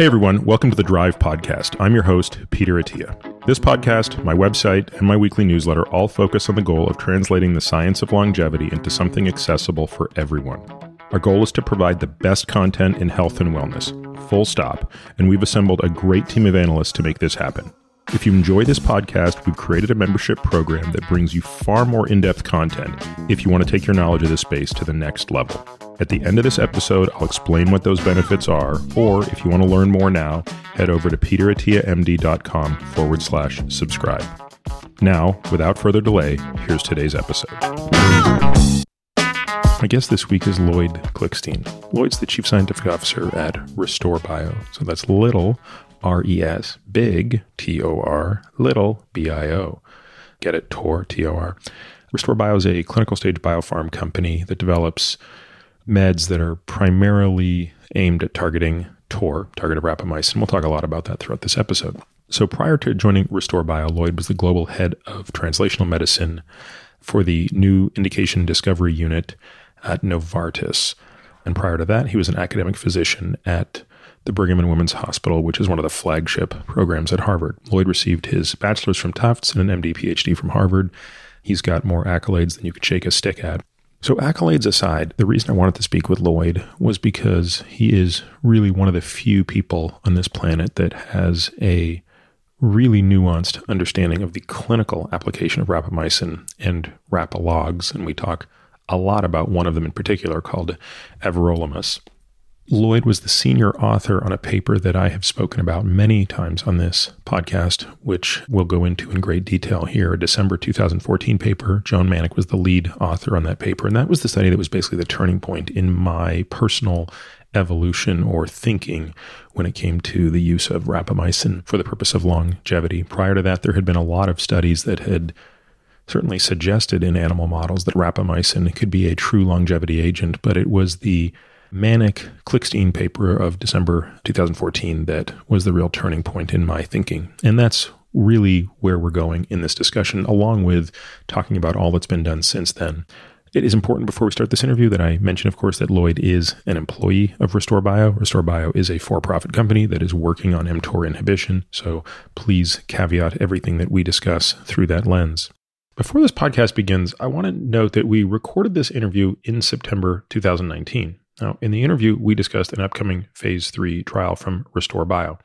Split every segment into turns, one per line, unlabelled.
Hey everyone, welcome to the Drive Podcast. I'm your host, Peter Attia. This podcast, my website, and my weekly newsletter all focus on the goal of translating the science of longevity into something accessible for everyone. Our goal is to provide the best content in health and wellness, full stop, and we've assembled a great team of analysts to make this happen. If you enjoy this podcast, we've created a membership program that brings you far more in depth content if you want to take your knowledge of this space to the next level. At the end of this episode, I'll explain what those benefits are, or if you want to learn more now, head over to peterattiamd.com forward slash subscribe. Now, without further delay, here's today's episode. My guest this week is Lloyd Klickstein. Lloyd's the Chief Scientific Officer at resTORbio. So that's little R E S, big T O R, little B I O. Get it? Tor, T O R. resTORbio is a clinical stage biopharm company that develops meds that are primarily aimed at targeting TOR, targeted rapamycin. We'll talk a lot about that throughout this episode. So prior to joining resTORbio, Lloyd was the global head of translational medicine for the new indication discovery unit at Novartis. And prior to that, he was an academic physician at the Brigham and Women's Hospital, which is one of the flagship programs at Harvard. Lloyd received his bachelor's from Tufts and an MD PhD from Harvard. He's got more accolades than you could shake a stick at. So, accolades aside, the reason I wanted to speak with Lloyd was because he is really one of the few people on this planet that has a really nuanced understanding of the clinical application of rapamycin and rapalogs. And we talk a lot about one of them in particular called everolimus. Lloyd was the senior author on a paper that I have spoken about many times on this podcast, which we'll go into in great detail here. A December 2014 paper. Joan Mannick was the lead author on that paper. And that was the study that was basically the turning point in my personal evolution or thinking when it came to the use of rapamycin for the purpose of longevity. Prior to that, there had been a lot of studies that had certainly suggested in animal models that rapamycin could be a true longevity agent, but it was the Mannick Klickstein paper of December 2014 that was the real turning point in my thinking. And that's really where we're going in this discussion, along with talking about all that's been done since then. It is important before we start this interview that I mention, of course, that Lloyd is an employee of resTORbio. Restore Bio is a for profit company that is working on mTOR inhibition. So please caveat everything that we discuss through that lens. Before this podcast begins, I want to note that we recorded this interview in September 2019. Now, in the interview, we discussed an upcoming phase three trial from resTORbio.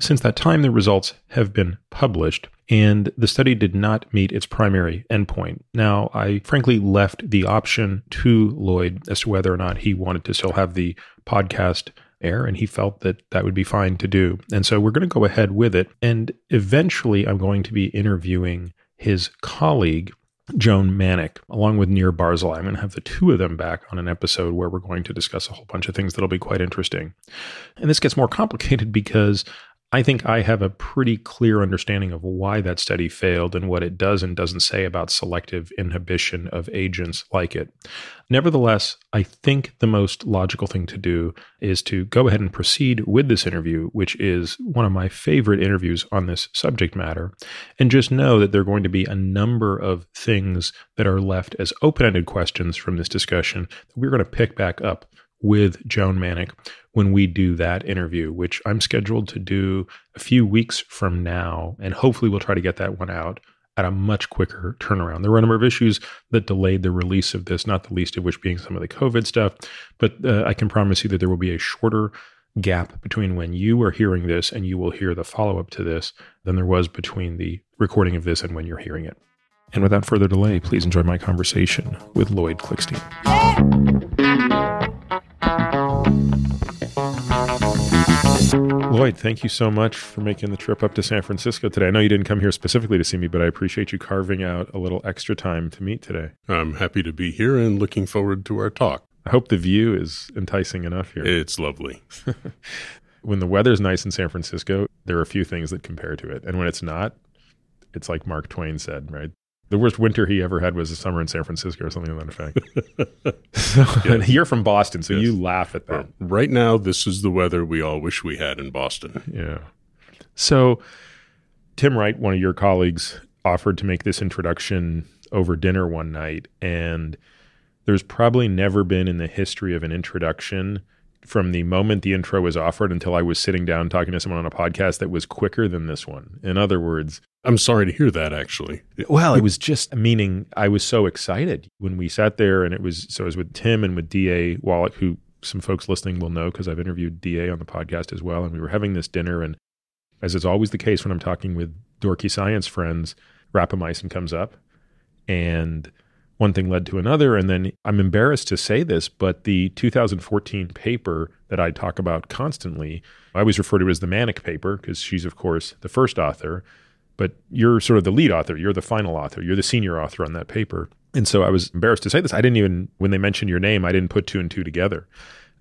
Since that time, the results have been published, and the study did not meet its primary endpoint. Now, I frankly left the option to Lloyd as to whether or not he wanted to still have the podcast air, and he felt that that would be fine to do. And so we're going to go ahead with it. And eventually, I'm going to be interviewing his colleague Joan Mannick, along with Nir Barzilai. I'm going to have the two of them back on an episode where we're going to discuss a whole bunch of things that'll be quite interesting. And this gets more complicated because I think I have a pretty clear understanding of why that study failed and what it does and doesn't say about selective inhibition of agents like it. Nevertheless, I think the most logical thing to do is to go ahead and proceed with this interview, which is one of my favorite interviews on this subject matter, and just know that there are going to be a number of things that are left as open ended questions from this discussion that we're going to pick back up with Joan Mannick when we do that interview, which I'm scheduled to do a few weeks from now. And hopefully we'll try to get that one out at a much quicker turnaround. There were a number of issues that delayed the release of this, not the least of which being some of the COVID stuff. But uh, I can promise you that there will be a shorter gap between when you are hearing this and you will hear the follow up to this than there was between the recording of this and when you're hearing it. And without further delay, please enjoy my conversation with Lloyd Klickstein. Lloyd, thank you so much for making the trip up to San Francisco today. I know you didn't come here specifically to see me, but I appreciate you carving out a little extra time to meet today.
I'm happy to be here and looking forward to our talk.
I hope the view is enticing enough here.
It's lovely.
when the weather's nice in San Francisco, there are a few things that compare to it. And when it's not, it's like Mark Twain said, right? The worst winter he ever had was a summer in San Francisco or something to that effect. so, yes. You're from Boston, so yes. you laugh at that.
Uh, right now, this is the weather we all wish we had in Boston.
Yeah. So, Tim Wright, one of your colleagues, offered to make this introduction over dinner one night. And there's probably never been in the history of an introduction from the moment the intro was offered until I was sitting down talking to someone on a podcast that was quicker than this one. In other words,
I'm sorry to hear that actually.
Well, it was just meaning I was so excited when we sat there and it was so I was with Tim and with DA Wallach, who some folks listening will know because I've interviewed DA on the podcast as well. And we were having this dinner and as is always the case when I'm talking with dorky science friends, rapamycin comes up and one thing led to another. And then I'm embarrassed to say this, but the 2014 paper that I talk about constantly, I always refer to as the Mannick paper because she's, of course, the first author, but you're sort of the lead author. You're the final author. You're the senior author on that paper. And so I was embarrassed to say this. I didn't even, when they mentioned your name, I didn't put two and two together.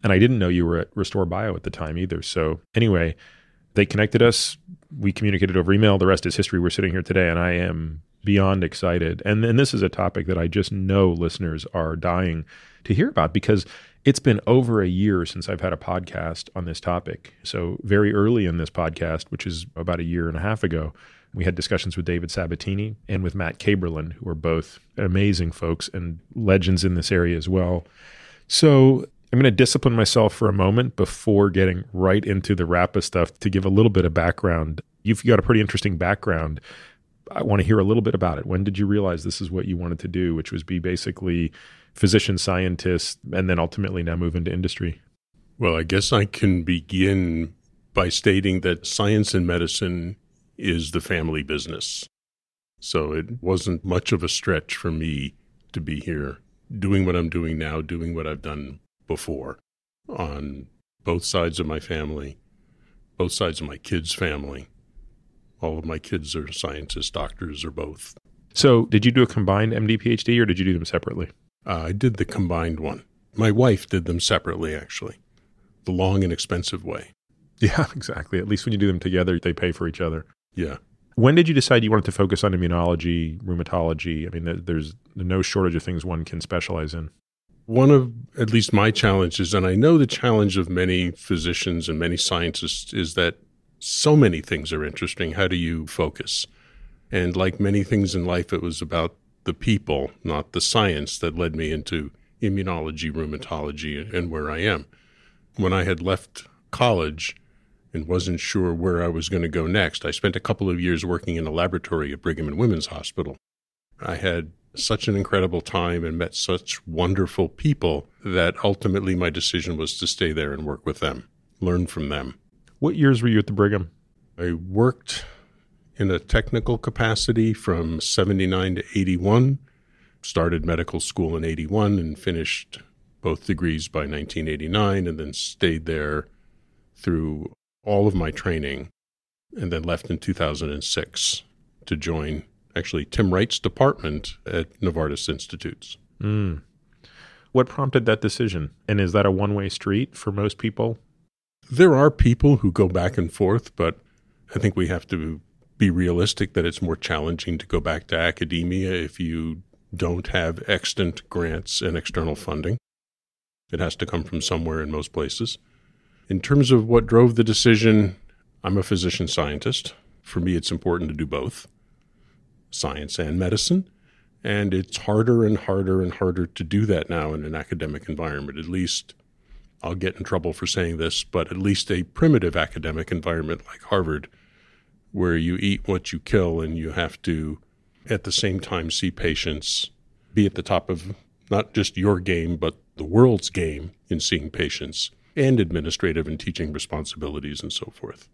And I didn't know you were at resTORbio at the time either. So anyway, they connected us. We communicated over email. The rest is history. We're sitting here today, and I am beyond excited. And, and this is a topic that I just know listeners are dying to hear about because it's been over a year since I've had a podcast on this topic. So, very early in this podcast, which is about a year and a half ago, we had discussions with David Sabatini and with Matt Kaeberlein, who are both amazing folks and legends in this area as well. So, I'm going to discipline myself for a moment before getting right into the RAPA stuff to give a little bit of background. You've got a pretty interesting background I want to hear a little bit about it. When did you realize this is what you wanted to do, which was be basically physician scientist and then ultimately now move into industry?
Well, I guess I can begin by stating that science and medicine is the family business. So it wasn't much of a stretch for me to be here doing what I'm doing now, doing what I've done before on both sides of my family, both sides of my kids' family all of my kids are scientists, doctors, or both.
So, did you do a combined MD PhD or did you do them separately?
Uh, I did the combined one. My wife did them separately, actually, the long and expensive way.
Yeah, exactly. At least when you do them together, they pay for each other.
Yeah.
When did you decide you wanted to focus on immunology, rheumatology? I mean, there's no shortage of things one can specialize in.
One of at least my challenges, and I know the challenge of many physicians and many scientists, is that so many things are interesting. How do you focus? And like many things in life, it was about the people, not the science, that led me into immunology, rheumatology, and where I am. When I had left college and wasn't sure where I was going to go next, I spent a couple of years working in a laboratory at Brigham and Women's Hospital. I had such an incredible time and met such wonderful people that ultimately my decision was to stay there and work with them, learn from them.
What years were you at the Brigham?
I worked in a technical capacity from 79 to 81, started medical school in 81 and finished both degrees by 1989, and then stayed there through all of my training, and then left in 2006 to join actually Tim Wright's department at Novartis Institutes.
Mm. What prompted that decision? And is that a one way street for most people?
There are people who go back and forth, but I think we have to be realistic that it's more challenging to go back to academia if you don't have extant grants and external funding. It has to come from somewhere in most places. In terms of what drove the decision, I'm a physician scientist. For me, it's important to do both science and medicine. And it's harder and harder and harder to do that now in an academic environment, at least I'll get in trouble for saying this, but at least a primitive academic environment like Harvard, where you eat what you kill and you have to, at the same time, see patients be at the top of not just your game, but the world's game in seeing patients and administrative and teaching responsibilities and so forth.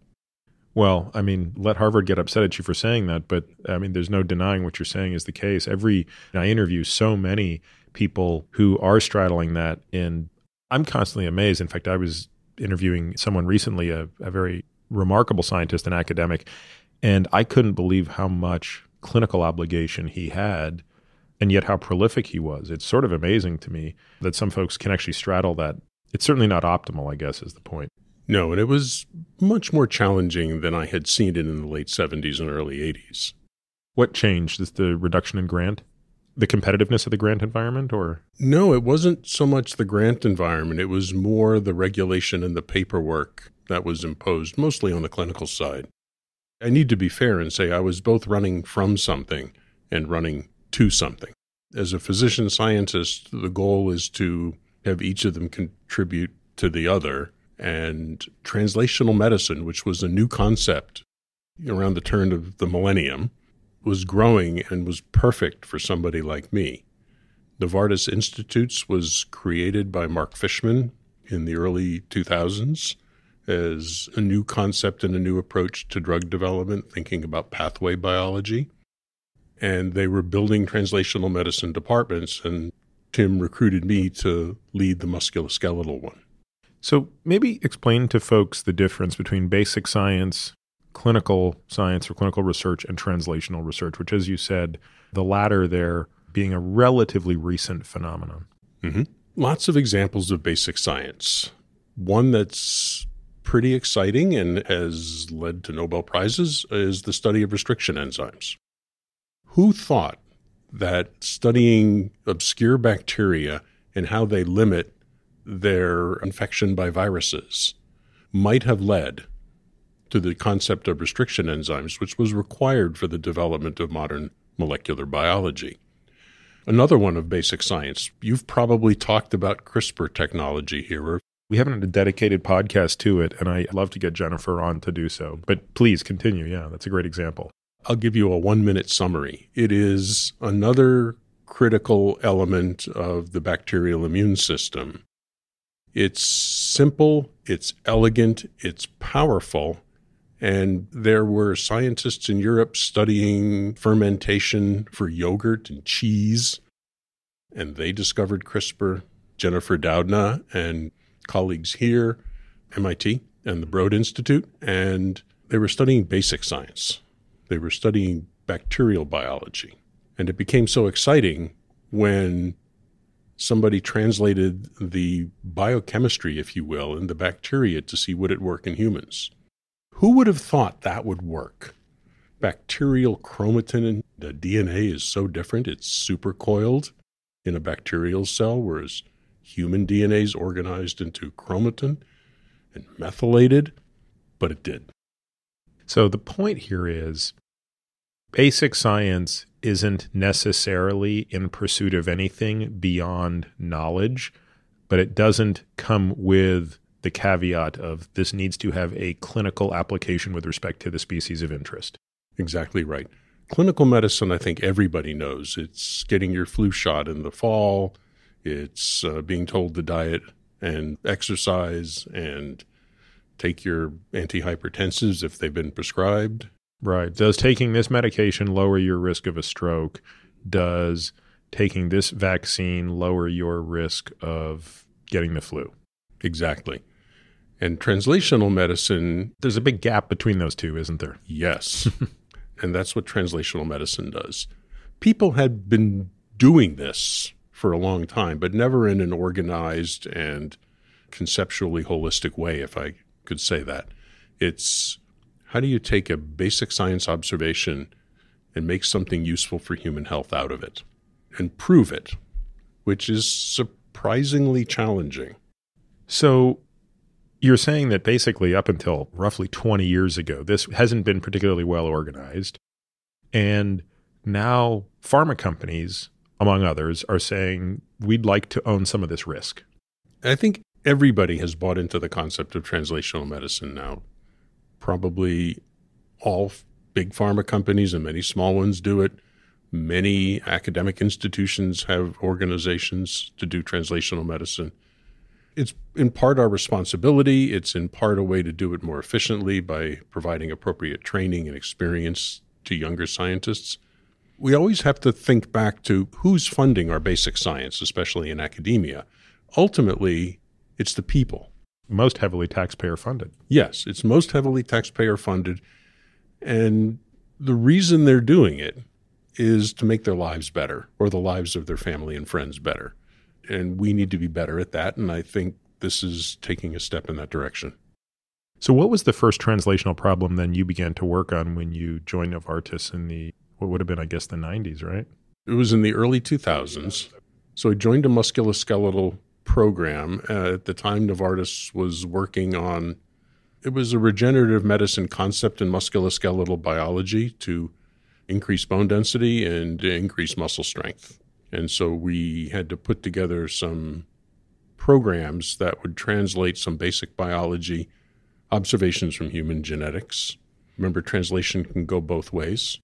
Well, I mean, let Harvard get upset at you for saying that, but I mean, there's no denying what you're saying is the case. Every I interview so many people who are straddling that in I'm constantly amazed. In fact, I was interviewing someone recently, a, a very remarkable scientist and academic, and I couldn't believe how much clinical obligation he had and yet how prolific he was. It's sort of amazing to me that some folks can actually straddle that. It's certainly not optimal, I guess, is the point.
No, and it was much more challenging than I had seen it in the late 70s and early 80s.
What changed? Is the reduction in grant? The competitiveness of the grant environment or?
No it wasn't so much the grant environment. It was more the regulation and the paperwork that was imposed mostly on the clinical side. I need to be fair and say i was both running from something and running to something. As a physician scientist the goal is to have each of them contribute to the other. And translational medicine, which was a new concept around the turn of the millennium, was growing and was perfect for somebody like me. Novartis Institutes was created by Mark Fishman in the early 2000s as a new concept and a new approach to drug development, thinking about pathway biology. And they were building translational medicine departments, and Tim recruited me to lead the musculoskeletal one.
So maybe explain to folks the difference between basic science, clinical science or clinical research, and translational research, which, as you said, the latter there being a relatively recent phenomenon.
Mm-hmm. Lots of examples of basic science. One that's pretty exciting and has led to Nobel Prizes is the study of restriction enzymes. Who thought that studying obscure bacteria and how they limit their infection by viruses might have led to the concept of restriction enzymes, which was required for the development of modern molecular biology? Another one of basic science. You've probably talked about CRISPR technology here,
we haven't had a dedicated podcast to it, and I love to get Jennifer on to do so. But please continue. Yeah, that's a great example.
I'll give you a one minute summary. It is another critical element of the bacterial immune system. It's simple, it's elegant, it's powerful. And there were scientists in Europe studying fermentation for yogurt and cheese, and they discovered CRISPR. Jennifer Doudna and colleagues here, MIT, and the Broad Institute, and they were studying basic science. They were studying bacterial biology. And it became so exciting when somebody translated the biochemistry, if you will, in the bacteria to see would it work in humans. Who would have thought that would work? Bacterial chromatin the DNA is so different, it's supercoiled in a bacterial cell, whereas human DNA is organized into chromatin and methylated, but it did.
So the point here is basic science isn't necessarily in pursuit of anything beyond knowledge, but it doesn't come with the caveat of this needs to have a clinical application with respect to the species of interest.
Exactly right. Clinical medicine, I think everybody knows. It's getting your flu shot in the fall, it's uh, being told to diet and exercise and take your antihypertensives if they've been prescribed.
Right. Does taking this medication lower your risk of a stroke? Does taking this vaccine lower your risk of getting the flu?
Exactly. And translational medicine.
There's a big gap between those two, isn't there?
Yes. and that's what translational medicine does. People had been doing this for a long time, but never in an organized and conceptually holistic way, if I could say that. It's how do you take a basic science observation and make something useful for human health out of it and prove it, which is surprisingly challenging.
So, you're saying that basically up until roughly 20 years ago, this hasn't been particularly well organized. And now pharma companies among others, are saying we'd like to own some of this risk.
I think everybody has bought into the concept of translational medicine now. Probably all big pharma companies and many small ones do it. Many academic institutions have organizations to do translational medicine. It's in part our responsibility. It's in part a way to do it more efficiently by providing appropriate training and experience to younger scientists we always have to think back to who's funding our basic science, especially in academia. Ultimately, it's the people.
Most heavily taxpayer funded.
Yes, it's most heavily taxpayer funded. And the reason they're doing it is to make their lives better or the lives of their family and friends better. And we need to be better at that. And I think this is taking a step in that direction.
So, what was the first translational problem then you began to work on when you joined Novartis in the what would have been, I guess, the 90s, right?
It was in the early 2000s. So I joined a musculoskeletal program. Uh, at the time, Novartis was working on it was a regenerative medicine concept in musculoskeletal biology to increase bone density and increase muscle strength. And so we had to put together some programs that would translate some basic biology observations from human genetics. Remember, translation can go both ways.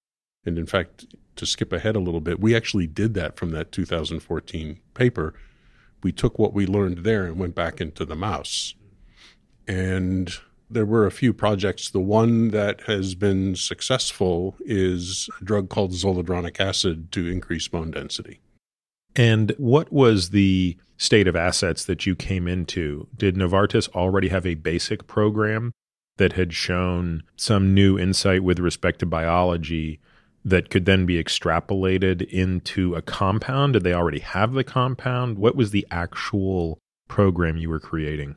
And in fact, to skip ahead a little bit, we actually did that from that 2014 paper. We took what we learned there and went back into the mouse. And there were a few projects. The one that has been successful is a drug called zoledronic acid to increase bone density.
And what was the state of assets that you came into? Did Novartis already have a basic program that had shown some new insight with respect to biology that could then be extrapolated into a compound? Did they already have the compound? What was the actual program you were creating?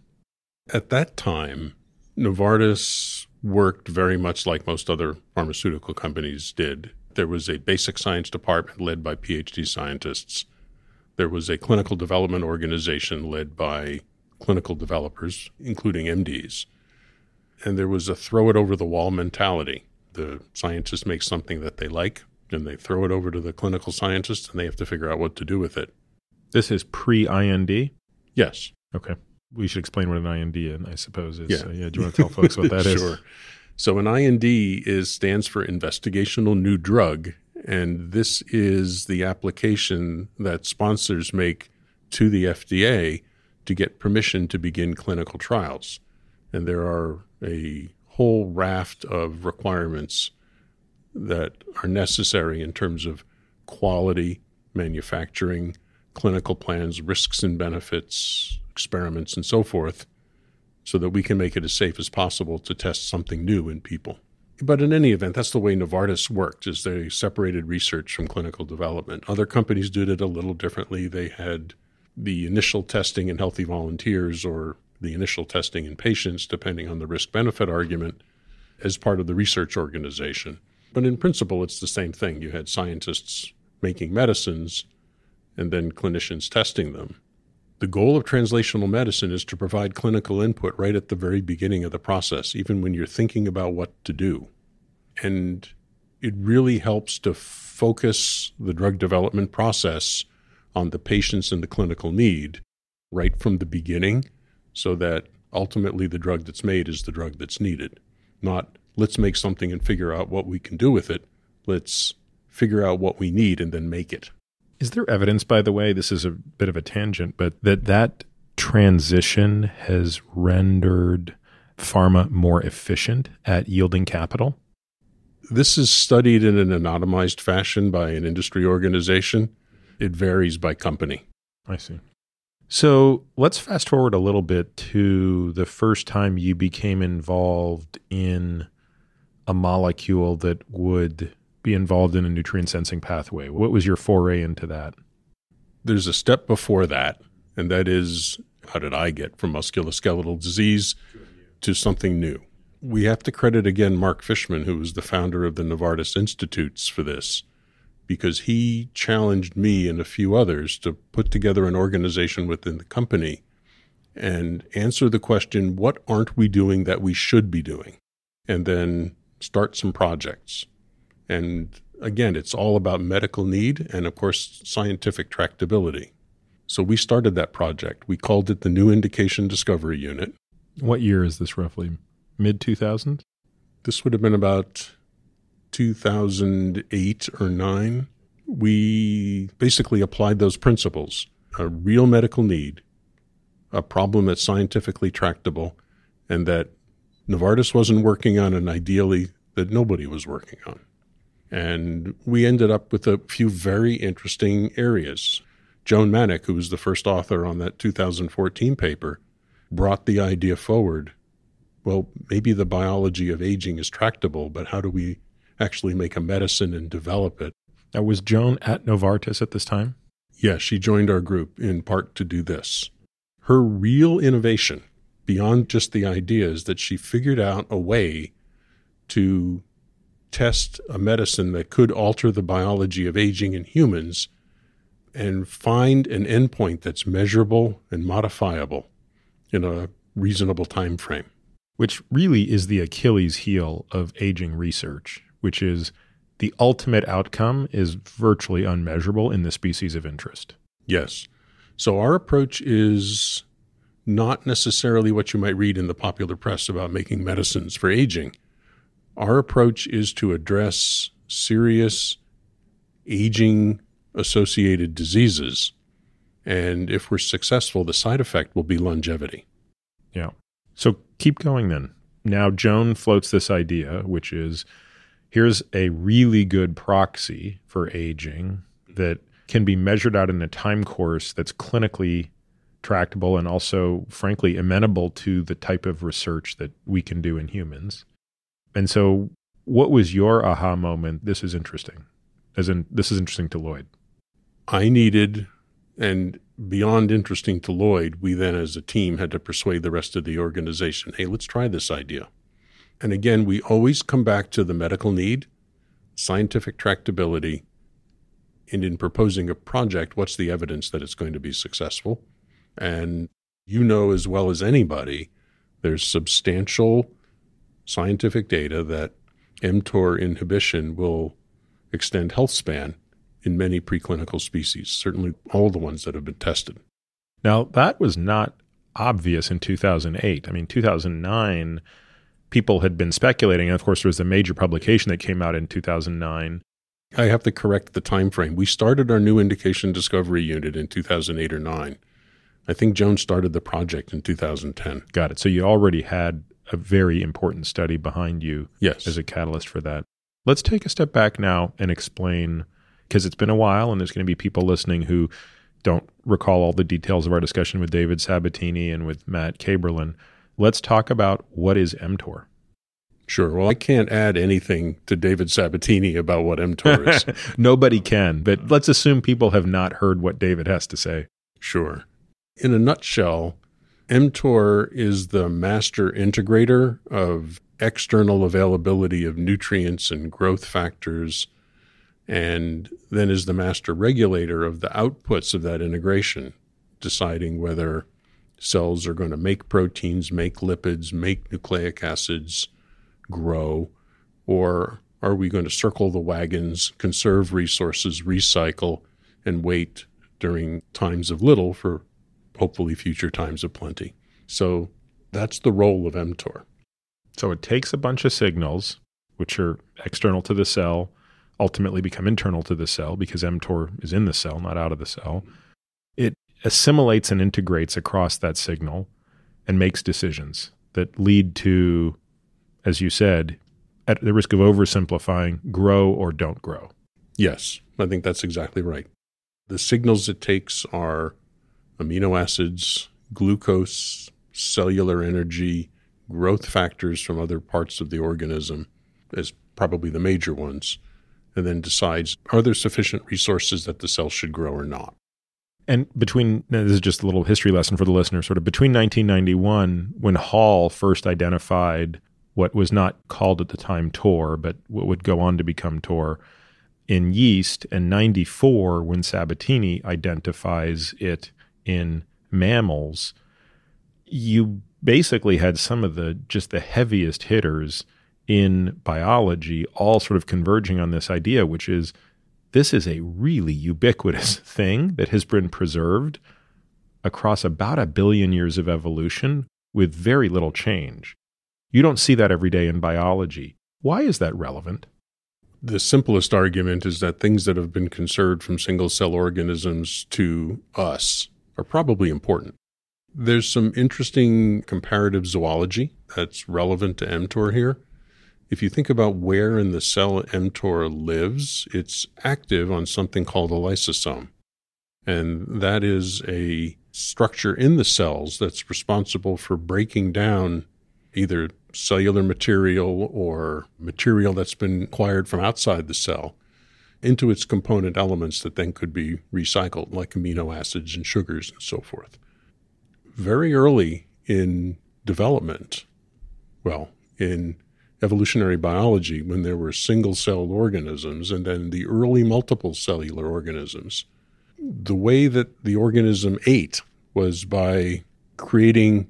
At that time, Novartis worked very much like most other pharmaceutical companies did. There was a basic science department led by PhD scientists. There was a clinical development organization led by clinical developers, including MDs. And there was a throw it over the wall mentality the scientists make something that they like and they throw it over to the clinical scientists and they have to figure out what to do with it.
This is pre IND?
Yes.
Okay. We should explain what an IND is, I suppose is.
Yeah.
So, yeah. Do you want to tell folks what that is?
sure. So an IND is stands for investigational new drug and this is the application that sponsors make to the FDA to get permission to begin clinical trials. And there are a whole raft of requirements that are necessary in terms of quality, manufacturing, clinical plans, risks and benefits, experiments, and so forth, so that we can make it as safe as possible to test something new in people. But in any event, that's the way Novartis worked, is they separated research from clinical development. Other companies did it a little differently. They had the initial testing in healthy volunteers or the initial testing in patients, depending on the risk benefit argument, as part of the research organization. But in principle, it's the same thing. You had scientists making medicines and then clinicians testing them. The goal of translational medicine is to provide clinical input right at the very beginning of the process, even when you're thinking about what to do. And it really helps to focus the drug development process on the patients and the clinical need right from the beginning so that ultimately the drug that's made is the drug that's needed. Not let's make something and figure out what we can do with it. Let's figure out what we need and then make it.
Is there evidence, by the way, this is a bit of a tangent, but that that transition has rendered pharma more efficient at yielding capital?
This is studied in an anonymized fashion by an industry organization. It varies by company.
I see. So let's fast forward a little bit to the first time you became involved in a molecule that would be involved in a nutrient sensing pathway. What was your foray into that?
There's a step before that, and that is how did I get from musculoskeletal disease to something new? We have to credit again Mark Fishman, who was the founder of the Novartis Institutes, for this because he challenged me and a few others to put together an organization within the company and answer the question what aren't we doing that we should be doing? And then start some projects. And again, it's all about medical need and, of course, scientific tractability. So we started that project. We called it the New Indication Discovery Unit.
What year is this roughly? Mid 2000s?
This would have been about 2008 or 9, we basically applied those principles a real medical need, a problem that's scientifically tractable, and that Novartis wasn't working on, and ideally that nobody was working on. And we ended up with a few very interesting areas. Joan Mannick, who was the first author on that 2014 paper, brought the idea forward. Well, maybe the biology of aging is tractable, but how do we actually make a medicine and develop it.
Now, was Joan at Novartis at this time?
Yeah, she joined our group in part to do this. Her real innovation, beyond just the idea, is that she figured out a way to test a medicine that could alter the biology of aging in humans and find an endpoint that's measurable and modifiable in a reasonable time frame.
Which really is the Achilles heel of aging research which is the ultimate outcome is virtually unmeasurable in the species of interest.
Yes. So our approach is not necessarily what you might read in the popular press about making medicines for aging. Our approach is to address serious aging associated diseases. And if we're successful, the side effect will be longevity.
Yeah. So keep going then. Now, Joan floats this idea, which is here's a really good proxy for aging that can be measured out in a time course that's clinically tractable and also, frankly, amenable to the type of research that we can do in humans. And so, what was your aha moment? This is interesting. As in, this is interesting to Lloyd.
I needed, and beyond interesting to Lloyd, we then as a team had to persuade the rest of the organization hey, let's try this idea. And again, we always come back to the medical need, scientific tractability, and in proposing a project, what's the evidence that it's going to be successful? And you know as well as anybody, there's substantial scientific data that mTOR inhibition will extend health span in many preclinical species, certainly all the ones that have been tested.
Now, that was not obvious in 2008. I mean, 2009, people had been speculating. And of course, there was a major publication that came out in 2009.
I have to correct the time frame. We started our new indication discovery unit in 2008 or 9. I think Jones started the project in 2010.
Got it. So you already had a very important study behind you
yes.
as a catalyst for that. Let's take a step back now and explain because it's been a while and there's going to be people listening who don't recall all the details of our discussion with David Sabatini and with Matt Kaeberlein. Let's talk about what is mTOR.
Sure. Well, I can't add anything to David Sabatini about what mTOR
is. Nobody can, but let's assume people have not heard what David has to say.
Sure. In a nutshell, mTOR is the master integrator of external availability of nutrients and growth factors and then is the master regulator of the outputs of that integration, deciding whether cells are going to make proteins, make lipids, make nucleic acids, grow, or are we going to circle the wagons, conserve resources, recycle, and wait during times of little for hopefully future times of plenty? So that's the role of mTOR.
So it takes a bunch of signals, which are external to the cell, ultimately become internal to the cell because mTOR is in the cell, not out of the cell. It assimilates and integrates across that signal and makes decisions that lead to, as you said, at the risk of oversimplifying, grow or don't grow.
Yes, I think that's exactly right. The signals it takes are amino acids, glucose, cellular energy, growth factors from other parts of the organism as probably the major ones and then decides are there sufficient resources that the cell should grow or not.
And between, this is just a little history lesson for the listener, sort of between 1991, when Hall first identified what was not called at the time TOR, but what would go on to become TOR in yeast, and 94, when Sabatini identifies it in mammals, you basically had some of the just the heaviest hitters in biology all sort of converging on this idea, which is this is a really ubiquitous thing that has been preserved across about a billion years of evolution with very little change. You don't see that every day in biology. Why is that relevant?
The simplest argument is that things that have been conserved from single cell organisms to us are probably important. There's some interesting comparative zoology that's relevant to mTOR here. If you think about where in the cell mTOR lives, it's active on something called a lysosome. And that is a structure in the cells that's responsible for breaking down either cellular material or material that's been acquired from outside the cell into its component elements that then could be recycled, like amino acids and sugars and so forth. Very early in development, well, in evolutionary biology when there were single celled organisms and then the early multiple cellular organisms. The way that the organism ate was by creating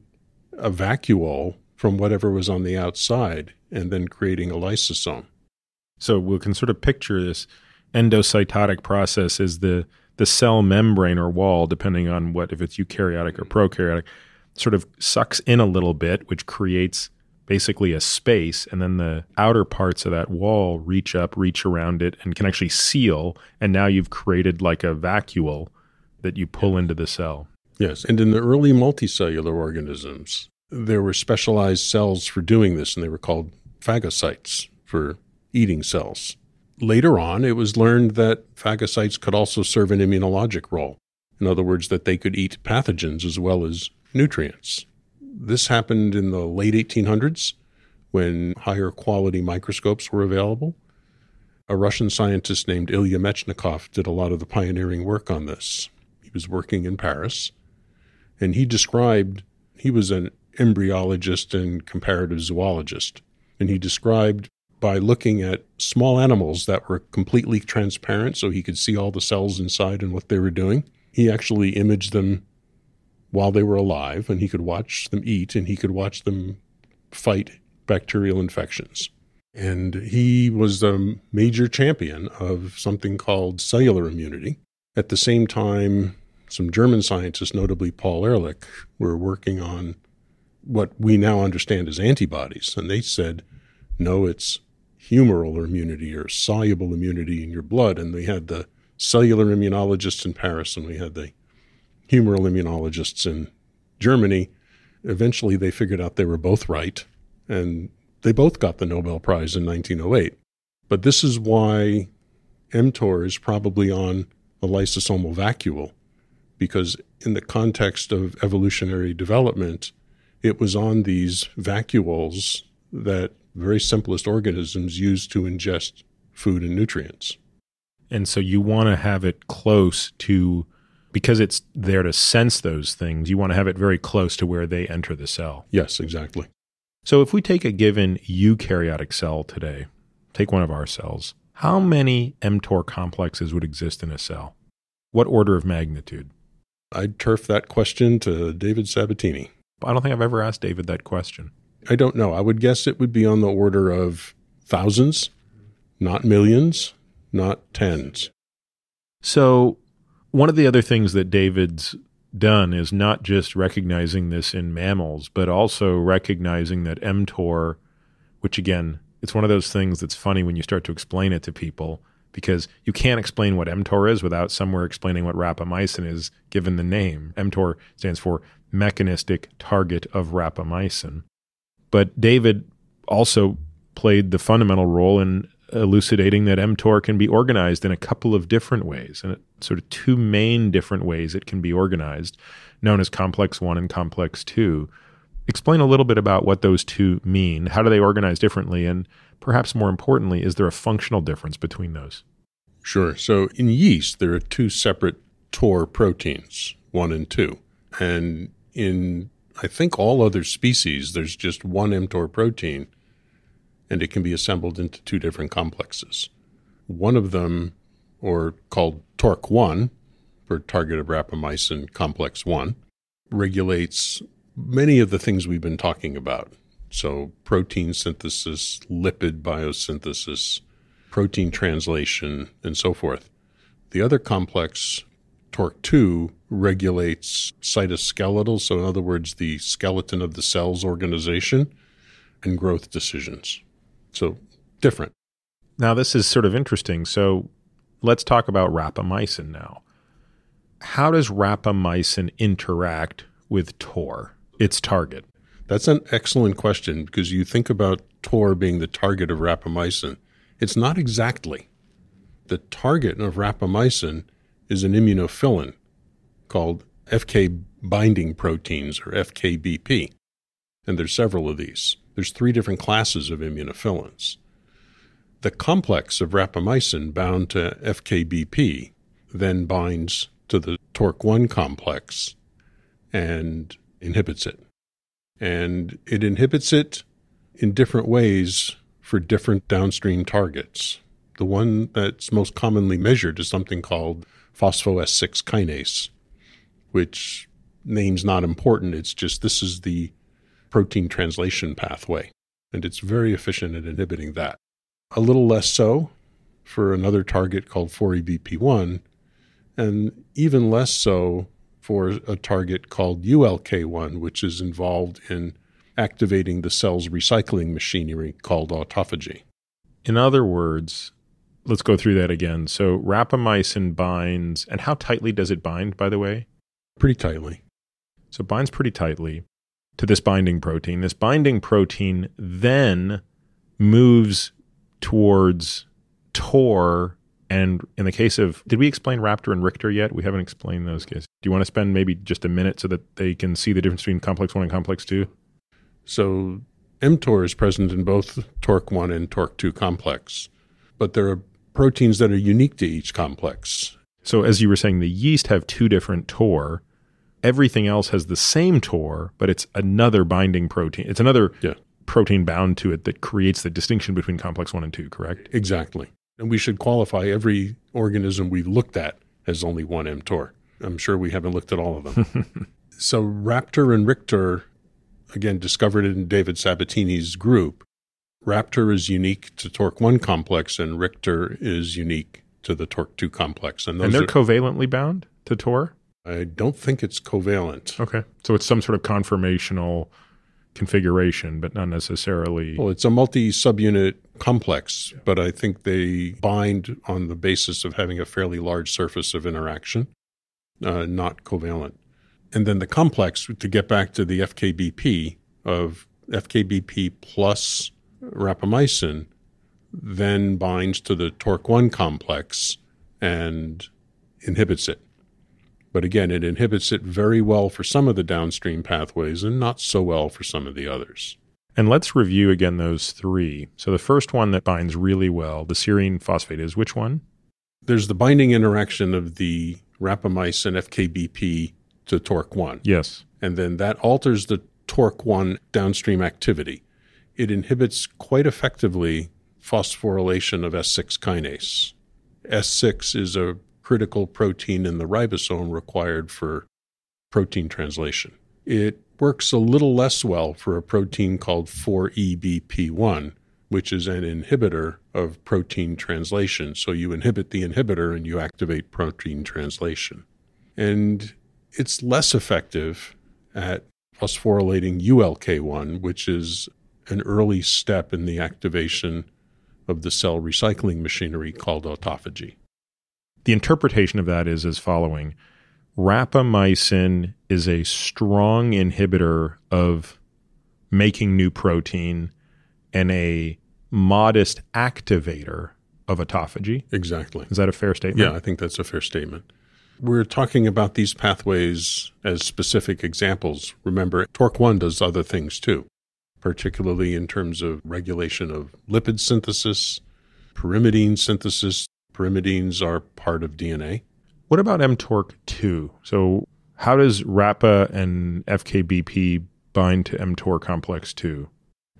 a vacuole from whatever was on the outside and then creating a lysosome.
So we can sort of picture this endocytotic process is the the cell membrane or wall, depending on what, if it's eukaryotic or prokaryotic, sort of sucks in a little bit, which creates basically a space. And then the outer parts of that wall reach up, reach around it, and can actually seal. And now you've created like a vacuole that you pull into the cell.
Yes. And in the early multicellular organisms, there were specialized cells for doing this, and they were called phagocytes for eating cells. Later on, it was learned that phagocytes could also serve an immunologic role. In other words, that they could eat pathogens as well as nutrients. This happened in the late 1800s when higher quality microscopes were available. A Russian scientist named Ilya Mechnikov did a lot of the pioneering work on this. He was working in Paris, and he described, he was an embryologist and comparative zoologist, and he described by looking at small animals that were completely transparent so he could see all the cells inside and what they were doing. He actually imaged them while they were alive and he could watch them eat and he could watch them fight bacterial infections. And he was a major champion of something called cellular immunity. At the same time, some German scientists, notably Paul Ehrlich, were working on what we now understand as antibodies. And they said, no, it's humoral immunity or soluble immunity in your blood. And they had the cellular immunologists in Paris and we had the humoral immunologists in Germany. Eventually, they figured out they were both right, and they both got the Nobel Prize in 1908. But this is why mTOR is probably on a lysosomal vacuole, because in the context of evolutionary development, it was on these vacuoles that very simplest organisms use to ingest food and nutrients.
And so you want to have it close to because it's there to sense those things, you want to have it very close to where they enter the cell.
Yes, exactly.
So if we take a given eukaryotic cell today, take one of our cells, how many mTOR complexes would exist in a cell? What order of magnitude?
I'd turf that question to David Sabatini.
I don't think I've ever asked David that question.
I don't know. I would guess it would be on the order of thousands, not millions, not tens.
So one of the other things that David's done is not just recognizing this in mammals, but also recognizing that mTOR, which again, it's one of those things that's funny when you start to explain it to people because you can't explain what mTOR is without somewhere explaining what rapamycin is given the name. mTOR stands for mechanistic target of rapamycin. But David also played the fundamental role in elucidating that mTOR can be organized in a couple of different ways, and sort of two main different ways it can be organized, known as complex one and complex two. Explain a little bit about what those two mean. How do they organize differently? And perhaps more importantly, is there a functional difference between those?
Sure. So in yeast, there are two separate TOR proteins, one and two. And in, I think, all other species, there's just one mTOR protein and it can be assembled into two different complexes. One of them, or called TORC1, for target of rapamycin complex 1, regulates many of the things we've been talking about. So, protein synthesis, lipid biosynthesis, protein translation, and so forth. The other complex, TORC2, regulates cytoskeletal, so in other words, the skeleton of the cell's organization and growth decisions. So different.
Now, this is sort of interesting. So let's talk about rapamycin now. How does rapamycin interact with TOR, its target?
That's an excellent question because you think about TOR being the target of rapamycin. It's not exactly. The target of rapamycin is an immunophilin called FK binding proteins or FKBP. And there's several of these. There's three different classes of immunophilins. The complex of rapamycin bound to FKBP then binds to the TORC1 complex and inhibits it. And it inhibits it in different ways for different downstream targets. The one that's most commonly measured is something called phospho S6 kinase, which name's not important. It's just this is the protein translation pathway, and it's very efficient at inhibiting that. A little less so for another target called 4EBP1, and even less so for a target called ULK1, which is involved in activating the cell's recycling machinery called autophagy.
In other words, let's go through that again. So rapamycin binds, and how tightly does it bind, by the way?
Pretty tightly.
So it binds pretty tightly to this binding protein. This binding protein then moves towards TOR. And in the case of, did we explain Raptor and Rictor yet? We haven't explained those guys. Do you want to spend maybe just a minute so that they can see the difference between complex 1 and complex 2?
So mTOR is present in both TORC1 and TORC2 complex, but there are proteins that are unique to each complex.
So as you were saying, the yeast have two different TOR. Everything else has the same TOR, but it's another binding protein. It's another
Yeah.
protein bound to it that creates the distinction between complex 1 and 2, correct?
Exactly. And we should qualify every organism we've looked at as only one mTOR. I'm sure we haven't looked at all of them. so Raptor and Rictor, again, discovered in David Sabatini's group. Raptor is unique to TORC1 complex and Rictor is unique to the TORC2 complex. And those
And they're
are,
covalently bound to TOR?
I don't think it's covalent.
Okay. So it's some sort of conformational configuration, but not necessarily.
Well, it's a multi subunit complex, but I think they bind on the basis of having a fairly large surface of interaction, uh, not covalent. And then the complex, to get back to the FKBP of FKBP plus rapamycin, then binds to the TORC1 complex and inhibits it. But again, it inhibits it very well for some of the downstream pathways and not so well for some of the others.
And let's review again those three. So the first one that binds really well, the serine phosphate, is which one?
There's the binding interaction of the rapamycin and FKBP to TORC1,
Yes.
and then that alters the TORC1 downstream activity. It inhibits quite effectively phosphorylation of S6 kinase. S6 is a critical protein in the ribosome required for protein translation. It works a little less well for a protein called 4EBP1, which is an inhibitor of protein translation. So you inhibit the inhibitor and you activate protein translation. And it's less effective at phosphorylating ULK1, which is an early step in the activation of the cell recycling machinery called autophagy.
The interpretation of that is as following rapamycin is a strong inhibitor of making new protein and a modest activator of autophagy.
Exactly.
Is that a fair statement?
Yeah, I think that's a fair statement. We're talking about these pathways as specific examples. Remember, TORC1 does other things too, particularly in terms of regulation of lipid synthesis, pyrimidine synthesis. Pyrimidines are part of DNA.
What about mTORC2? So, how does RAPA and FKBP bind to mTOR complex 2?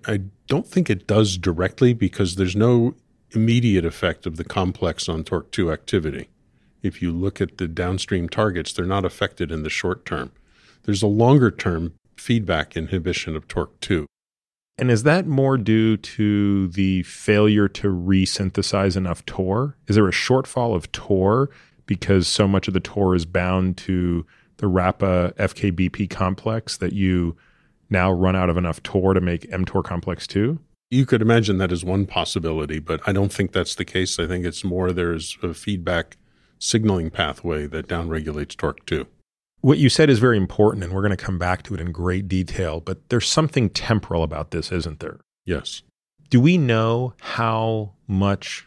I don't think it does directly because there's no immediate effect of the complex on TORC2 activity. If you look at the downstream targets, they're not affected in the short term. There's a longer term feedback inhibition of TORC2.
And is that more due to the failure to resynthesize enough TOR? Is there a shortfall of TOR because so much of the TOR is bound to the RAPA FKBP complex that you now run out of enough TOR to make mTOR complex 2?
You could imagine that as one possibility, but I don't think that's the case. I think it's more there's a feedback signaling pathway that downregulates TORC2.
What you said is very important, and we're going to come back to it in great detail, but there's something temporal about this, isn't there?
Yes.
Do we know how much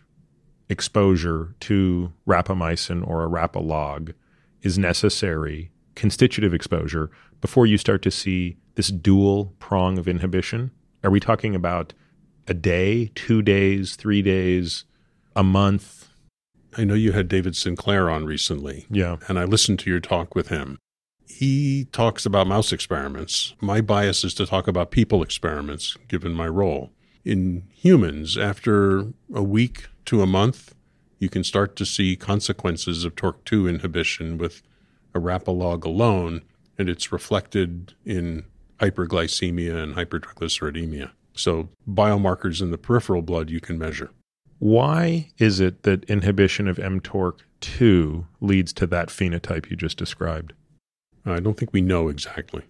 exposure to rapamycin or a rapalog is necessary, constitutive exposure, before you start to see this dual prong of inhibition? Are we talking about a day, two days, three days, a month?
I know you had David Sinclair on recently,
Yeah.
and I listened to your talk with him. He talks about mouse experiments. My bias is to talk about people experiments, given my role. In humans, after a week to a month, you can start to see consequences of TORC2 inhibition with a rapalog alone, and it's reflected in hyperglycemia and hypertriglyceridemia. So, biomarkers in the peripheral blood you can measure.
Why is it that inhibition of mTORC2 leads to that phenotype you just described?
I don't think we know exactly.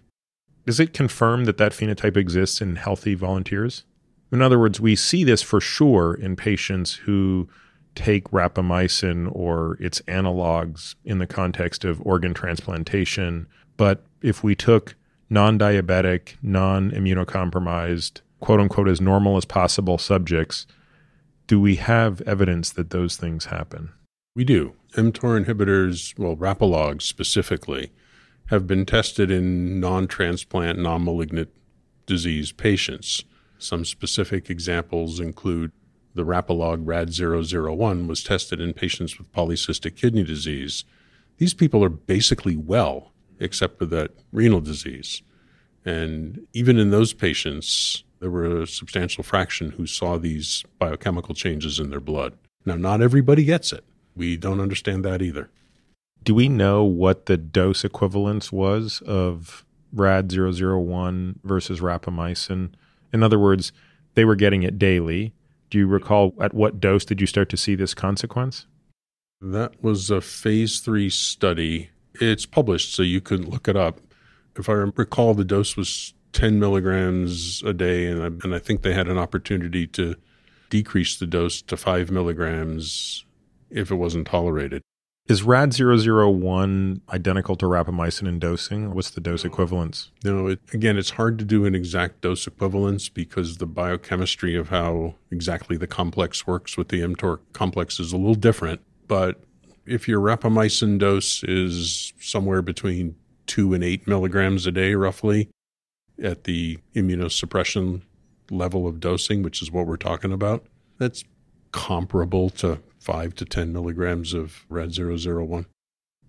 Is it confirmed that that phenotype exists in healthy volunteers? In other words, we see this for sure in patients who take rapamycin or its analogs in the context of organ transplantation. But if we took non diabetic, non immunocompromised, quote unquote, as normal as possible subjects, do we have evidence that those things happen?
We do. mTOR inhibitors, well, rapalogs specifically, have been tested in non transplant, non malignant disease patients. Some specific examples include the Rapalog RAD001 was tested in patients with polycystic kidney disease. These people are basically well, except for that renal disease. And even in those patients, there were a substantial fraction who saw these biochemical changes in their blood. Now, not everybody gets it. We don't understand that either.
Do we know what the dose equivalence was of RAD 001 versus rapamycin? In other words, they were getting it daily. Do you recall at what dose did you start to see this consequence?
That was a phase three study. It's published, so you can look it up. If I recall, the dose was 10 milligrams a day, and I, and I think they had an opportunity to decrease the dose to 5 milligrams if it wasn't tolerated.
Is RAD 001 identical to rapamycin in dosing? What's the dose equivalence?
No, it, again, it's hard to do an exact dose equivalence because the biochemistry of how exactly the complex works with the mTOR complex is a little different. But if your rapamycin dose is somewhere between two and eight milligrams a day, roughly, at the immunosuppression level of dosing, which is what we're talking about, that's comparable to five to 10 milligrams of RAD 001.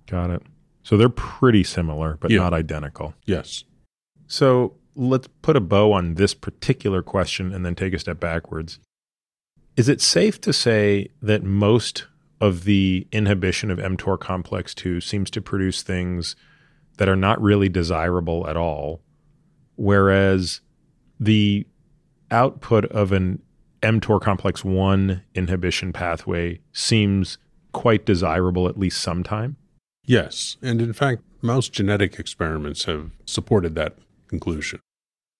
Got it. So they're pretty similar, but
Yeah.
not identical.
Yes.
So let's put a bow on this particular question and then take a step backwards. Is it safe to say that most of the inhibition of mTOR complex 2 seems to produce things that are not really desirable at all, whereas the output of an mTOR complex 1 inhibition pathway seems quite desirable at least sometime?
Yes. And in fact, mouse genetic experiments have supported that conclusion.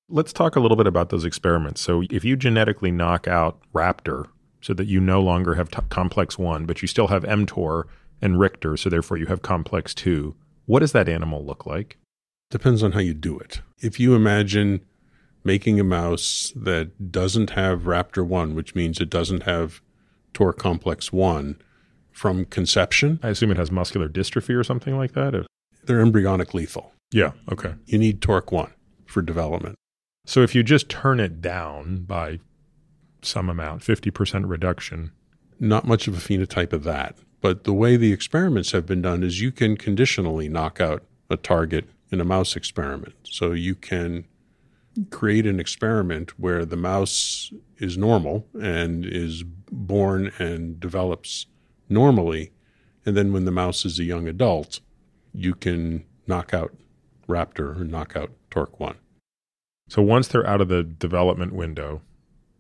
Let's talk a little bit about those experiments. So, if you genetically knock out Raptor so that you no longer have t- complex 1, but you still have mTOR and Rictor, so therefore you have complex 2, what does that animal look like?
Depends on how you do it. If you imagine making a mouse that doesn't have Raptor 1, which means it doesn't have Tor complex 1 from conception,
I assume it has muscular dystrophy or something like that.
They're embryonic lethal.
yeah, okay.
You need TORC 1 for development.
So, if you just turn it down by some amount, 50% reduction,
Not much of a phenotype of that. But the way the experiments have been done is you can conditionally knock out a target in a mouse experiment. So you can create an experiment where the mouse is normal and is born and develops normally. And then when the mouse is a young adult, you can knock out Raptor or knock out TORC 1.
So once they're out of the development window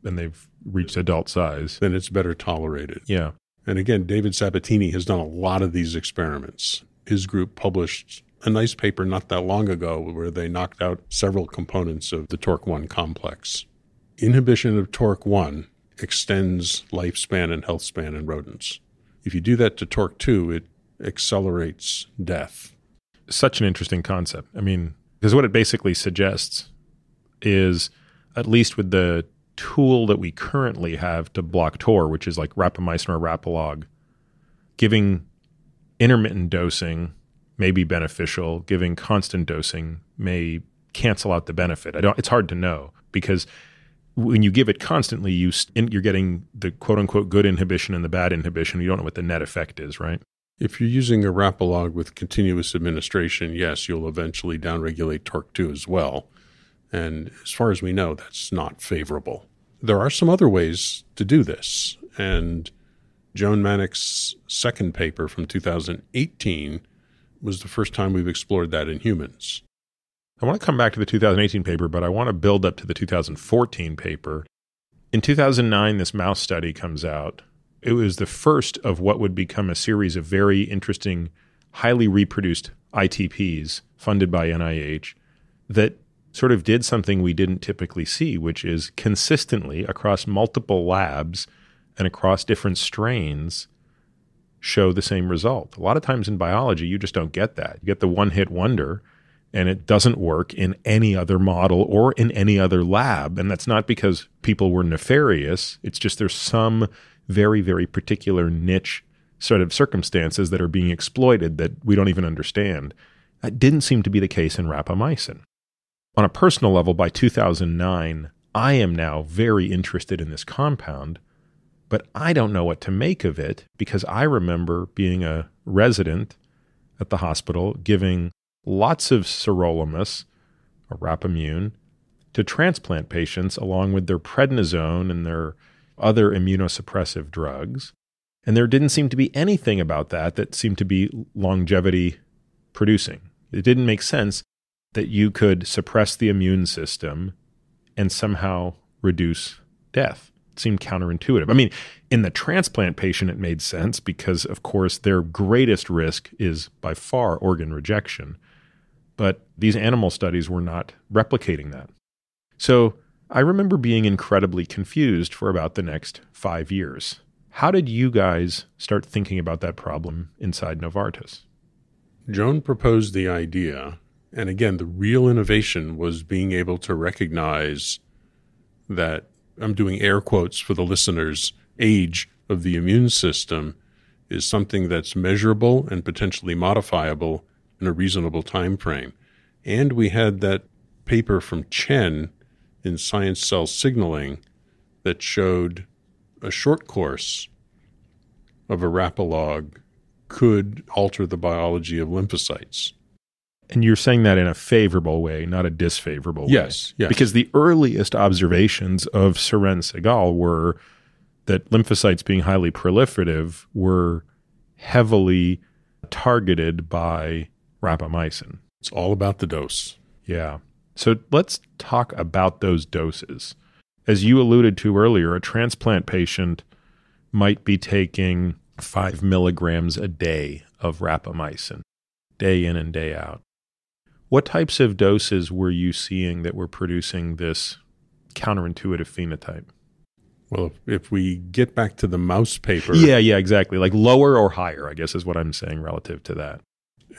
and they've reached adult size,
Then it's better tolerated.
yeah.
And again, David Sabatini has done a lot of these experiments. His group published a nice paper not that long ago where they knocked out several components of the TORC 1 complex. Inhibition of TORC 1 extends lifespan and health span in rodents. If you do that to TORC 2, it accelerates death.
Such an interesting concept. I mean, because what it basically suggests is, at least with the tool that we currently have to block Tor, which is like rapamycin or rapalog, giving intermittent dosing may be beneficial. Giving constant dosing may cancel out the benefit. I don't. It's hard to know because when you give it constantly, you st- you're getting the quote unquote good inhibition and the bad inhibition. You don't know what the net effect is, right?
If you're using a Rapalog with continuous administration, yes, you'll eventually downregulate TORC2 as well. And as far as we know, that's not favorable. There are some other ways to do this. And Joan Mannick's second paper from 2018 was the first time we've explored that in humans.
I want to come back to the 2018 paper, but I want to build up to the 2014 paper. In 2009, this mouse study comes out It was the first of what would become a series of very interesting, highly reproduced ITPs funded by NIH that sort of did something we didn't typically see, which is consistently across multiple labs and across different strains show the same result. A lot of times in biology, you just don't get that. You get the one hit wonder and it doesn't work in any other model or in any other lab. And that's not because people were nefarious. It's just there's some very, very particular niche sort of circumstances that are being exploited that we don't even understand. That didn't seem to be the case in rapamycin. On a personal level, by 2009, I am now very interested in this compound, but I don't know what to make of it because I remember being a resident at the hospital giving lots of sirolimus, rapamune, to transplant patients along with their prednisone and their other immunosuppressive drugs. And there didn't seem to be anything about that that seemed to be longevity producing. It didn't make sense that you could suppress the immune system and somehow reduce death. Seemed counterintuitive. I mean, in the transplant patient, it made sense because, of course, their greatest risk is by far organ rejection. But these animal studies were not replicating that. So I remember being incredibly confused for about the next five years. How did you guys start thinking about that problem inside Novartis?
Joan proposed the idea and again, the real innovation was being able to recognize that I'm doing air quotes for the listeners age of the immune system is something that's measurable and potentially modifiable in a reasonable time frame. And we had that paper from Chen in Science Cell Signaling that showed a short course of a rapalog could alter the biology of lymphocytes.
And you're saying that in a favorable way, not a disfavorable
yes,
way.
Yes.
Because the earliest observations of Suren Sehgal were that lymphocytes being highly proliferative were heavily targeted by rapamycin.
It's all about the dose.
Yeah. So let's talk about those doses. As you alluded to earlier, a transplant patient might be taking five milligrams a day of rapamycin, day in and day out. What types of doses were you seeing that were producing this counterintuitive phenotype?
Well, if, we get back to the mouse paper.
Yeah, yeah, exactly. Like lower or higher, I guess is what I'm saying relative to that.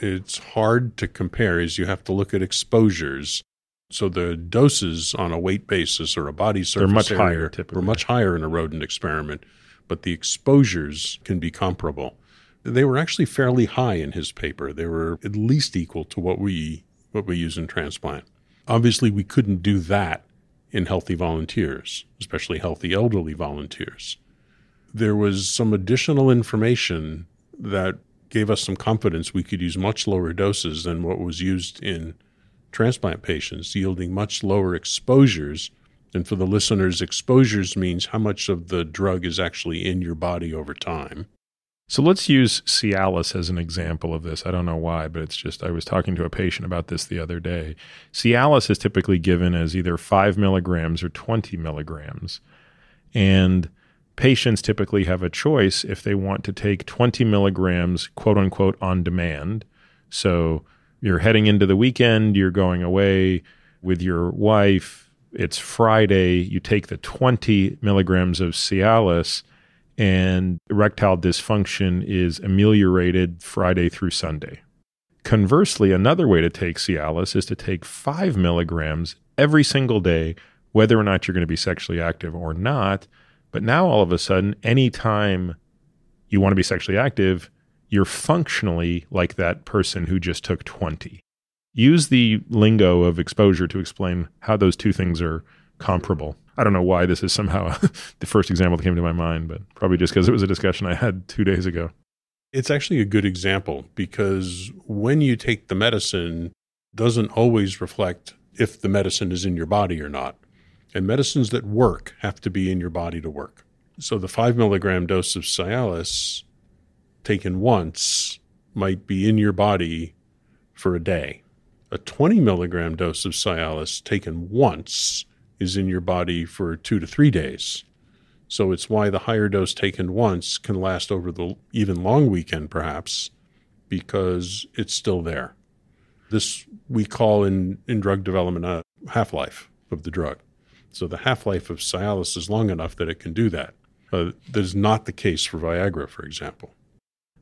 It's hard to compare as you have to look at exposures. So the doses on a weight basis or a body surface
They're much
area
higher typically.
were much higher in a rodent experiment, but the exposures can be comparable. They were actually fairly high in his paper. They were at least equal to what we what we use in transplant. Obviously, we couldn't do that in healthy volunteers, especially healthy elderly volunteers. There was some additional information that gave us some confidence we could use much lower doses than what was used in transplant patients, yielding much lower exposures. And for the listeners, exposures means how much of the drug is actually in your body over time.
So let's use Cialis as an example of this. I don't know why, but it's just I was talking to a patient about this the other day. Cialis is typically given as either five milligrams or 20 milligrams. And patients typically have a choice if they want to take 20 milligrams, quote unquote, on demand. So you're heading into the weekend, you're going away with your wife, it's Friday, you take the 20 milligrams of Cialis and erectile dysfunction is ameliorated Friday through Sunday. Conversely, another way to take Cialis is to take five milligrams every single day, whether or not you're going to be sexually active or not. But now all of a sudden, anytime you want to be sexually active, you're functionally like that person who just took 20. Use the lingo of exposure to explain how those two things are comparable. I don't know why this is somehow the first example that came to my mind, but probably just because it was a discussion I had two days ago.
It's actually a good example because when you take the medicine, doesn't always reflect if the medicine is in your body or not. And medicines that work have to be in your body to work. So the five milligram dose of Cialis taken once might be in your body for a day. A 20 milligram dose of Cialis taken once is in your body for two to three days. So it's why the higher dose taken once can last over the even long weekend, perhaps, because it's still there. This we call in, in drug development a half life of the drug. So the half life of Cialis is long enough that it can do that. Uh, that is not the case for Viagra, for example.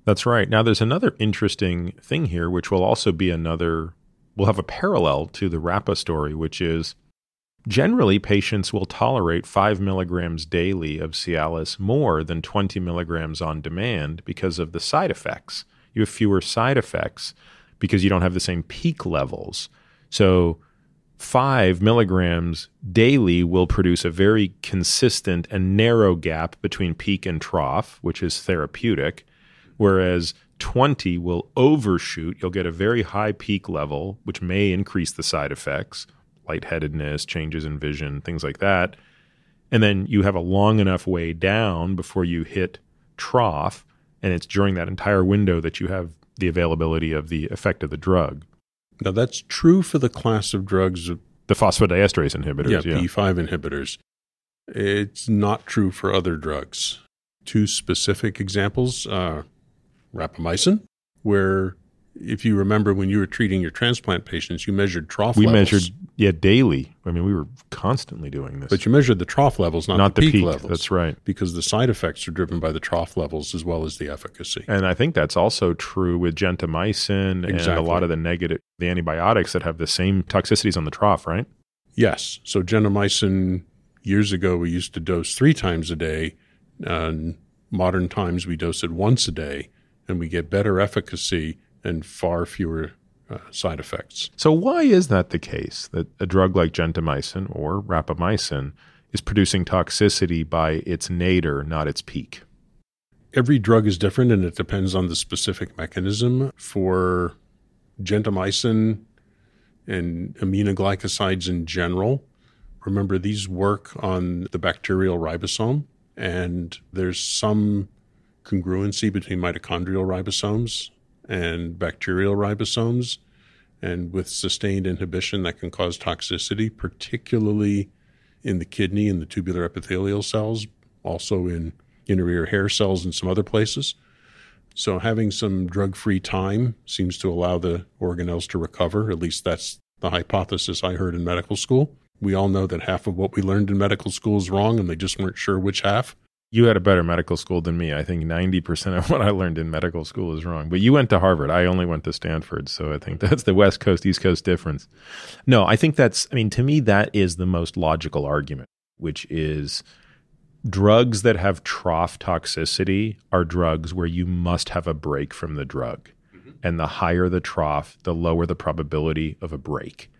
That's right. Now, there's another interesting thing here, which will also be another, will have a parallel to the Rapa story, which is generally patients will tolerate five milligrams daily of Cialis more than 20 milligrams on demand because of the side effects. You have fewer side effects because you don't have the same peak levels. So, five milligrams daily will produce a very consistent and narrow gap between peak and trough, which is therapeutic whereas 20 will overshoot. You'll get a very high peak level, which may increase the side effects, lightheadedness, changes in vision, things like that. And then you have a long enough way down before you hit trough. And it's during that entire window that you have the availability of the effect of the drug.
Now, that's true for the class of drugs.
The phosphodiesterase inhibitors.
Yeah, yeah. P5 inhibitors. It's not true for other drugs. Two specific examples uh, rapamycin, where if you remember when you were treating your transplant patients, you measured trough levels.
we
levels.
measured, yeah, daily. I mean, we were constantly doing this.
But you measured the trough levels, not,
not
the,
the
peak,
peak,
levels.
That's right.
Because the side effects are driven by the trough levels as well as the efficacy.
And I think that's also true with gentamicin and a lot of the negative, the antibiotics that have the same toxicities on the trough, right?
Yes. So gentamicin, years ago, we used to dose three times a day. And modern times, we dose it once a day and we get better efficacy and far fewer uh, side effects.
So, why is that the case that a drug like gentamicin or rapamycin is producing toxicity by its nadir, not its peak?
Every drug is different and it depends on the specific mechanism. For gentamicin and aminoglycosides in general, remember these work on the bacterial ribosome, and there's some congruency between mitochondrial ribosomes and bacterial ribosomes. And with sustained inhibition, that can cause toxicity, particularly in the kidney and the tubular epithelial cells, also in inner ear hair cells and some other places. So, having some drug free time seems to allow the organelles to recover. At least that's the hypothesis I heard in medical school. We all know that half of what we learned in medical school is wrong, and they just weren't sure which half
you had a better medical school than me. I think 90% of what I learned in medical school is wrong. But you went to Harvard. I only went to Stanford. So I think that's the West Coast, East Coast difference. No, I think that's, I mean, to me, that is the most logical argument, which is drugs that have trough toxicity are drugs where you must have a break from the drug. Mm-hmm. And the higher the trough, the lower the probability of a break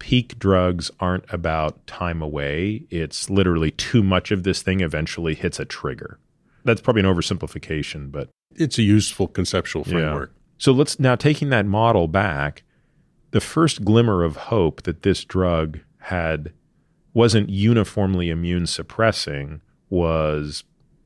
peak drugs aren't about time away. It's literally too much of this thing eventually hits a trigger. That's probably an oversimplification, but
it's a useful conceptual framework. Yeah.
So let's now taking that model back, the first glimmer of hope that this drug had wasn't uniformly immune suppressing was,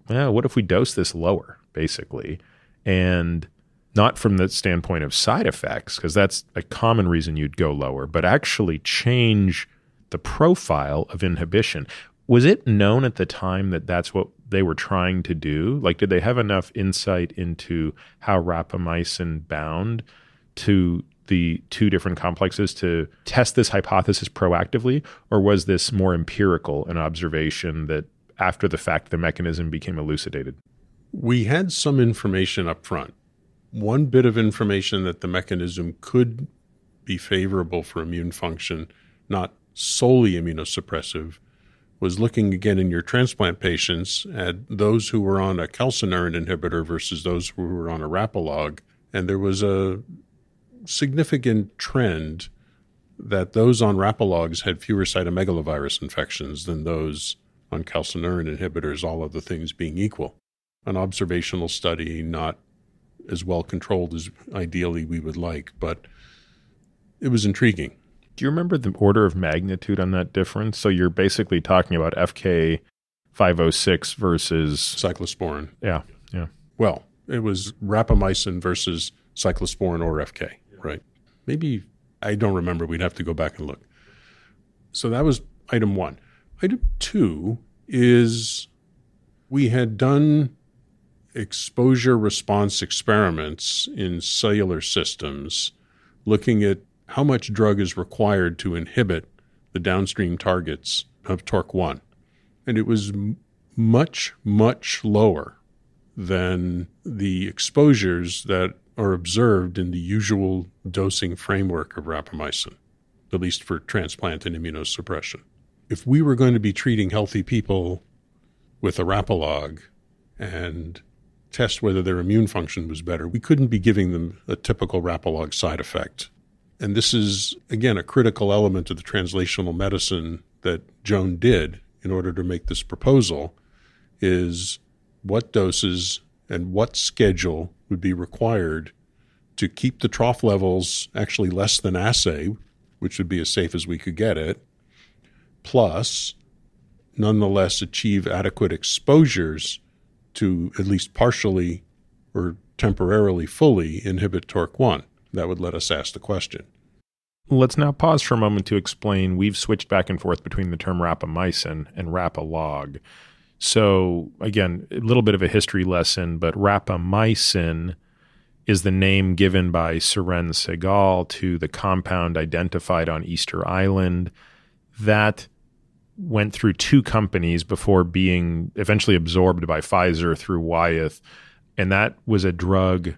well, what if we dose this lower, basically? And not from the standpoint of side effects, because that's a common reason you'd go lower, but actually change the profile of inhibition. Was it known at the time that that's what they were trying to do? Like, did they have enough insight into how rapamycin bound to the two different complexes to test this hypothesis proactively? Or was this more empirical, an observation that after the fact the mechanism became elucidated?
We had some information up front one bit of information that the mechanism could be favorable for immune function, not solely immunosuppressive, was looking again in your transplant patients at those who were on a calcineurin inhibitor versus those who were on a rapalog. And there was a significant trend that those on rapalogs had fewer cytomegalovirus infections than those on calcineurin inhibitors, all other things being equal. An observational study, not as well controlled as ideally we would like, but it was intriguing.
Do you remember the order of magnitude on that difference? So you're basically talking about FK 506 versus
cyclosporin.
Yeah, yeah.
Well, it was rapamycin versus cyclosporin or FK, right? Maybe I don't remember. We'd have to go back and look. So that was item one. Item two is We had done exposure response experiments in cellular systems looking at how much drug is required to inhibit the downstream targets of TORC1. And it was m- much, much lower than the exposures that are observed in the usual dosing framework of rapamycin, at least for transplant and immunosuppression. If we were going to be treating healthy people with a rapalog and test whether their immune function was better, we couldn't be giving them a typical rapalog side effect. And this is, again, a critical element of the translational medicine that Joan did in order to make this proposal is what doses and what schedule would be required to keep the trough levels actually less than assay, which would be as safe as we could get it, plus nonetheless achieve adequate exposures to at least partially or temporarily fully inhibit TORC1. That would let us ask the question.
Let's now pause for a moment to explain. We've switched back and forth between the term rapamycin and rapalog. So, again, a little bit of a history lesson, but rapamycin is the name given by Suren Sehgal to the compound identified on Easter Island that went through two companies before being eventually absorbed by Pfizer through Wyeth. And that was a drug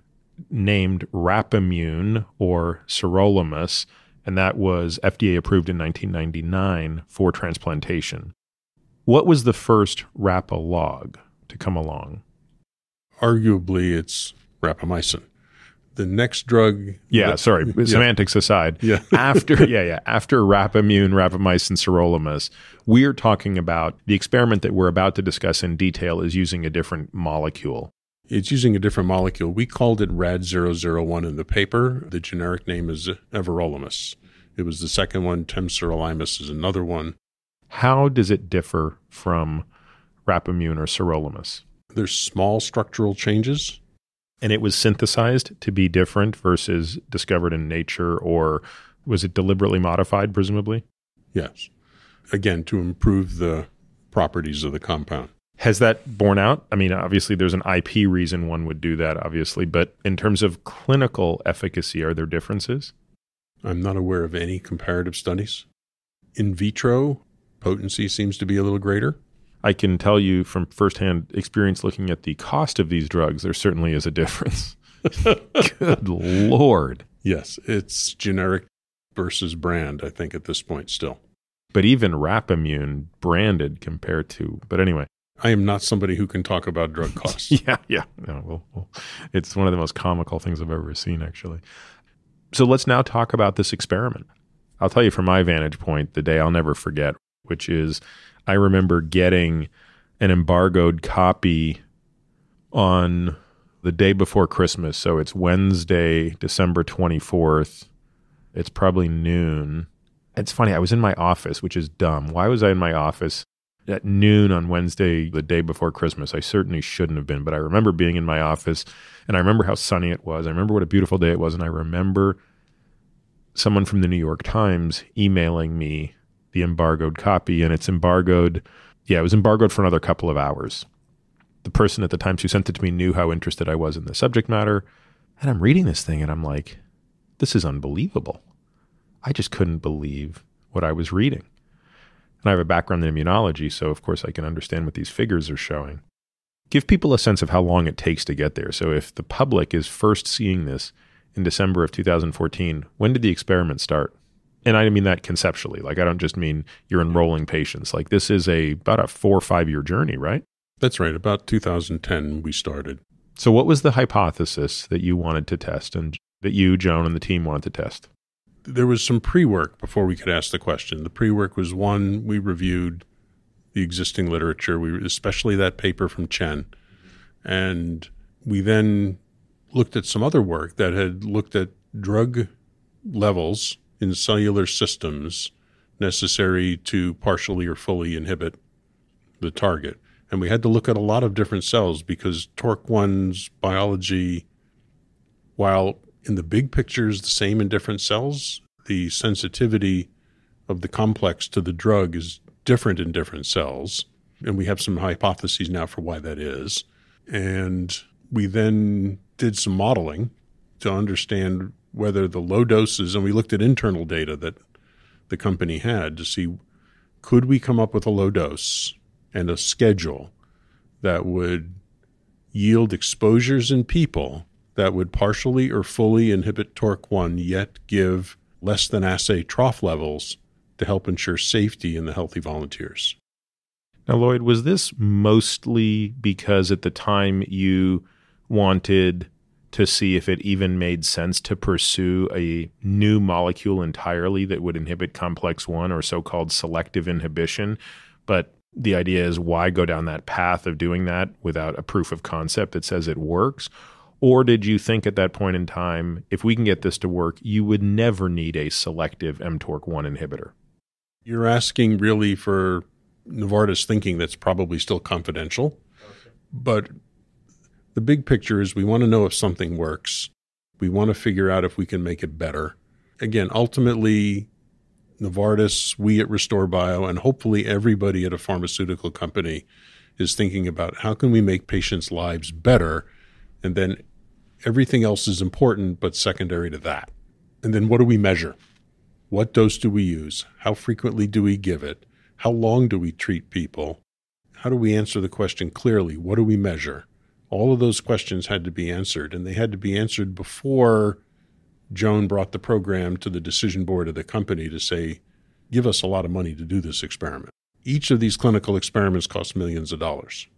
named Rapamune or sirolimus, and that was FDA approved in 1999 for transplantation. What was the first rapalog to come along?
Arguably, it's rapamycin. The next drug.
Yeah,
that-
sorry,
yeah.
semantics aside.
Yeah.
after yeah, yeah, after rapamune, rapamycin, sirolimus, we're talking about the experiment that we're about to discuss in detail is using a different molecule.
It's using a different molecule. We called it RAD001 in the paper. The generic name is everolimus. It was the second one. Temsirolimus is another one.
How does it differ from rapamune or sirolimus?
There's small structural changes.
And it was synthesized to be different versus discovered in nature, or was it deliberately modified, presumably?
Yes. Again, to improve the properties of the compound.
Has that borne out? I mean, obviously, there's an IP reason one would do that, obviously, but in terms of clinical efficacy, are there differences?
I'm not aware of any comparative studies. In vitro, potency seems to be a little greater.
I can tell you from firsthand experience looking at the cost of these drugs, there certainly is a difference. Good Lord.
Yes, it's generic versus brand, I think, at this point still.
But even Rapamune branded compared to, but anyway.
I am not somebody who can talk about drug costs.
Yeah, yeah. No, well, well, it's one of the most comical things I've ever seen, actually. So let's now talk about this experiment. I'll tell you from my vantage point, the day I'll never forget, which is I remember getting an embargoed copy on the day before Christmas. So it's Wednesday, December 24th. It's probably noon. It's funny, I was in my office, which is dumb. Why was I in my office at noon on Wednesday, the day before Christmas? I certainly shouldn't have been, but I remember being in my office and I remember how sunny it was. I remember what a beautiful day it was. And I remember someone from the New York Times emailing me the embargoed copy, and it's embargoed. Yeah, it was embargoed for another couple of hours. The person at the time who sent it to me knew how interested I was in the subject matter. And I'm reading this thing and I'm like, this is unbelievable. I just couldn't believe what I was reading. And I have a background in immunology, so of course I can understand what these figures are showing. Give people a sense of how long it takes to get there. So if the public is first seeing this in December of 2014, when did the experiment start? And I mean that conceptually. Like I don't just mean you're enrolling patients. Like this is a about a 4 or 5 year journey, right?
That's right. About 2010, we started.
So what was the hypothesis that you wanted to test and that you, Joan, and the team wanted to test?
There was some pre work before we could ask the question. The pre work was one, we reviewed the existing literature, we, especially that paper from Chen. And we then looked at some other work that had looked at drug levels in cellular systems necessary to partially or fully inhibit the target. And we had to look at a lot of different cells because TORC1's biology, while in the big picture is the same in different cells, the sensitivity of the complex to the drug is different in different cells. And we have some hypotheses now for why that is. And we then did some modeling to understand whether the low doses, and we looked at internal data that the company had to see could we come up with a low dose and a schedule that would yield exposures in people that would partially or fully inhibit TORC1, yet give less than assay trough levels to help ensure safety in the healthy volunteers.
Now, Lloyd, was this mostly because at the time you wanted to see if it even made sense to pursue a new molecule entirely that would inhibit complex 1 or so called selective inhibition? But the idea is why go down that path of doing that without a proof of concept that says it works? Or did you think at that point in time, if we can get this to work, you would never need a selective mTORC1 inhibitor?
You're asking really for Novartis thinking that's probably still confidential. Okay. But the big picture is we want to know if something works. We want to figure out if we can make it better. Again, ultimately, Novartis, we at resTORbio, and hopefully everybody at a pharmaceutical company is thinking about how can we make patients' lives better and then everything else is important, but secondary to that. And then what do we measure? What dose do we use? How frequently do we give it? How long do we treat people? How do we answer the question clearly? What do we measure? All of those questions had to be answered, and they had to be answered before Joan brought the program to the decision board of the company to say, give us a lot of money to do this experiment. Each of these clinical experiments cost millions of dollars.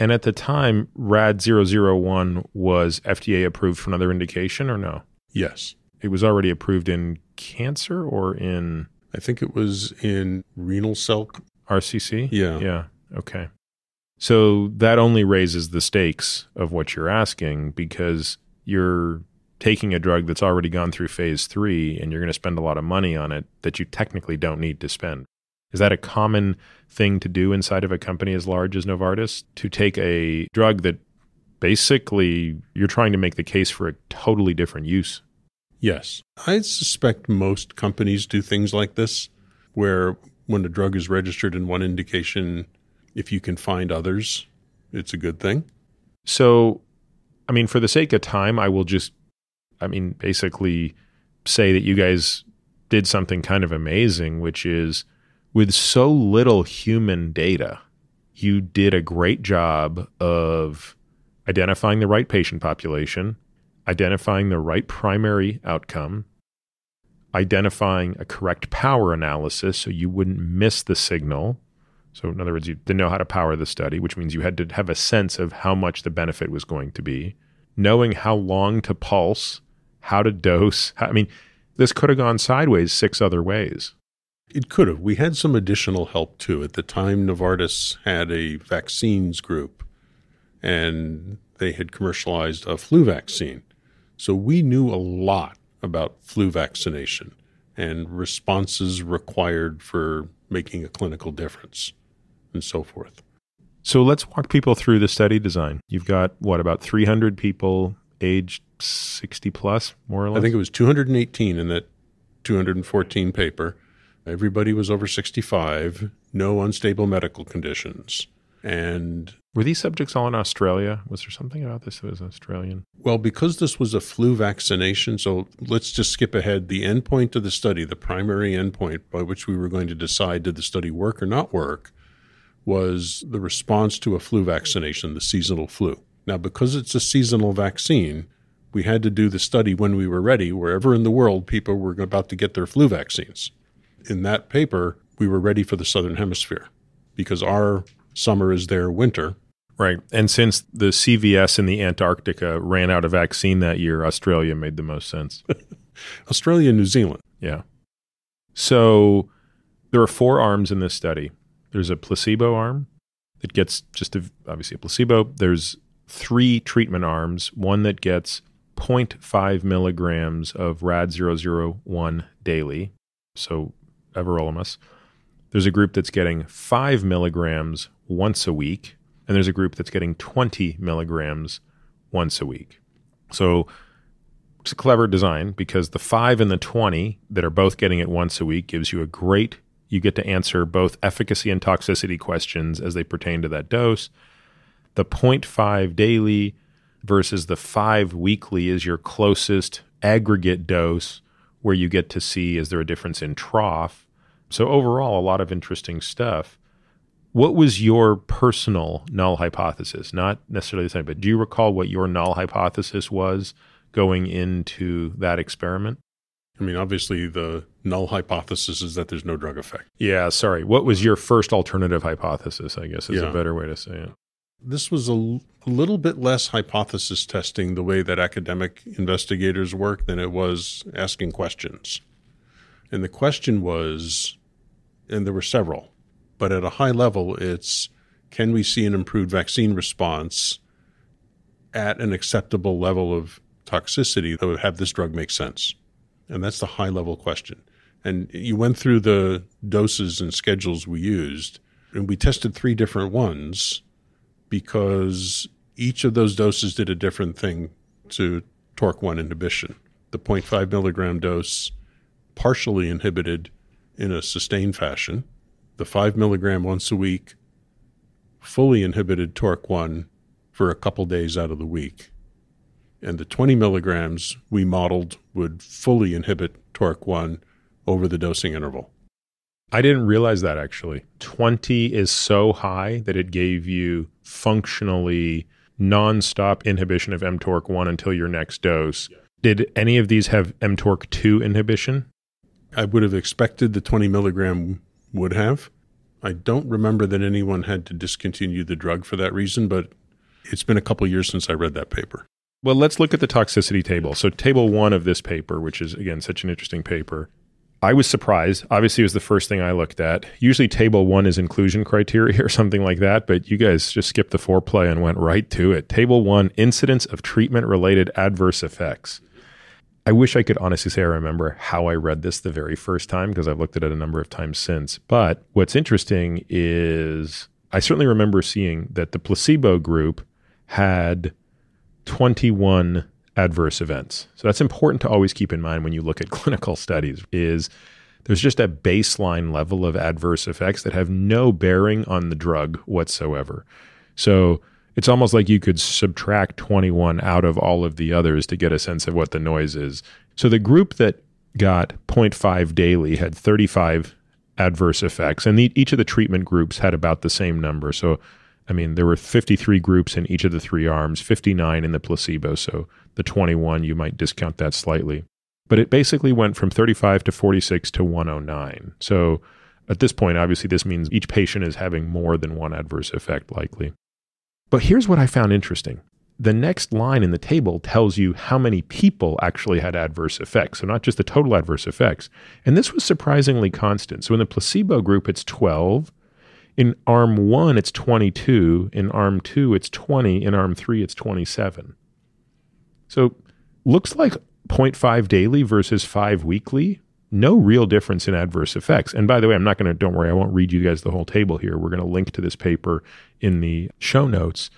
And at the time, RAD 001 was FDA approved for another indication or no?
Yes.
It was already approved in cancer or in.
I think it was in renal cell.
RCC?
Yeah.
Yeah. Okay. So that only raises the stakes of what you're asking because you're taking a drug that's already gone through phase three and you're going to spend a lot of money on it that you technically don't need to spend. Is that a common thing to do inside of a company as large as Novartis to take a drug that basically you're trying to make the case for a totally different use?
Yes. I suspect most companies do things like this where when a drug is registered in one indication, if you can find others, it's a good thing.
So, I mean, for the sake of time, I will just, I mean, basically say that you guys did something kind of amazing, which is with so little human data, you did a great job of identifying the right patient population, identifying the right primary outcome, identifying a correct power analysis so you wouldn't miss the signal. So, in other words, you didn't know how to power the study, which means you had to have a sense of how much the benefit was going to be, knowing how long to pulse, how to dose. How, I mean, this could have gone sideways six other ways.
It could have. We had some additional help too. At the time, Novartis had a vaccines group and they had commercialized a flu vaccine. So we knew a lot about flu vaccination and responses required for making a clinical difference and so forth.
So let's walk people through the study design. You've got what about 300 people aged 60 plus, more or less?
I think it was 218 in that 214 paper. Everybody was over 65, no unstable medical conditions. And
were these subjects all in Australia? Was there something about this that was Australian?
Well, because this was a flu vaccination, so let's just skip ahead. The endpoint of the study, the primary endpoint by which we were going to decide did the study work or not work, was the response to a flu vaccination, the seasonal flu. Now, because it's a seasonal vaccine, we had to do the study when we were ready, wherever in the world people were about to get their flu vaccines in that paper, we were ready for the Southern Hemisphere because our summer is their winter.
Right. And since the CVS in the Antarctica ran out of vaccine that year, Australia made the most sense.
Australia and New Zealand.
Yeah. So there are four arms in this study there's a placebo arm that gets just a, obviously a placebo. There's three treatment arms one that gets 0.5 milligrams of RAD001 daily. So everolimus. There's a group that's getting five milligrams once a week, and there's a group that's getting 20 milligrams once a week. So it's a clever design because the five and the 20 that are both getting it once a week gives you a great You get to answer both efficacy and toxicity questions as they pertain to that dose. The 0.5 daily versus the 5 weekly is your closest aggregate dose where you get to see is there a difference in trough. So, overall, a lot of interesting stuff. What was your personal null hypothesis? Not necessarily the same, but do you recall what your null hypothesis was going into that experiment?
I mean, obviously, the null hypothesis is that there's no drug effect.
Yeah, sorry. What was your first alternative hypothesis? I guess is
Yeah.
a better way to say it.
This was a, l- a little bit less hypothesis testing the way that academic investigators work than it was asking questions. And the question was, and there were several, but at a high level, it's can we see an improved vaccine response at an acceptable level of toxicity that would have this drug make sense? And that's the high level question. And you went through the doses and schedules we used, and we tested three different ones because each of those doses did a different thing to TORC 1 inhibition. The 0.5 milligram dose partially inhibited in a sustained fashion. The 5 milligram once a week fully inhibited TORC 1 for a couple days out of the week. And the 20 milligrams we modeled would fully inhibit TORC1 over the dosing interval.
I didn't realize that actually. 20 is so high that it gave you functionally nonstop inhibition of mTORC1 until your next dose. Did any of these have mTORC2 inhibition?
I would have expected the 20 milligram would have. I don't remember that anyone had to discontinue the drug for that reason, but it's been a couple years since I read that paper.
Well, let's look at the toxicity table. So, table one of this paper, which is, again, such an interesting paper. I was surprised. Obviously, it was the first thing I looked at. Usually, table one is inclusion criteria or something like that, but you guys just skipped the foreplay and went right to it. Table one incidence of treatment related adverse effects. I wish I could honestly say I remember how I read this the very first time because I've looked at it a number of times since. But what's interesting is I certainly remember seeing that the placebo group had 21 adverse events. So that's important to always keep in mind when you look at clinical studies is there's just a baseline level of adverse effects that have no bearing on the drug whatsoever. So it's almost like you could subtract 21 out of all of the others to get a sense of what the noise is. So the group that got 0.5 daily had 35 adverse effects, and the, each of the treatment groups had about the same number. So, I mean, there were 53 groups in each of the three arms, 59 in the placebo. So the 21, you might discount that slightly. But it basically went from 35 to 46 to 109. So at this point, obviously, this means each patient is having more than one adverse effect, likely. But here's what I found interesting. The next line in the table tells you how many people actually had adverse effects. So, not just the total adverse effects. And this was surprisingly constant. So, in the placebo group, it's 12. In arm one, it's 22. In arm two, it's 20. In arm three, it's 27. So, looks like 0.5 daily versus 5 weekly. No real difference in adverse effects. And by the way, I'm not going to, don't worry, I won't read you guys the whole table here. We're going to link to this paper in the show notes.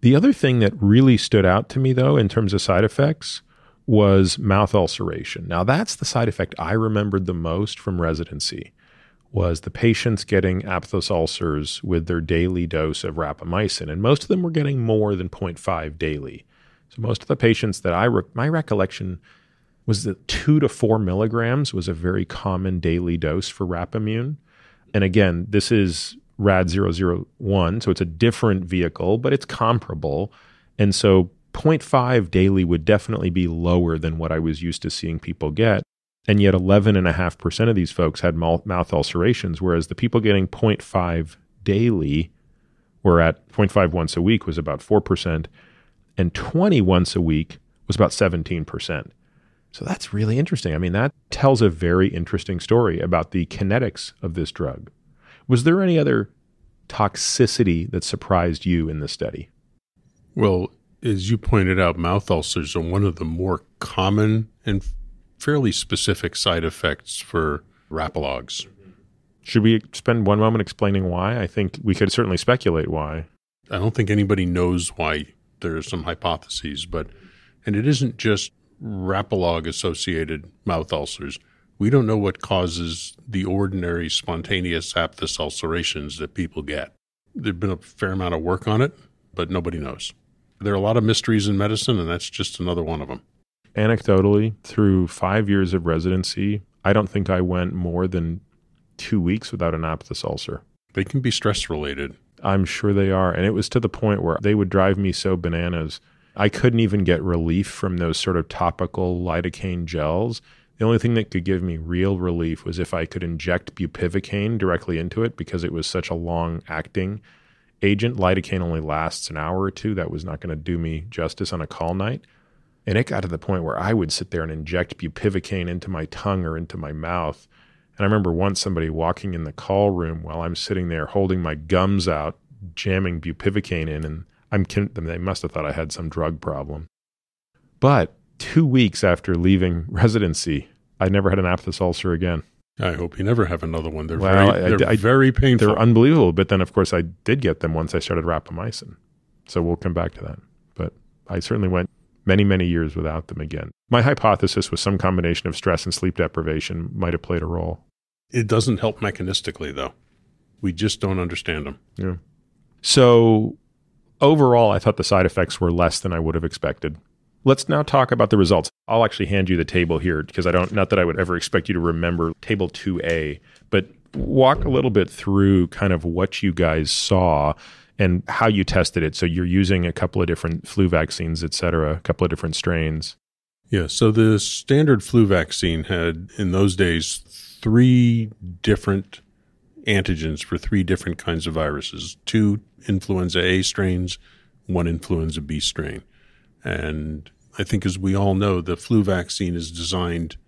The other thing that really stood out to me, though, in terms of side effects, was mouth ulceration. Now, that's the side effect I remembered the most from residency was the patients getting aphthous ulcers with their daily dose of rapamycin, and most of them were getting more than 0.5 daily. So most of the patients that I re- my recollection was that two to four milligrams was a very common daily dose for Rapamune. And again, this is RAD 001, so it's a different vehicle, but it's comparable. And so 0.5 daily would definitely be lower than what I was used to seeing people get. And yet 11.5% of these folks had mouth ulcerations, whereas the people getting 0.5 daily were at 0.5 once a week was about 4%, and 20 once a week was about 17%. So that's really interesting. I mean, that tells a very interesting story about the kinetics of this drug. Was there any other toxicity that surprised you in the study?
Well, as you pointed out, mouth ulcers are one of the more common and fairly specific side effects for rapalogs.
Should we spend one moment explaining why? I think we could certainly speculate why.
I don't think anybody knows why. There are some hypotheses, but and it isn't just rapalog associated mouth ulcers. We don't know what causes the ordinary spontaneous aphthous ulcerations that people get. There's been a fair amount of work on it, but nobody knows. There are a lot of mysteries in medicine, and that's just another one of them.
Anecdotally, through five years of residency, I don't think I went more than two weeks without an aphthous ulcer.
They can be stress related.
I'm sure they are. And it was to the point where they would drive me so bananas. I couldn't even get relief from those sort of topical lidocaine gels. The only thing that could give me real relief was if I could inject bupivacaine directly into it because it was such a long acting agent. Lidocaine only lasts an hour or two. That was not going to do me justice on a call night. And it got to the point where I would sit there and inject bupivacaine into my tongue or into my mouth. And I remember once somebody walking in the call room while I'm sitting there holding my gums out, jamming bupivacaine in, and I'm they must have thought I had some drug problem. But two weeks after leaving residency, I never had an aphthous ulcer again.
I hope you never have another one. They're well, very, they're I, I, very painful.
They're unbelievable. But then, of course, I did get them once I started rapamycin. So we'll come back to that. But I certainly went many, many years without them again. My hypothesis was some combination of stress and sleep deprivation might have played a role.
It doesn't help mechanistically, though. We just don't understand them.
Yeah. So overall, I thought the side effects were less than I would have expected. Let's now talk about the results. I'll actually hand you the table here because I don't, not that I would ever expect you to remember table 2A, but walk a little bit through kind of what you guys saw and how you tested it. So you're using a couple of different flu vaccines, et cetera, a couple of different strains.
Yeah. So the standard flu vaccine had, in those days, three different antigens for three different kinds of viruses two influenza A strains, one influenza B strain. And I think, as we all know, the flu vaccine is designed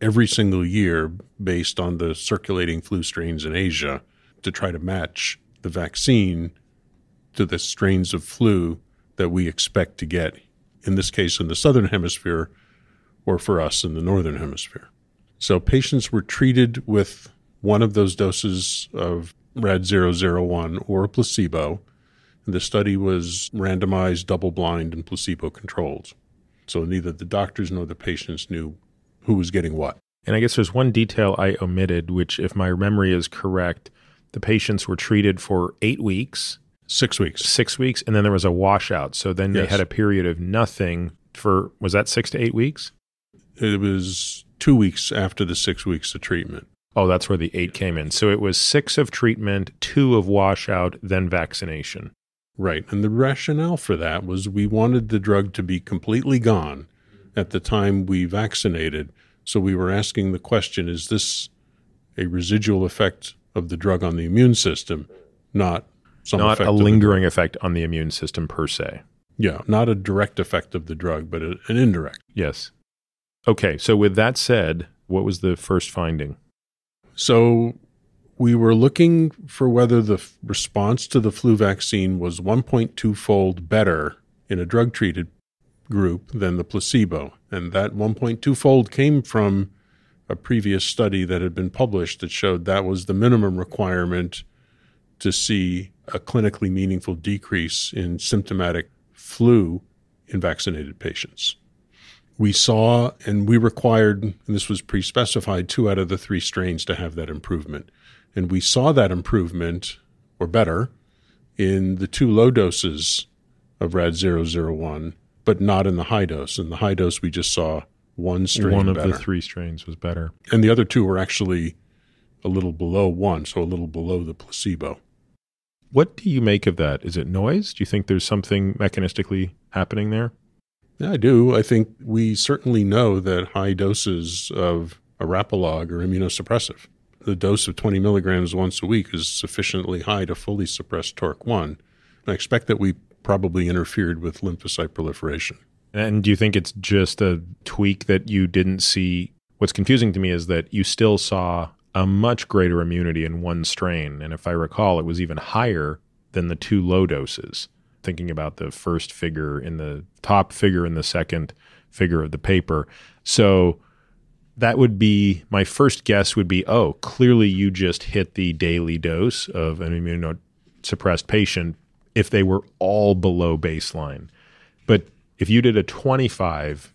every single year based on the circulating flu strains in Asia to try to match the vaccine to the strains of flu that we expect to get, in this case, in the southern hemisphere, or for us in the northern hemisphere. So patients were treated with one of those doses of RAD 001 or a placebo. The study was randomized, double blind, and placebo controlled. So neither the doctors nor the patients knew who was getting what.
And I guess there's one detail I omitted, which, if my memory is correct, the patients were treated for eight weeks
Six weeks.
Six weeks, and then there was a washout. So then yes. they had a period of nothing for was that six to eight weeks?
It was two weeks after the six weeks of treatment.
Oh, that's where the eight came in. So it was six of treatment, two of washout, then vaccination.
Right. And the rationale for that was we wanted the drug to be completely gone at the time we vaccinated. So we were asking the question is this a residual effect of the drug on the immune system, not
not a lingering effect on the immune system per se.
Yeah, not a direct effect of the drug, but a, an indirect.
Yes. Okay, so with that said, what was the first finding?
So we were looking for whether the f- response to the flu vaccine was 1.2 fold better in a drug treated group than the placebo. And that 1.2 fold came from a previous study that had been published that showed that was the minimum requirement to see a clinically meaningful decrease in symptomatic flu in vaccinated patients. We saw and we required, and this was pre specified, two out of the three strains to have that improvement. And we saw that improvement, or better, in the two low doses of RAD 001, but not in the high dose. In the high dose, we just saw one strain.
One of
better.
the three strains was better.
And the other two were actually a little below one, so a little below the placebo.
What do you make of that? Is it noise? Do you think there's something mechanistically happening there?
Yeah, I do. I think we certainly know that high doses of rapalog are immunosuppressive. The dose of 20 milligrams once a week is sufficiently high to fully suppress TORC1. I expect that we probably interfered with lymphocyte proliferation.
And do you think it's just a tweak that you didn't see? What's confusing to me is that you still saw a much greater immunity in one strain. And if I recall, it was even higher than the two low doses. Thinking about the first figure in the top figure in the second figure of the paper. So that would be my first guess would be oh, clearly you just hit the daily dose of an immunosuppressed patient if they were all below baseline. But if you did a 25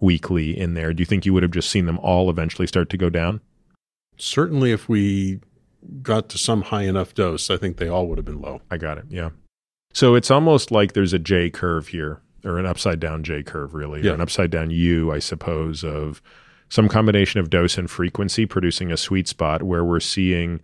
weekly in there, do you think you would have just seen them all eventually start to go down?
Certainly, if we got to some high enough dose, I think they all would have been low.
I got it. Yeah. So it's almost like there's a J curve here, or an upside down J curve, really,
Yeah.
or an upside down U, I suppose, of some combination of dose and frequency producing a sweet spot where we're seeing.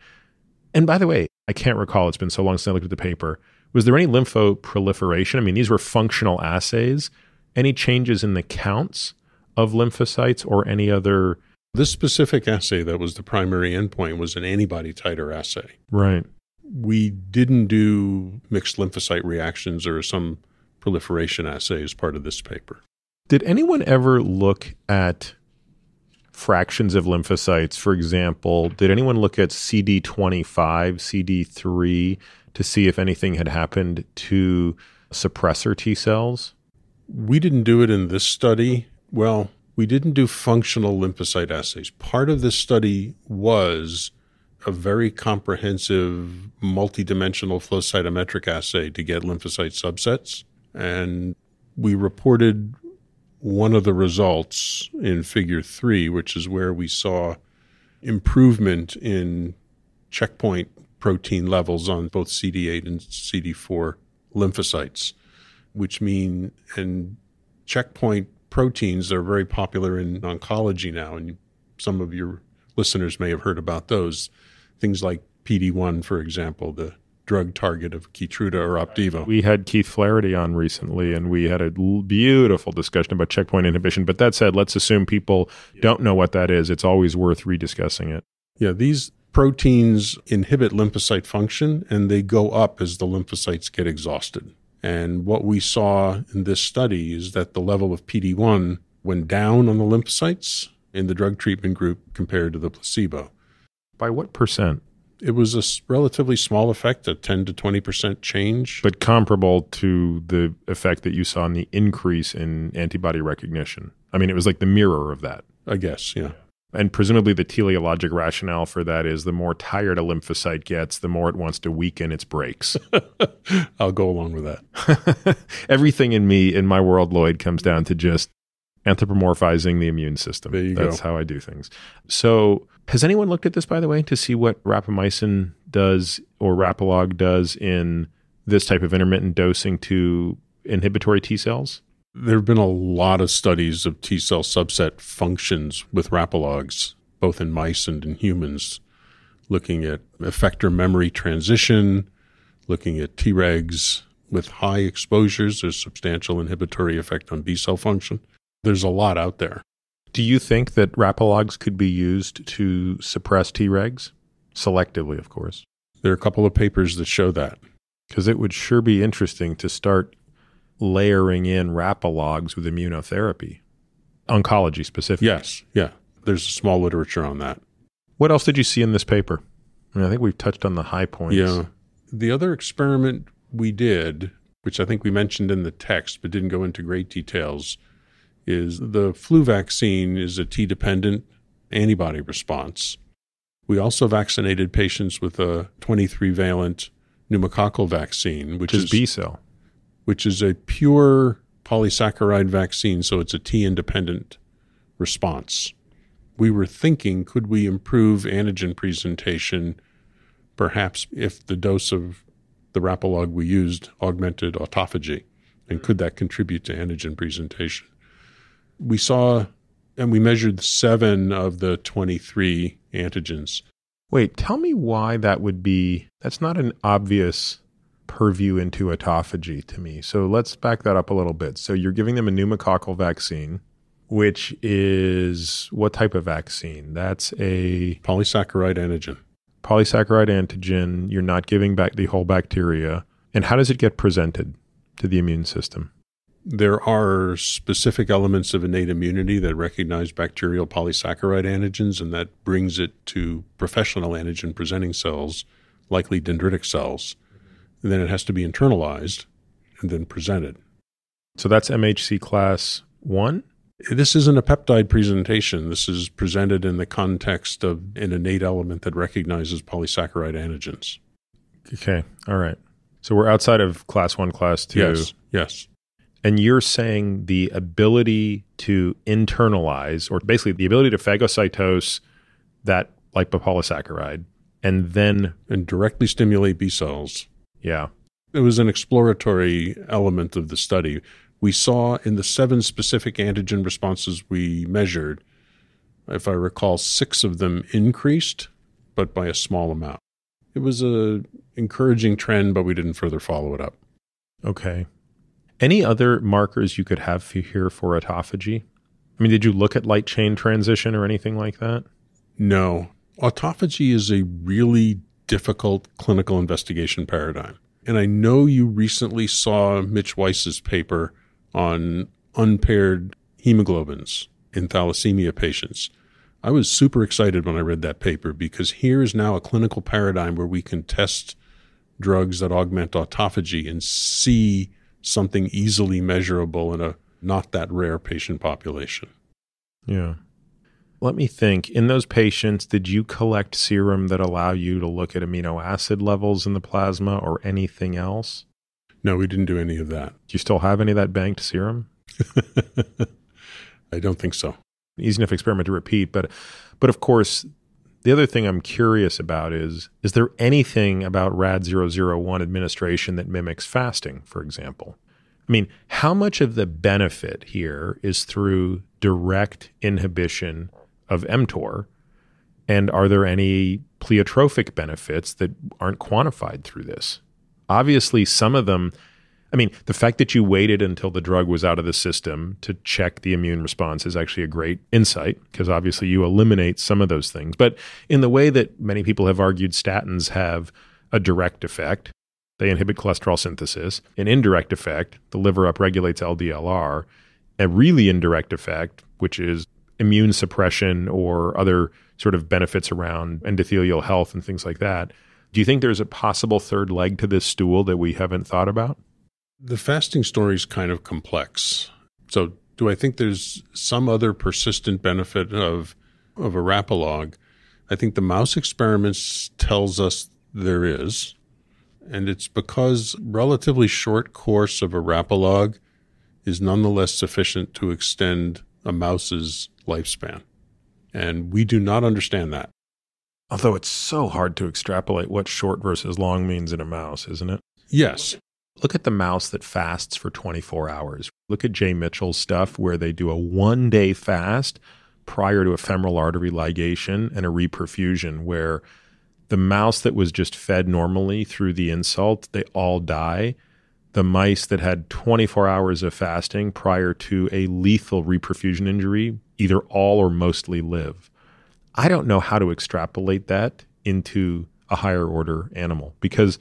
And by the way, I can't recall, it's been so long since I looked at the paper. Was there any lymphoproliferation? I mean, these were functional assays. Any changes in the counts of lymphocytes or any other?
This specific assay that was the primary endpoint was an antibody titer assay.
Right.
We didn't do mixed lymphocyte reactions or some proliferation assay as part of this paper.
Did anyone ever look at fractions of lymphocytes? For example, did anyone look at CD25, CD3 to see if anything had happened to suppressor T cells?
We didn't do it in this study. Well, we didn't do functional lymphocyte assays. Part of this study was a very comprehensive multidimensional flow cytometric assay to get lymphocyte subsets. And we reported one of the results in figure three, which is where we saw improvement in checkpoint protein levels on both CD8 and CD4 lymphocytes, which mean, and checkpoint proteins that are very popular in oncology now, and some of your listeners may have heard about those. Things like PD1, for example, the drug target of Keytruda or Opdivo.
We had Keith Flaherty on recently, and we had a beautiful discussion about checkpoint inhibition. But that said, let's assume people don't know what that is. It's always worth rediscussing it.
Yeah, these proteins inhibit lymphocyte function and they go up as the lymphocytes get exhausted. And what we saw in this study is that the level of PD1 went down on the lymphocytes in the drug treatment group compared to the placebo.
By what percent?
It was a relatively small effect, a 10 to 20% change.
But comparable to the effect that you saw in the increase in antibody recognition. I mean, it was like the mirror of that.
I guess, yeah.
And presumably, the teleologic rationale for that is the more tired a lymphocyte gets, the more it wants to weaken its brakes.
I'll go along with that.
Everything in me, in my world, Lloyd, comes down to just anthropomorphizing the immune system.
There you
That's
go.
how I do things. So, has anyone looked at this, by the way, to see what rapamycin does or rapalog does in this type of intermittent dosing to inhibitory T cells?
There have been a lot of studies of T cell subset functions with rapalogs, both in mice and in humans, looking at effector memory transition, looking at Tregs with high exposures. There's substantial inhibitory effect on B cell function. There's a lot out there.
Do you think that rapalogs could be used to suppress Tregs? Selectively, of course.
There are a couple of papers that show that.
Because it would sure be interesting to start layering in rapalogs with immunotherapy, oncology specifically.
Yes, yeah. There's a small literature on that.
What else did you see in this paper? I, mean, I think we've touched on the high points.
Yeah. The other experiment we did, which I think we mentioned in the text but didn't go into great details, is the flu vaccine is a T dependent antibody response. We also vaccinated patients with a 23 valent pneumococcal vaccine, which,
which is
is
B cell.
Which is a pure polysaccharide vaccine, so it's a T independent response. We were thinking, could we improve antigen presentation, perhaps if the dose of the rapalog we used augmented autophagy, and could that contribute to antigen presentation? We saw, and we measured seven of the 23 antigens.
Wait, tell me why that would be. That's not an obvious purview into autophagy to me. So let's back that up a little bit. So you're giving them a pneumococcal vaccine, which is what type of vaccine? That's a
Polysaccharide antigen.
polysaccharide antigen. You're not giving back the whole bacteria. And how does it get presented to the immune system?
There are specific elements of innate immunity that recognize bacterial polysaccharide antigens, and that brings it to professional antigen presenting cells, likely dendritic cells. Then it has to be internalized and then presented.
So that's MHC class one.
This isn't a peptide presentation. This is presented in the context of an innate element that recognizes polysaccharide antigens.
Okay. All right. So we're outside of class one, class two.
Yes, yes.
And you're saying the ability to internalize, or basically the ability to phagocytose that lipopolysaccharide and then
and directly stimulate B cells.
Yeah.
It was an exploratory element of the study. We saw in the seven specific antigen responses we measured, if I recall, six of them increased, but by a small amount. It was a encouraging trend, but we didn't further follow it up.
Okay. Any other markers you could have here for autophagy? I mean, did you look at light chain transition or anything like that?
No. Autophagy is a really difficult clinical investigation paradigm. And I know you recently saw Mitch Weiss's paper on unpaired hemoglobins in thalassemia patients. I was super excited when I read that paper because here is now a clinical paradigm where we can test drugs that augment autophagy and see something easily measurable in a not that rare patient population.
Yeah. Let me think. In those patients, did you collect serum that allow you to look at amino acid levels in the plasma or anything else?
No, we didn't do any of that.
Do you still have any of that banked serum?
I don't think so.
Easy enough experiment to repeat, but but of course, the other thing I'm curious about is is there anything about RAD 001 administration that mimics fasting, for example? I mean, how much of the benefit here is through direct inhibition of mTOR? And are there any pleiotropic benefits that aren't quantified through this? Obviously, some of them, I mean, the fact that you waited until the drug was out of the system to check the immune response is actually a great insight because obviously you eliminate some of those things. But in the way that many people have argued statins have a direct effect, they inhibit cholesterol synthesis. An indirect effect, the liver upregulates LDLR. A really indirect effect, which is immune suppression or other sort of benefits around endothelial health and things like that. Do you think there's a possible third leg to this stool that we haven't thought about?
The fasting story is kind of complex. So, do I think there's some other persistent benefit of of rapalog? I think the mouse experiments tells us there is, and it's because relatively short course of rapalog is nonetheless sufficient to extend a mouse's lifespan. And we do not understand that.
Although it's so hard to extrapolate what short versus long means in a mouse, isn't it?
Yes.
Look at the mouse that fasts for 24 hours. Look at Jay Mitchell's stuff where they do a one day fast prior to a femoral artery ligation and a reperfusion, where the mouse that was just fed normally through the insult, they all die. The mice that had 24 hours of fasting prior to a lethal reperfusion injury either all or mostly live. I don't know how to extrapolate that into a higher order animal because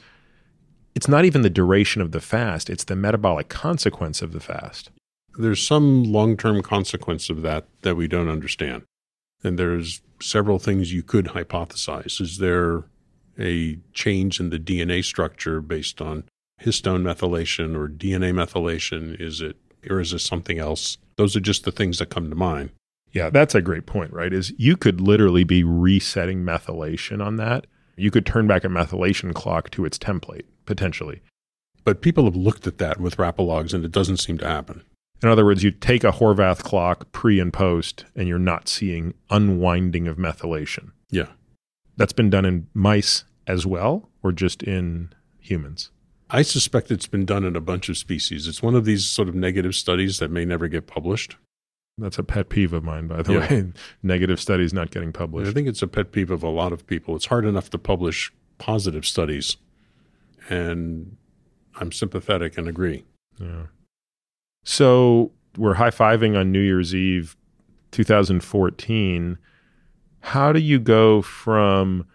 it's not even the duration of the fast, it's the metabolic consequence of the fast.
There's some long term consequence of that that we don't understand. And there's several things you could hypothesize. Is there a change in the DNA structure based on histone methylation or DNA methylation? Is it, or is it something else? Those are just the things that come to mind.
Yeah, that's a great point, right? Is you could literally be resetting methylation on that. You could turn back a methylation clock to its template, potentially.
But people have looked at that with rapalogs and it doesn't seem to happen.
In other words, you take a Horvath clock pre and post, and you're not seeing unwinding of methylation.
Yeah.
That's been done in mice as well, or just in humans?
I suspect it's been done in a bunch of species. It's one of these sort of negative studies that may never get published.
That's a pet peeve of mine, by the yeah. way. Negative studies not getting published.
I think it's a pet peeve of a lot of people. It's hard enough to publish positive studies. And I'm sympathetic and agree.
Yeah. So we're high fiving on New Year's Eve 2014. How do you go from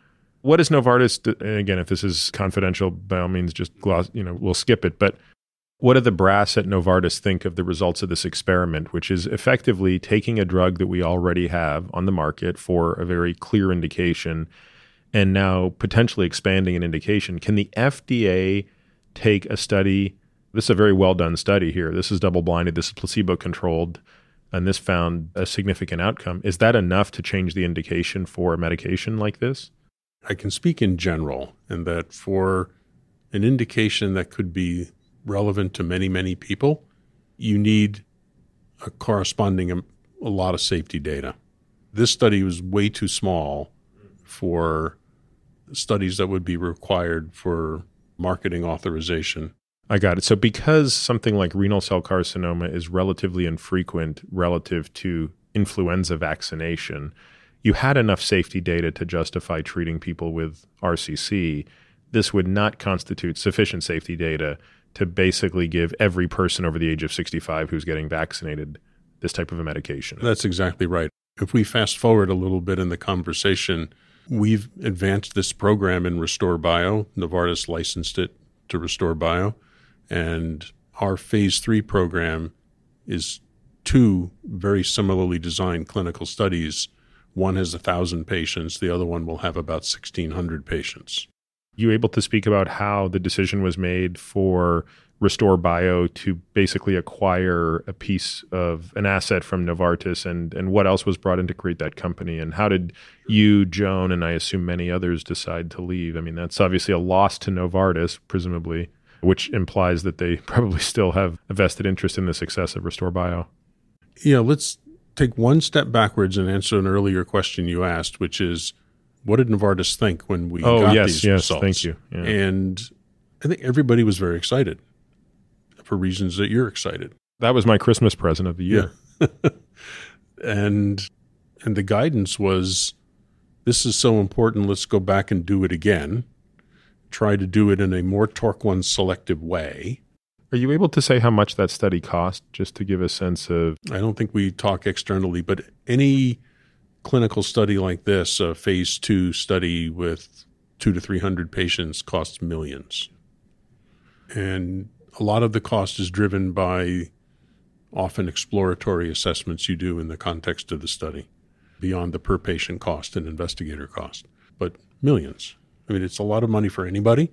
what is Novartis? And again, if this is confidential, by all means, just gloss, you know, we'll skip it. But what do the brass at Novartis think of the results of this experiment, which is effectively taking a drug that we already have on the market for a very clear indication and now potentially expanding an indication? Can the FDA take a study? This is a very well done study here. This is double blinded, this is placebo controlled, and this found a significant outcome. Is that enough to change the indication for a medication like this?
I can speak in general, and that for an indication that could be relevant to many, many people, you need a corresponding a, a lot of safety data. This study was way too small for studies that would be required for marketing authorization.
I got it. So, because something like renal cell carcinoma is relatively infrequent relative to influenza vaccination, you had enough safety data to justify treating people with RCC. This would not constitute sufficient safety data to basically give every person over the age of 65 who's getting vaccinated this type of a medication.
That's exactly right. If we fast forward a little bit in the conversation, we've advanced this program in resTORbio. Novartis licensed it to resTORbio. And our phase three program is two very similarly designed clinical studies. One has 1,000 patients, the other one will have about 1,600 patients.
You able to speak about how the decision was made for resTORbio to basically acquire a piece of an asset from Novartis and, and what else was brought in to create that company? And how did you, Joan, and I assume many others decide to leave? I mean, that's obviously a loss to Novartis, presumably, which implies that they probably still have a vested interest in the success of resTORbio.
Yeah, let's take one step backwards and answer an earlier question you asked, which is what did Novartis think when we
oh,
got
yes,
these
yes,
results?
Thank you. Yeah.
And I think everybody was very excited for reasons that you're excited.
That was my Christmas present of the year.
Yeah. and and the guidance was this is so important, let's go back and do it again. Try to do it in a more TORC1 selective way.
Are you able to say how much that study cost, just to give a sense of?
I don't think we talk externally, but any clinical study like this, a phase two study with two to 300 patients, costs millions. And a lot of the cost is driven by often exploratory assessments you do in the context of the study beyond the per patient cost and investigator cost, but millions. I mean, it's a lot of money for anybody,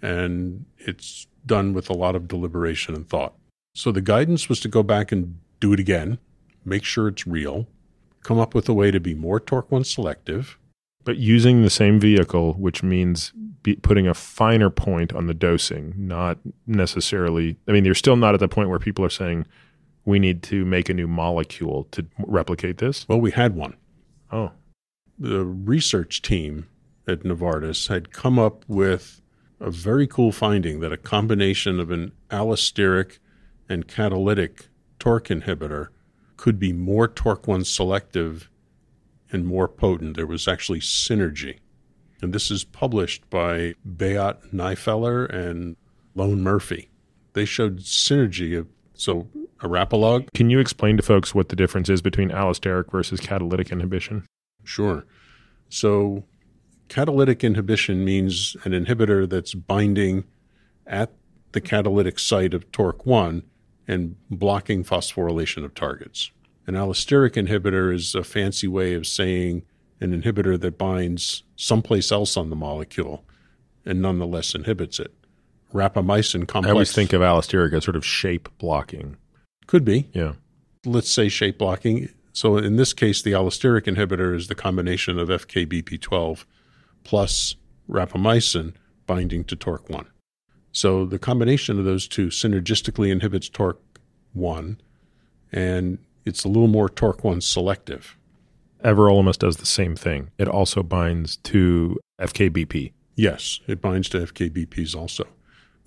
and it's done with a lot of deliberation and thought. So the guidance was to go back and do it again, make sure it's real, come up with a way to be more TORC one selective.
But using the same vehicle, which means putting a finer point on the dosing, not necessarily. I mean, you're still not at the point where people are saying we need to make a new molecule to replicate this.
Well, we had one.
Oh.
The research team at Novartis had come up with a very cool finding that a combination of an allosteric and catalytic TORC inhibitor could be more TORC one selective and more potent. There was actually synergy. And this is published by Beat Nyfeler and Leon Murphy. They showed synergy of so a rapalog.
Can you explain to folks what the difference is between allosteric versus catalytic inhibition?
Sure. So catalytic inhibition means an inhibitor that's binding at the catalytic site of TORC1 and blocking phosphorylation of targets. An allosteric inhibitor is a fancy way of saying an inhibitor that binds someplace else on the molecule and nonetheless inhibits it. Rapamycin complex.
I always think of allosteric as sort of shape blocking.
Could be.
Yeah.
Let's say shape blocking. So in this case, the allosteric inhibitor is the combination of FKBP12 plus rapamycin binding to TORC1. So the combination of those two synergistically inhibits TORC one, and it's a little more TORC one selective.
Everolimus does the same thing. It also binds to FKBP.
Yes, it binds to FKBPs also.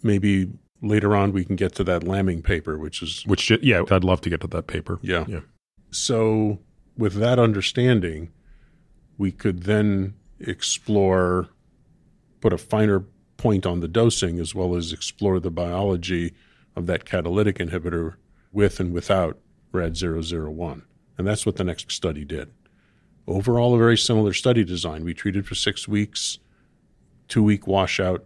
Maybe later on we can get to that Lamming paper, which is
which yeah, I'd love to get to that paper.
Yeah.
Yeah.
So with that understanding, we could then explore put a finer point on the dosing as well as explore the biology of that catalytic inhibitor with and without RAD 001. And that's what the next study did. Overall, a very similar study design. We treated for six weeks, two week washout,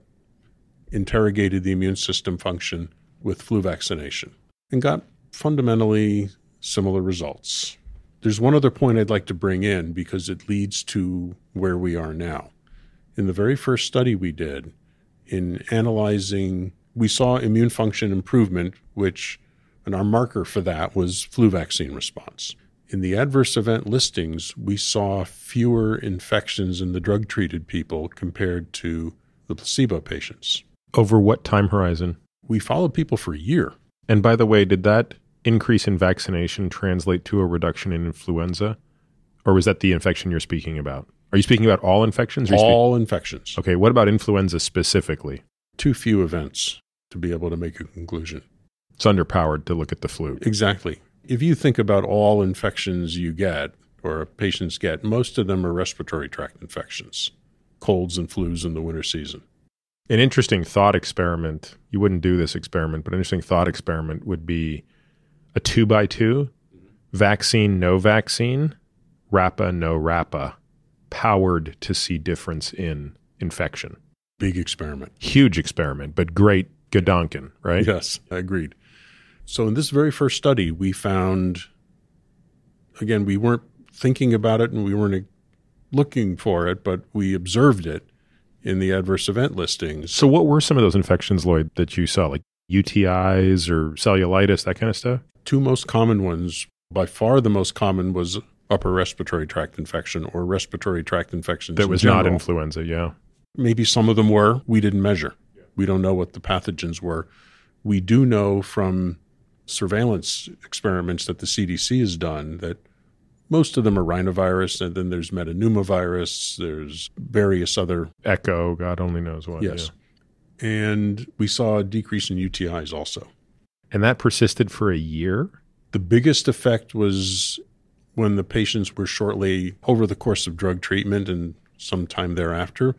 interrogated the immune system function with flu vaccination, and got fundamentally similar results. There's one other point I'd like to bring in because it leads to where we are now. In the very first study we did, in analyzing, we saw immune function improvement, which, and our marker for that was flu vaccine response. In the adverse event listings, we saw fewer infections in the drug treated people compared to the placebo patients.
Over what time horizon?
We followed people for a year.
And by the way, did that increase in vaccination translate to a reduction in influenza? Or was that the infection you're speaking about? Are you speaking about all infections? Or are you
All infections.
okay, what about influenza specifically?
Too few events to be able to make a conclusion.
It's underpowered to look at the flu.
Exactly. If you think about all infections you get or patients get, most of them are respiratory tract infections, colds and flus in the winter season.
An interesting thought experiment, you wouldn't do this experiment, but an interesting thought experiment would be a two by two vaccine, no vaccine, RAPA, no RAPA, powered to see difference in infection.
Big experiment.
Huge experiment, but great gedanken, right?
Yes, I agreed. So in this very first study, we found, again, we weren't thinking about it and we weren't looking for it, but we observed it in the adverse event listings.
So, what were some of those infections, Lloyd, that you saw, like UTIs or cellulitis, that kind of stuff?
Two most common ones, by far the most common was upper respiratory tract infection or respiratory tract infections.
That was not influenza, yeah.
Maybe some of them were. We didn't measure. We don't know what the pathogens were. We do know from surveillance experiments that the CDC has done that most of them are rhinovirus, and then there's metapneumovirus, there's various other.
Echo, God only knows what.
Yes.
yeah.
And we saw a decrease in UTIs also.
And that persisted for a year?
The biggest effect was when the patients were shortly over the course of drug treatment and sometime thereafter.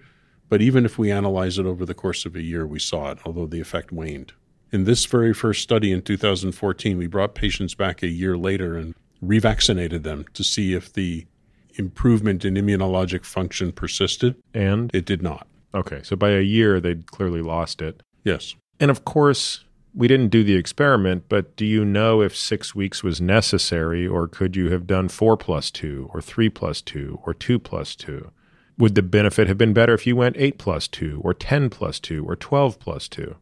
But even if we analyze it over the course of a year, we saw it, although the effect waned. In this very first study in 2014, we brought patients back a year later and revaccinated them to see if the improvement in immunologic function persisted.
And
It did not.
okay, so by a year, they'd clearly lost it.
Yes.
And of course, we didn't do the experiment, but do you know if six weeks was necessary, or could you have done four plus two, or three plus two, or two plus two? Would the benefit have been better if you went eight plus two, or 10 plus two, or 12 plus two?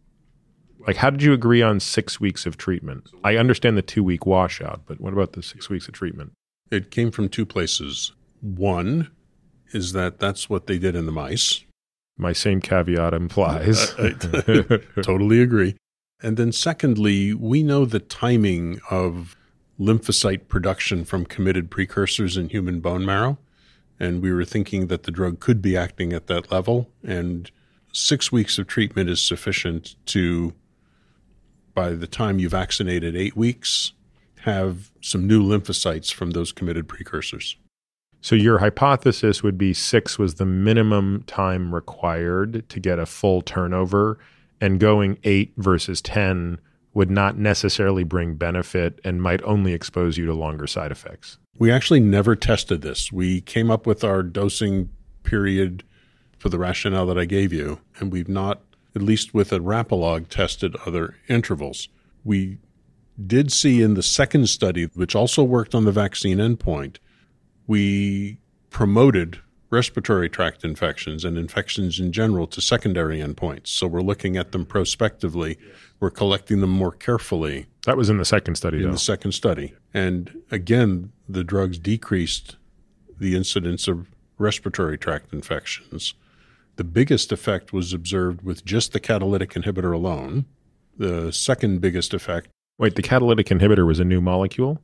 Like, how did you agree on six weeks of treatment? I understand the two week washout, but what about the six weeks of treatment?
It came from two places. One is that that's what they did in the mice.
My same caveat implies.
Uh, uh, totally agree. And then, secondly, we know the timing of lymphocyte production from committed precursors in human bone marrow. And we were thinking that the drug could be acting at that level. And six weeks of treatment is sufficient to, by the time you vaccinated eight weeks, have some new lymphocytes from those committed precursors.
So your hypothesis would be six was the minimum time required to get a full turnover, and going eight versus 10 would not necessarily bring benefit and might only expose you to longer side effects.
We actually never tested this. We came up with our dosing period for the rationale that I gave you, and we've not, at least with a Rapalog, tested other intervals. We did see in the second study, which also worked on the vaccine endpoint, we promoted respiratory tract infections and infections in general to secondary endpoints. So we're looking at them prospectively. We're collecting them more carefully
That was in the second study,
in
though.
the second study. And again, the drugs decreased the incidence of respiratory tract infections. The biggest effect was observed with just the catalytic inhibitor alone. The second biggest effect,
Wait, the catalytic inhibitor was a new molecule?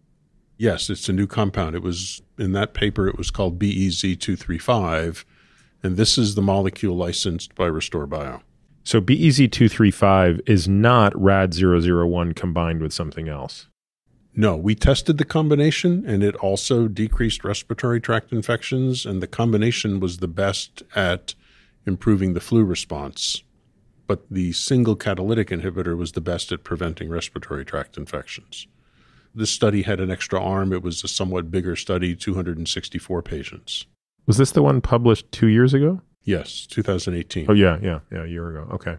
Yes, it's a new compound. It was in that paper, it was called E BEZ235. And this is the molecule licensed by resTORbio.
So E BEZ235 is not RAD001 combined with something else.
No, we tested the combination and it also decreased respiratory tract infections, and the combination was the best at improving the flu response. But the single catalytic inhibitor was the best at preventing respiratory tract infections. This study had an extra arm. It was a somewhat bigger study, 264 patients.
Was this the one published two years ago?
Yes, 2018.
Oh, yeah, yeah, yeah, a year ago. Okay.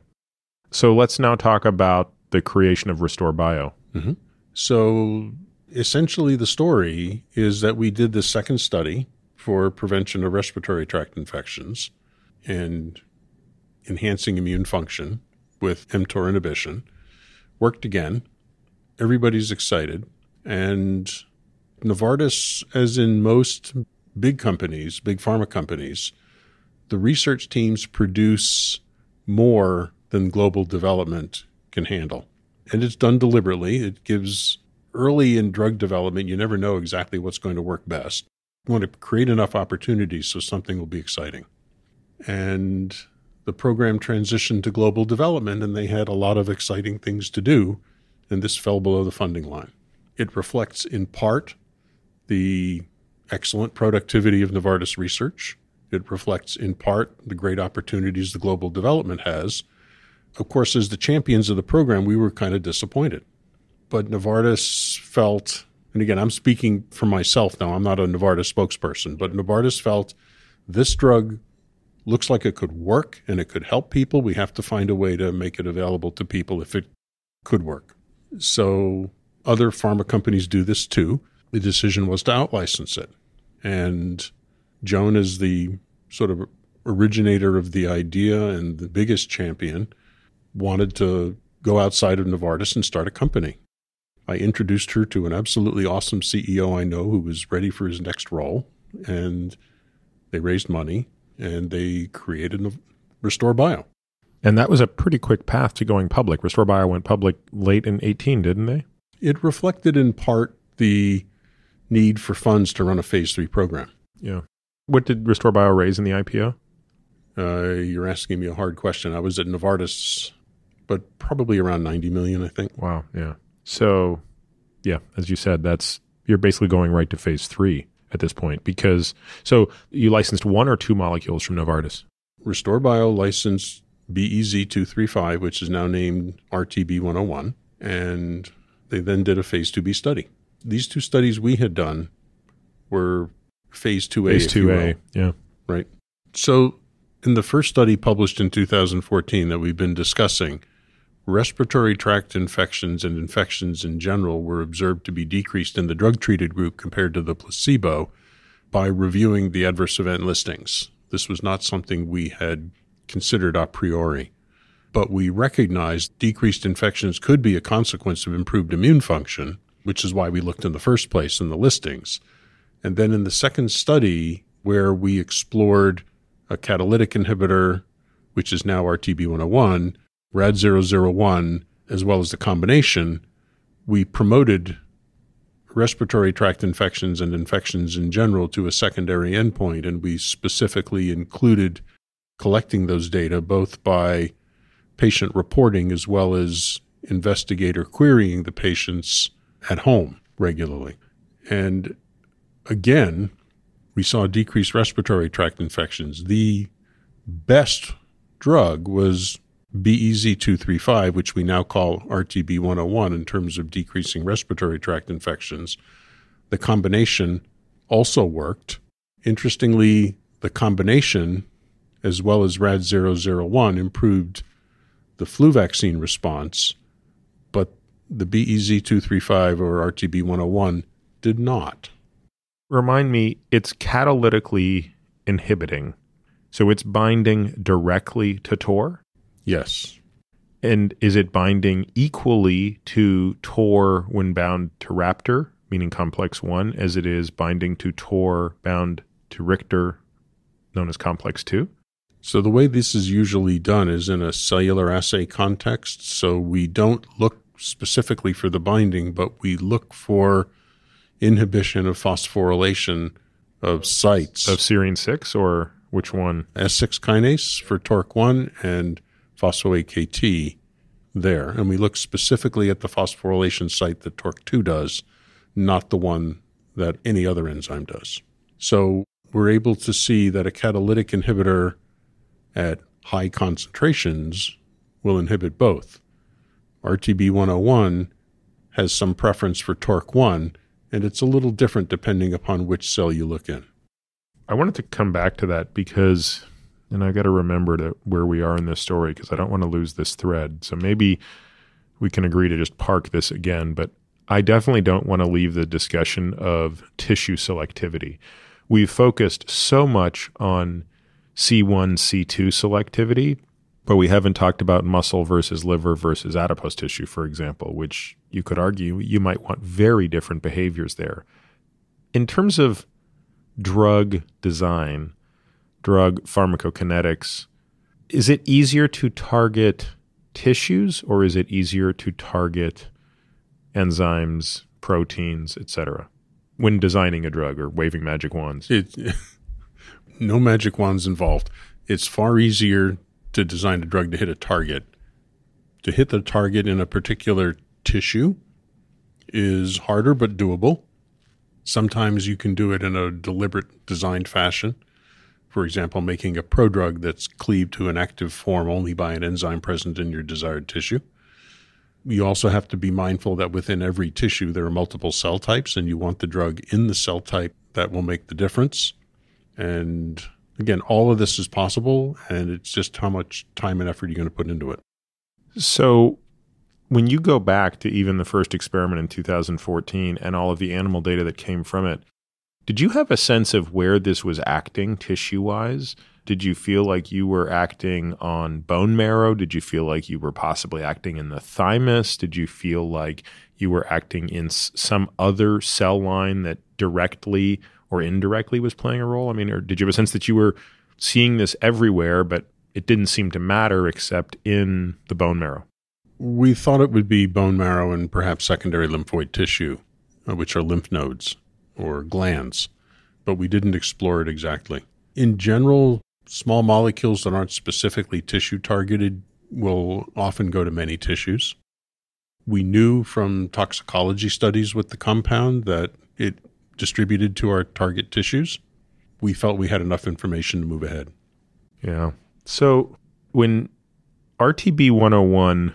So let's now talk about the creation of resTORbio. Mm-hmm.
So essentially, the story is that we did the second study for prevention of respiratory tract infections and enhancing immune function with mTOR inhibition. Worked again. Everybody's excited. And Novartis, as in most big companies, big pharma companies, the research teams produce more than global development can handle. And it's done deliberately. It gives early in drug development, you never know exactly what's going to work best. You want to create enough opportunities so something will be exciting. And the program transitioned to global development, and they had a lot of exciting things to do, and this fell below the funding line. It reflects in part the excellent productivity of Novartis research. It reflects in part the great opportunities the global development has. Of course, as the champions of the program, we were kind of disappointed. But Novartis felt, and again, I'm speaking for myself now, I'm not a Novartis spokesperson, but Novartis felt this drug looks like it could work and it could help people. We have to find a way to make it available to people if it could work. So other pharma companies do this too. The decision was to outlicense it. And Joan is the sort of originator of the idea and the biggest champion, wanted to go outside of Novartis and start a company. I introduced her to an absolutely awesome CEO I know who was ready for his next role, and they raised money and they created resTORbio.
And that was a pretty quick path to going public. resTORbio went public late in 18, didn't they?
It reflected in part the need for funds to run a phase three program.
Yeah. What did resTORbio raise in the IPO?
Uh, you're asking me a hard question. I was at Novartis, but probably around 90 million, I think.
Wow. Yeah. So, yeah, as you said, that's you're basically going right to phase three at this point because so you licensed one or two molecules from Novartis.
Restore Bio licensed BEZ235, which is now named RTB101, and they then did a phase 2B study. These two studies we had done were phase 2A.
Phase 2A, yeah.
Right. So, in the first study published in 2014 that we've been discussing, respiratory tract infections and infections in general were observed to be decreased in the drug treated group compared to the placebo by reviewing the adverse event listings. This was not something we had considered a priori, but we recognized decreased infections could be a consequence of improved immune function, which is why we looked in the first place in the listings. And then in the second study, where we explored a catalytic inhibitor, which is now RTB101, RAD001, as well as the combination, we promoted respiratory tract infections and infections in general to a secondary endpoint. And we specifically included collecting those data both by patient reporting as well as investigator querying the patients at home regularly. And again, we saw decreased respiratory tract infections. The best drug was BEZ235, which we now call RTB101 in terms of decreasing respiratory tract infections. The combination also worked. Interestingly, the combination, as well as RAD001, improved the flu vaccine response, but the BEZ235 or RTB101 did not.
Remind me, it's catalytically inhibiting. So it's binding directly to TOR?
Yes.
And is it binding equally to TOR when bound to Raptor, meaning complex 1, as it is binding to TOR bound to Rictor, known as complex 2?
So the way this is usually done is in a cellular assay context. So we don't look specifically for the binding, but we look for inhibition of phosphorylation of sites.
Of serine 6 or which one?
S6 kinase for TORC1 and phospho-AKT there. And we look specifically at the phosphorylation site that TORC2 does, not the one that any other enzyme does. So we're able to see that a catalytic inhibitor at high concentrations will inhibit both. RTB101 has some preference for TORC 1, and it's a little different depending upon which cell you look in.
I wanted to come back to that because and I got to remember to where we are in this story because I don't want to lose this thread. So maybe we can agree to just park this again, but I definitely don't want to leave the discussion of tissue selectivity. We've focused so much on C1, C2 selectivity, but we haven't talked about muscle versus liver versus adipose tissue, for example, which you could argue you might want very different behaviors there. In terms of drug design, drug pharmacokinetics, is it easier to target tissues or is it easier to target enzymes proteins, etc. When designing a drug or waving magic wands.
It, no magic wands involved. It's far easier to design a drug to hit a target. To hit the target in a particular tissue is harder but doable. Sometimes you can do it in a deliberate designed fashion. For example, making a prodrug that's cleaved to an active form only by an enzyme present in your desired tissue. You also have to be mindful that within every tissue there are multiple cell types, and you want the drug in the cell type that will make the difference. And again, all of this is possible, and it's just how much time and effort you're going to put into it.
So, when you go back to even the first experiment in 2014 and all of the animal data that came from it, did you have a sense of where this was acting tissue wise? Did you feel like you were acting on bone marrow? Did you feel like you were possibly acting in the thymus? Did you feel like you were acting in some other cell line that directly or indirectly was playing a role? I mean, or did you have a sense that you were seeing this everywhere, but it didn't seem to matter except in the bone marrow?
We thought it would be bone marrow and perhaps secondary lymphoid tissue, uh, which are lymph nodes or glands, but we didn't explore it exactly. In general, small molecules that aren't specifically tissue targeted will often go to many tissues. We knew from toxicology studies with the compound that it distributed to our target tissues. We felt we had enough information to move ahead.
Yeah. So when RTB 101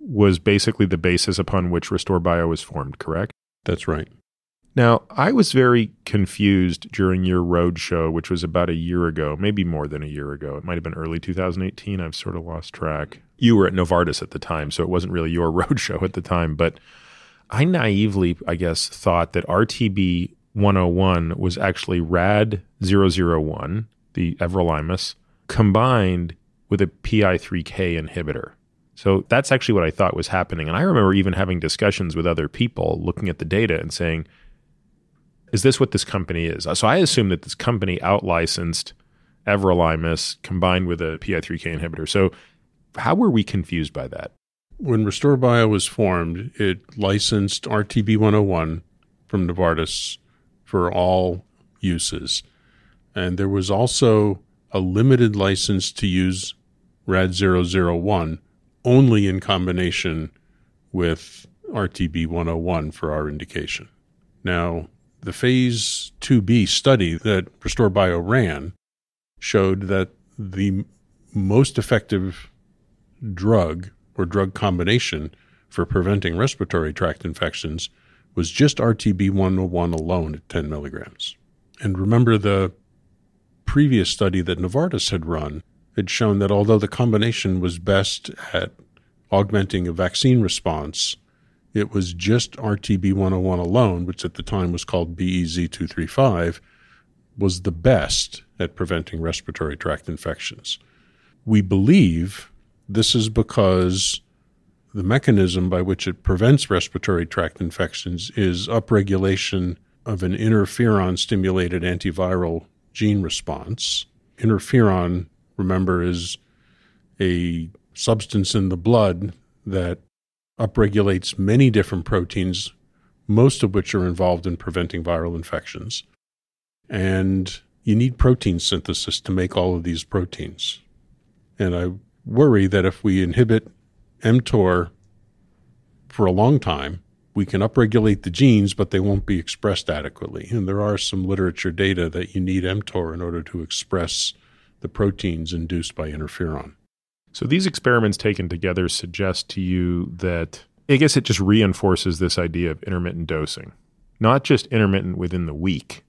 was basically the basis upon which resTORbio was formed, correct?
That's right.
Now, I was very confused during your road show, which was about a year ago, maybe more than a year ago. It might have been early 2018. I've sort of lost track. You were at Novartis at the time, so it wasn't really your road show at the time. But I naively, I guess, thought that RTB 101 was actually RAD 001, the everolimus, combined with a PI3K inhibitor. So that's actually what I thought was happening. And I remember even having discussions with other people looking at the data and saying, is this what this company is? So I assume that this company outlicensed everolimus combined with a PI3K inhibitor. So how were we confused by that?
When resTORbio was formed, it licensed RTB 101 from Novartis for all uses. And there was also a limited license to use RAD 001 only in combination with RTB 101 for our indication. Now, the phase 2B study that resTORbio ran showed that the most effective drug or drug combination for preventing respiratory tract infections was just RTB 101 alone at 10 milligrams. And remember, the previous study that Novartis had run had shown that although the combination was best at augmenting a vaccine response, it was just RTB 101 alone, which at the time was called BEZ 235, was the best at preventing respiratory tract infections. We believe this is because the mechanism by which it prevents respiratory tract infections is upregulation of an interferon stimulated antiviral gene response. Interferon, remember, is a substance in the blood that upregulates many different proteins, most of which are involved in preventing viral infections. And you need protein synthesis to make all of these proteins. And I worry that if we inhibit mTOR for a long time, we can upregulate the genes, but they won't be expressed adequately. And there are some literature data that you need mTOR in order to express the proteins induced by interferon.
So these experiments taken together suggest to you that I guess it just reinforces this idea of intermittent dosing, not just intermittent within the week,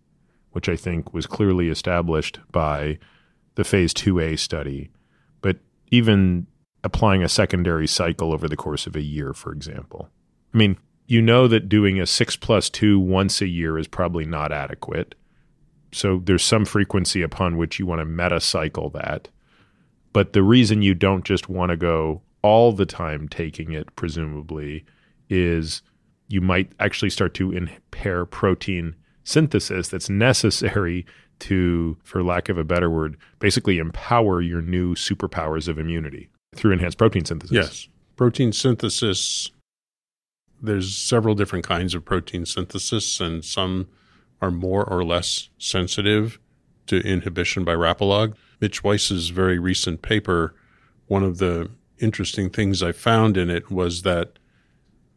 which I think was clearly established by the phase 2A study, even applying a secondary cycle over the course of a year, for example. I mean, you know that doing a six plus two once a year is probably not adequate. So there's some frequency upon which you want to meta cycle that. But the reason you don't just want to go all the time taking it, presumably, is you might actually start to impair protein synthesis that's necessary to, for lack of a better word, basically empower your new superpowers of immunity through enhanced protein synthesis.
Yes. Protein synthesis there's several different kinds of protein synthesis, and some are more or less sensitive to inhibition by rapalog. Mitch Weiss's very recent paper, one of the interesting things I found in it was that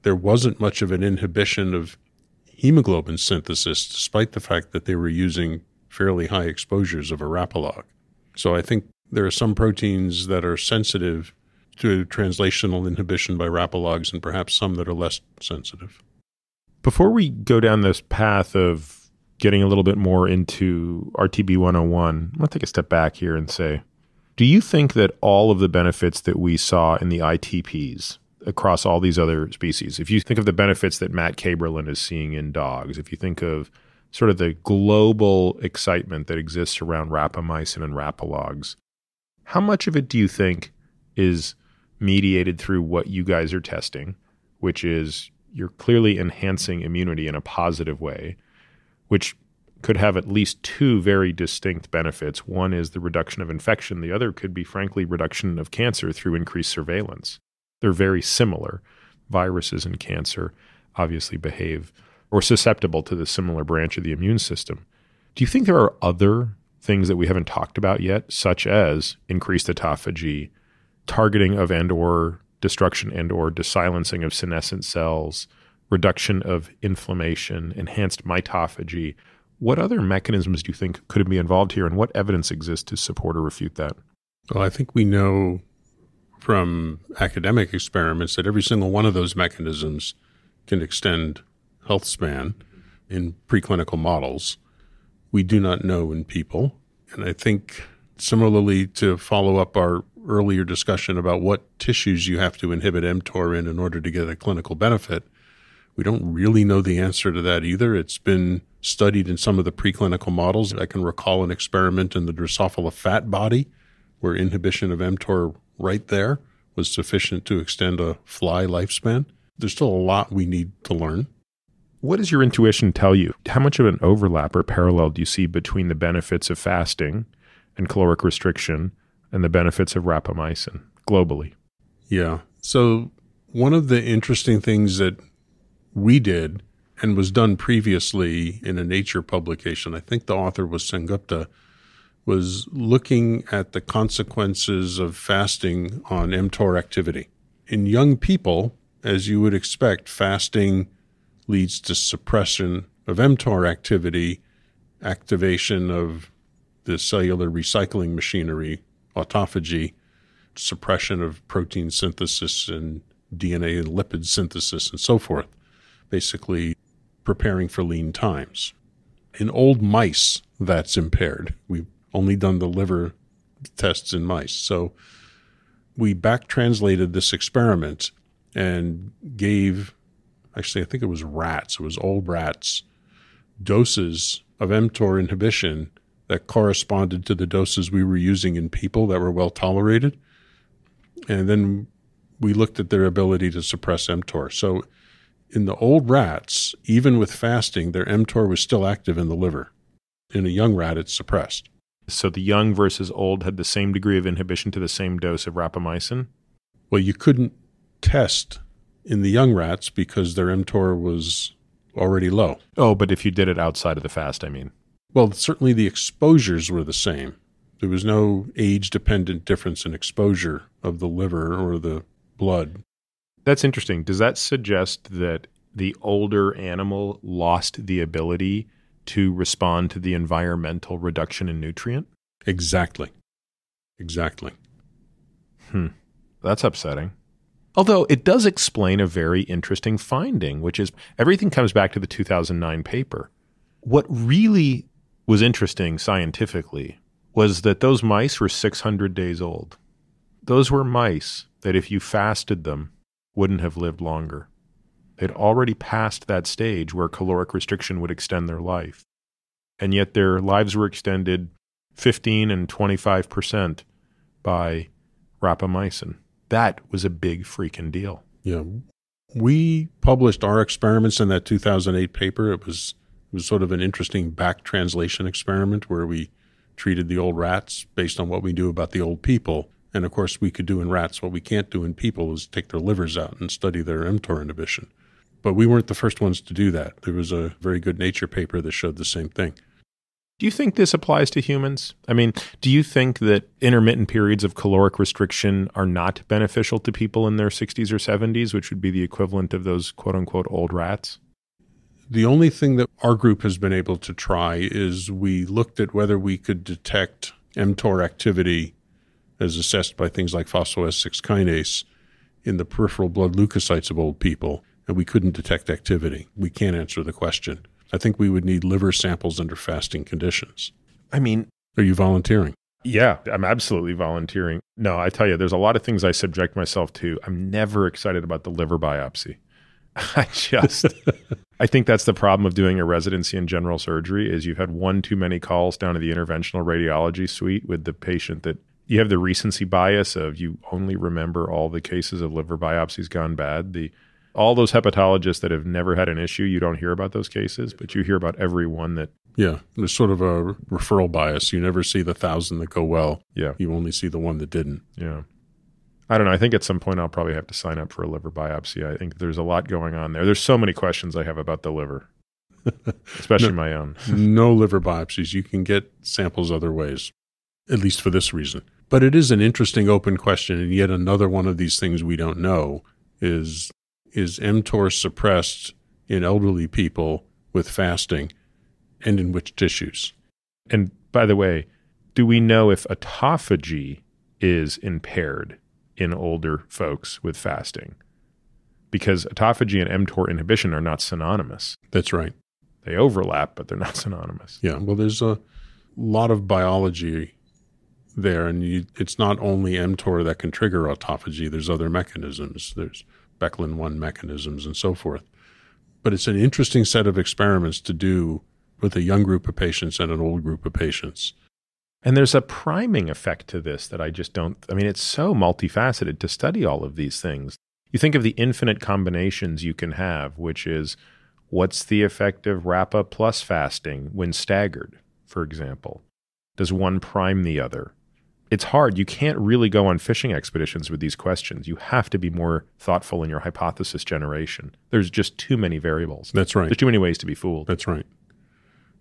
there wasn't much of an inhibition of hemoglobin synthesis, despite the fact that they were using fairly high exposures of a rapalog. So I think there are some proteins that are sensitive to translational inhibition by rapalogs and perhaps some that are less sensitive.
Before we go down this path of getting a little bit more into RTB 101, I'm going to take a step back here and say, do you think that all of the benefits that we saw in the ITPs across all these other species, if you think of the benefits that Matt Kaeberlein is seeing in dogs, if you think of sort of the global excitement that exists around rapamycin and rapalogs, how much of it do you think is mediated through what you guys are testing, which is you're clearly enhancing immunity in a positive way, which could have at least two very distinct benefits. One is the reduction of infection, the other could be, frankly, reduction of cancer through increased surveillance. They're very similar. Viruses and cancer obviously behave or susceptible to the similar branch of the immune system. Do you think there are other things that we haven't talked about yet, such as increased autophagy, targeting of and or destruction and or desilencing of senescent cells, reduction of inflammation, enhanced mitophagy. What other mechanisms do you think could be involved here, and what evidence exists to support or refute that?
Well, I think we know from academic experiments that every single one of those mechanisms can extend health span in preclinical models. We do not know in people. And I think similarly to follow up our earlier discussion about what tissues you have to inhibit mTOR in in order to get a clinical benefit, we don't really know the answer to that either. It's been studied in some of the preclinical models. I can recall an experiment in the Drosophila fat body where inhibition of mTOR right there was sufficient to extend a fly lifespan. There's still a lot we need to learn.
What does your intuition tell you? How much of an overlap or parallel do you see between the benefits of fasting and caloric restriction and the benefits of rapamycin globally?
Yeah. So, one of the interesting things that we did and was done previously in a Nature publication, I think the author was Sengupta, was looking at the consequences of fasting on mTOR activity. In young people, as you would expect, fasting leads to suppression of mTOR activity, activation of the cellular recycling machinery, autophagy, suppression of protein synthesis and DNA and lipid synthesis and so forth, basically preparing for lean times. In old mice, that's impaired. We've only done the liver tests in mice. So we back translated this experiment and gave, actually, I think it was rats, it was old rats, doses of mTOR inhibition that corresponded to the doses we were using in people that were well tolerated. And then we looked at their ability to suppress mTOR. So in the old rats, even with fasting, their mTOR was still active in the liver. In a young rat, it's suppressed.
So the young versus old had the same degree of inhibition to the same dose of rapamycin?
Well, you couldn't test in the young rats because their mTOR was already low.
Oh, but if you did it outside of the fast, I mean.
Well, certainly the exposures were the same. There was no age dependent difference in exposure of the liver or the blood.
That's interesting. Does that suggest that the older animal lost the ability to respond to the environmental reduction in nutrient?
Exactly. Exactly.
Hmm. That's upsetting. Although it does explain a very interesting finding, which is everything comes back to the 2009 paper. What really was interesting scientifically was that those mice were 600 days old. Those were mice that, if you fasted them, wouldn't have lived longer. They'd already passed that stage where caloric restriction would extend their life. And yet their lives were extended 15 and 25% by rapamycin. That was a big freaking deal.
Yeah. We published our experiments in that 2008 paper. It was it was sort of an interesting back translation experiment where we treated the old rats based on what we knew about the old people. And of course, we could do in rats what we can't do in people is take their livers out and study their mTOR inhibition But we weren't the first ones to do that. There was a very good Nature paper that showed the same thing.
Do you think this applies to humans? I mean, do you think that intermittent periods of caloric restriction are not beneficial to people in their 60s or 70s, which would be the equivalent of those quote unquote old rats?
The only thing that our group has been able to try is we looked at whether we could detect mTOR activity as assessed by things like phospho-S6 kinase in the peripheral blood leukocytes of old people, and we couldn't detect activity. We can't answer the question. I think we would need liver samples under fasting conditions.
I mean,
are you volunteering?
Yeah, I'm absolutely volunteering. No, I tell you, there's a lot of things I subject myself to. I'm never excited about the liver biopsy. I just, I think that's the problem of doing a residency in general surgery is you've had one too many calls down to the interventional radiology suite with the patient that you have the recency bias of you only remember all the cases of liver biopsies gone bad. The all those hepatologists that have never had an issue, you don't hear about those cases, but you hear about every one that.
Yeah, there's sort of a referral bias. You never see the thousand that go well.
Yeah.
You only see the one that didn't.
Yeah. I don't know. I think at some point I'll probably have to sign up for a liver biopsy. I think there's a lot going on there. There's so many questions I have about the liver, especially no, my own.
no liver biopsies. You can get samples other ways, at least for this reason. But it is an interesting open question. And yet another one of these things we don't know is is mTOR suppressed in elderly people with fasting and in which tissues?
And by the way, do we know if autophagy is impaired in older folks with fasting? Because autophagy and mTOR inhibition are not synonymous.
That's right.
They overlap, but they're not synonymous.
Yeah. Well, there's a lot of biology there, and you, it's not only mTOR that can trigger autophagy. There's other mechanisms. There's Beclin 1 mechanisms and so forth. But it's an interesting set of experiments to do with a young group of patients and an old group of patients.
And there's a priming effect to this that I just don't, I mean, it's so multifaceted to study all of these things. You think of the infinite combinations you can have, which is what's the effect of RAPA plus fasting when staggered, for example? Does one prime the other? It's hard. You can't really go on fishing expeditions with these questions. You have to be more thoughtful in your hypothesis generation. There's just too many variables.
That's right.
There's too many ways to be fooled.
That's right.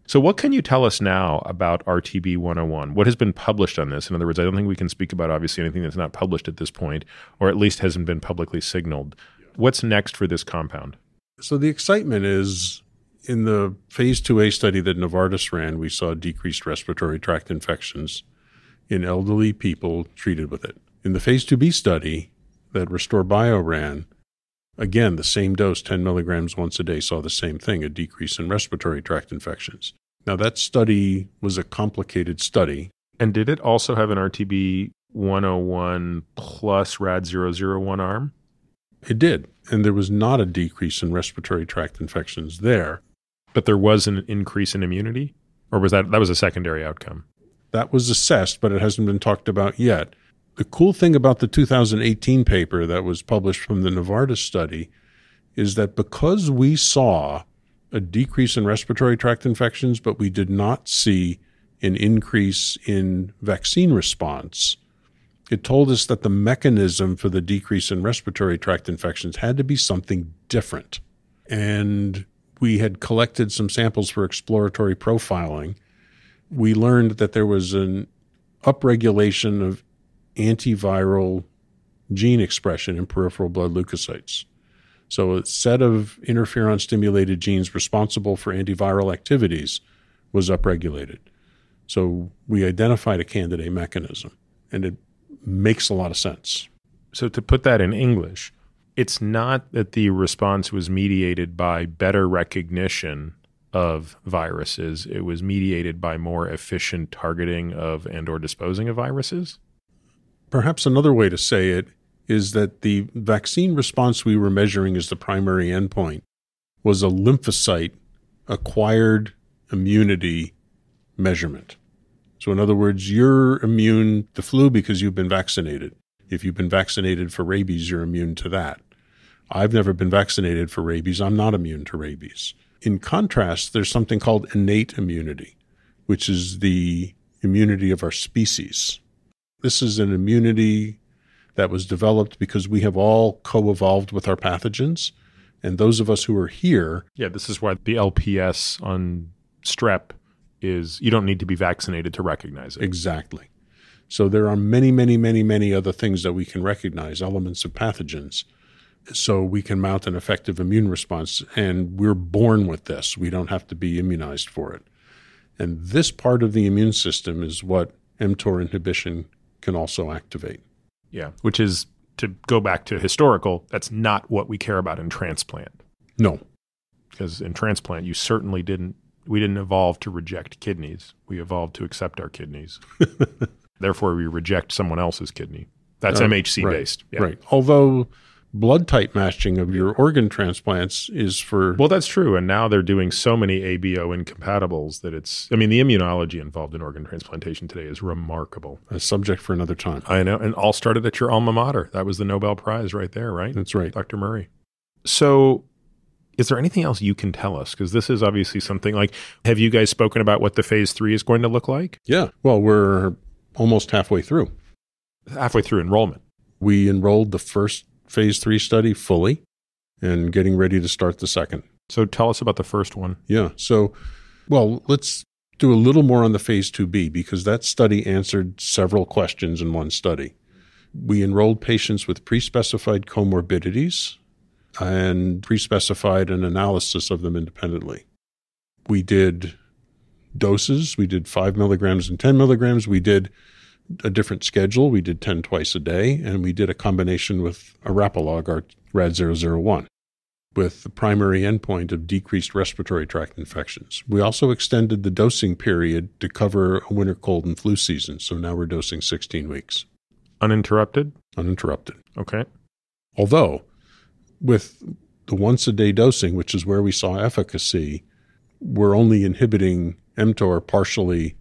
So, what can you tell us now about RTB 101? What has been published on this? In other words, I don't think we can speak about obviously anything that's not published at this point, or at least hasn't been publicly signaled. What's next for this compound?
So, the excitement is in the phase 2A study that Novartis ran, we saw decreased respiratory tract infections in elderly people treated with it. In the phase 2b study that resTORbio ran, again, the same dose, 10 milligrams once a day, saw the same thing a decrease in respiratory tract infections. Now, that study was a complicated study.
And did it also have an RTB 101 plus RAD 001 arm?
It did. And there was not a decrease in respiratory tract infections there.
But there was an increase in immunity? Or was that that was a secondary outcome?
That was assessed, but it hasn't been talked about yet. The cool thing about the 2018 paper that was published from the Novartis study is that because we saw a decrease in respiratory tract infections, but we did not see an increase in vaccine response, it told us that the mechanism for the decrease in respiratory tract infections had to be something different. And we had collected some samples for exploratory profiling we learned that there was an upregulation of antiviral gene expression in peripheral blood leukocytes. So, a set of interferon stimulated genes responsible for antiviral activities was upregulated. So, we identified a candidate mechanism, and it makes a lot of sense.
So, to put that in English, it's not that the response was mediated by better recognition of viruses. It was mediated by more efficient targeting of and or disposing of viruses.
Perhaps another way to say it is that the vaccine response we were measuring as the primary endpoint was a lymphocyte acquired immunity measurement. So, in other words, you're immune to flu because you've been vaccinated. If you've been vaccinated for rabies, you're immune to that. I've never been vaccinated for rabies. I'm not immune to rabies. In contrast, there's something called innate immunity, which is the immunity of our species. This is an immunity that was developed because we have all co evolved with our pathogens And those of us who are here,
Yeah, this is why the LPS on strep is you don't need to be vaccinated to recognize it.
exactly. So there are many, many, many, many other things that we can recognize, elements of pathogens. So we can mount an effective immune response. And we're born with this. We don't have to be immunized for it. And this part of the immune system is what mTOR inhibition can also activate.
Yeah, which is to go back to historical, that's not what we care about in transplant.
No,
Because in transplant, you certainly didn't, we didn't evolve to reject kidneys. We evolved to accept our kidneys. Therefore, we reject someone else's kidney. That's
Uh,
MHC
right,
based. Yeah.
Right. Although blood type matching of your organ transplants is for
Well, that's true. And now they're doing so many ABO incompatibles that it's, I mean, the immunology involved in organ transplantation today is remarkable.
a subject for another time.
I know. And all started at your alma mater. That was the Nobel Prize right there, right?
That's right.
Dr. Murray. So, is there anything else you can tell us? Because this is obviously something like, have you guys spoken about what the phase three is going to look like?
Yeah. Well, we're almost halfway through.
Halfway through enrollment.
We enrolled the first phase three study fully and getting ready to start the second.
So, tell us about the first one.
Yeah. So, well, let's do a little more on the phase 2B because that study answered several questions in one study. We enrolled patients with pre specified comorbidities and pre specified an analysis of them independently. We did doses, we did five milligrams and 10 milligrams. We did a different schedule. We did 10 twice a day, and we did a combination with a Rapalog, our RAD 001 with the primary endpoint of decreased respiratory tract infections. We also extended the dosing period to cover a winter cold and flu season, so now we're dosing 16 weeks
Uninterrupted?
uninterrupted.
Okay.
Although, with the once a day dosing, which is where we saw efficacy, we're only inhibiting mTOR partially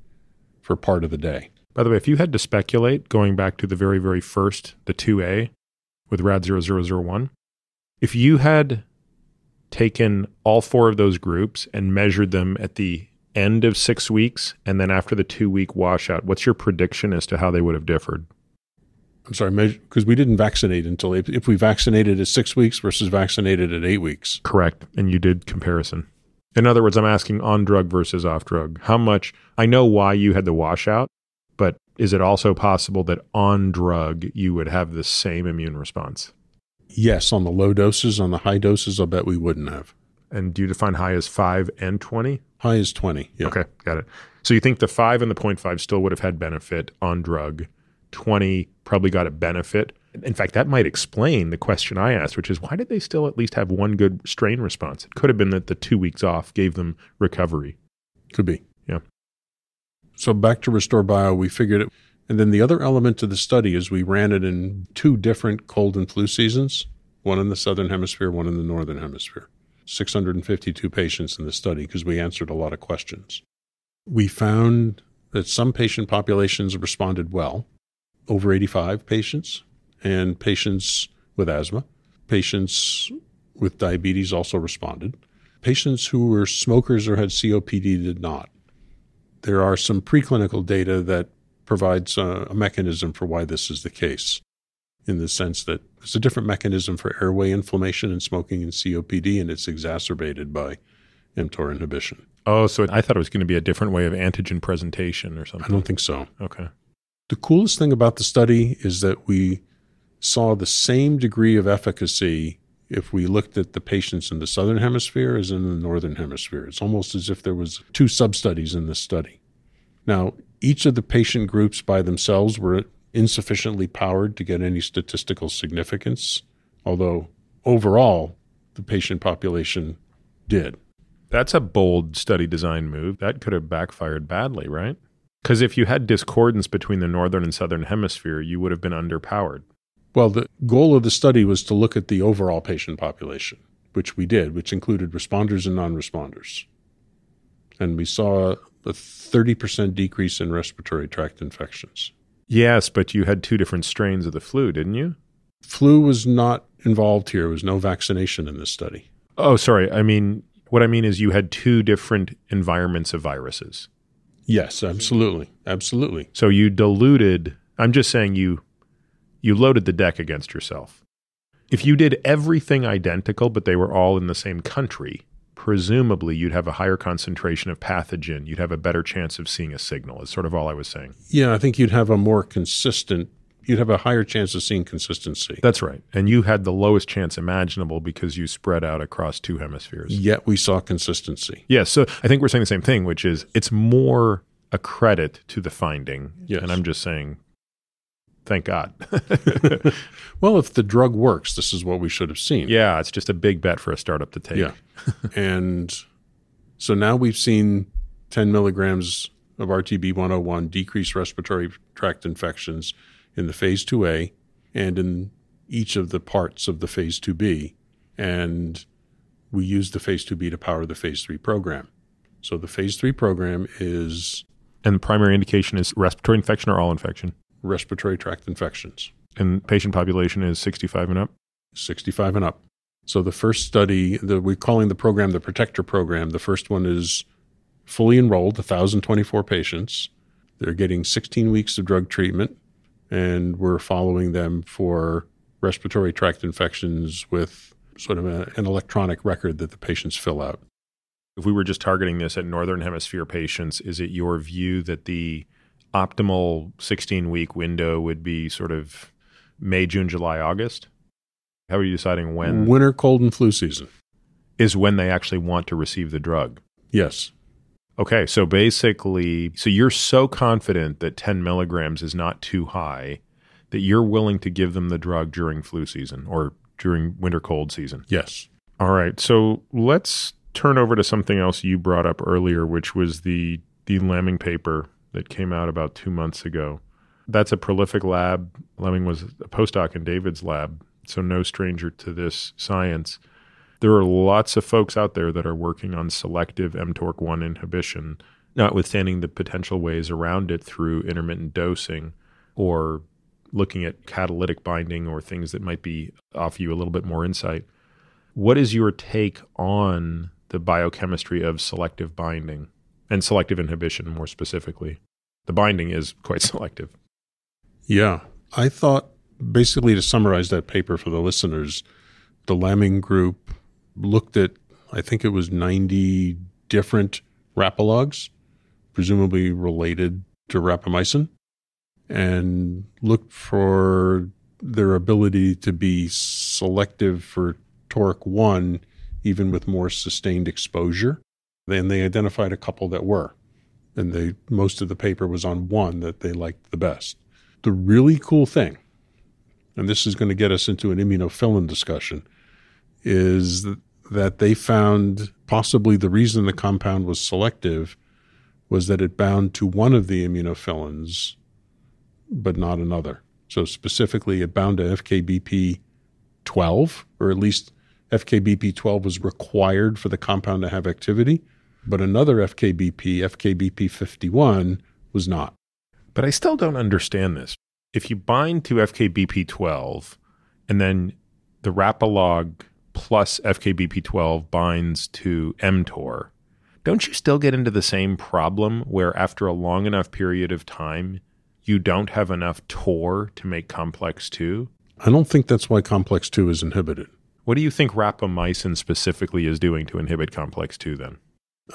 for part of the day.
By the way, if you had to speculate, going back to the very, very first, the 2A with RAD 0001, if you had taken all four of those groups and measured them at the end of six weeks and then after the two week washout, what's your prediction as to how they would have differed?
I'm sorry, because we didn't vaccinate until if, if we vaccinated at six weeks versus vaccinated at eight weeks.
Correct. And you did comparison. In other words, I'm asking on drug versus off drug. How much? I know why you had the washout, is it also possible that on drug you would have the same immune response?
Yes, on the low doses, on the high doses, I'll bet we wouldn't have.
And do you define high as 5 and 20?
High is 20. Yeah.
Okay, got it. So you think the 5 and the 0.5 still would have had benefit on drug. 20 probably got a benefit. In fact, that might explain the question I asked, which is why did they still at least have one good strain response? It could have been that the two weeks off gave them recovery.
Could be. So back to resTORbio, we figured it. And then the other element to the study is we ran it in two different cold and flu seasons, one in the southern hemisphere, one in the northern hemisphere. 652 patients in the study because we answered a lot of questions. We found that some patient populations responded well, over 85 patients, and patients with asthma. Patients with diabetes also responded. Patients who were smokers or had COPD did not. There are some preclinical data that provides a, a mechanism for why this is the case, in the sense that it's a different mechanism for airway inflammation in smoking and COPD, and it's exacerbated by mTOR inhibition.
Oh, so I thought it was going to be a different way of antigen presentation or something.
I don't think so.
Okay.
The coolest thing about the study is that we saw the same degree of efficacy if we looked at the patients in the southern hemisphere as in the northern hemisphere. It's almost as if there was two sub-studies in this study. Now, each of the patient groups by themselves were insufficiently powered to get any statistical significance, although overall the patient population did.
That's a bold study design move. That could have backfired badly, right? Because if you had discordance between the northern and southern hemisphere, you would have been underpowered.
Well, the goal of the study was to look at the overall patient population, which we did, which included responders and non responders. And we saw a 30% decrease in respiratory tract infections.
Yes, but you had two different strains of the flu, didn't you?
Flu was not involved here. There was no vaccination in this study.
Oh, sorry. I mean, what I mean is you had two different environments of viruses.
Yes, absolutely. Absolutely.
So you diluted, I'm just saying you you loaded the deck against yourself. If you did everything identical, but they were all in the same country, presumably you'd have a higher concentration of pathogen. You'd have a better chance of seeing a signal, is sort of all I was saying.
Yeah, I think you'd have a more consistent, you'd have a higher chance of seeing consistency.
That's right. And you had the lowest chance imaginable because you spread out across two hemispheres.
Yet we saw consistency.
Yes. so I think we're saying the same thing, which is it's more a credit to the finding.
Yes.
And I'm just saying, thank God.
well, if the drug works, this is what we should have seen.
Yeah, it's just a big bet for a startup to take.
Yeah. and so now we've seen 10 milligrams of RTB 101 decrease respiratory tract infections in the phase 2A and in each of the parts of the phase 2B. And we use the phase 2B to power the phase 3 program. So the phase 3 program is.
And the primary indication is respiratory infection or all infection?
Respiratory tract infections.
And patient population is 65 and up?
65 and up. So the first study, the, we're calling the program the Protector Program. The first one is fully enrolled, 1,024 patients. They're getting 16 weeks of drug treatment, and we're following them for respiratory tract infections with sort of a, an electronic record that the patients fill out.
If we were just targeting this at Northern Hemisphere patients, is it your view that the optimal 16 week window would be sort of May, June, July, August? How are you deciding when?
Winter, cold, and flu season.
Is when they actually want to receive the drug.
Yes.
Okay. So basically, so you're so confident that 10 milligrams is not too high that you're willing to give them the drug during flu season or during winter cold season.
Yes.
All right. So let's turn over to something else you brought up earlier, which was the the Lamming paper that came out about two months ago. That's a prolific lab. Lamming was a postdoc in David's lab so no stranger to this science. There are lots of folks out there that are working on selective mTORC1 inhibition, notwithstanding the potential ways around it through intermittent dosing or looking at catalytic binding or things that might be offer you a little bit more insight. What is your take on the biochemistry of selective binding and selective inhibition more specifically? The binding is quite selective.
Yeah. I thought basically, to summarize that paper for the listeners, the Lamming group looked at, I think it was 90 different rapalogs, presumably related to rapamycin, and looked for their ability to be selective for TORC1 even with more sustained exposure. Then they identified a couple that were. And they most of the paper was on one that they liked the best. The really cool thing and this is going to get us into an immunophilin discussion, is that they found possibly the reason the compound was selective was that it bound to one of the immunophilins, but not another. So specifically, it bound to FKBP 12, or at least FKBP 12 was required for the compound to have activity, but another FKBP, FKBP 51, was not.
But I still don't understand this if you bind to FKBP12 and then the Rapalog plus FKBP12 binds to mTOR, don't you still get into the same problem where after a long enough period of time, you don't have enough TOR to make complex 2?
I don't think that's why complex 2 is inhibited.
What do you think rapamycin specifically is doing to inhibit complex 2 then?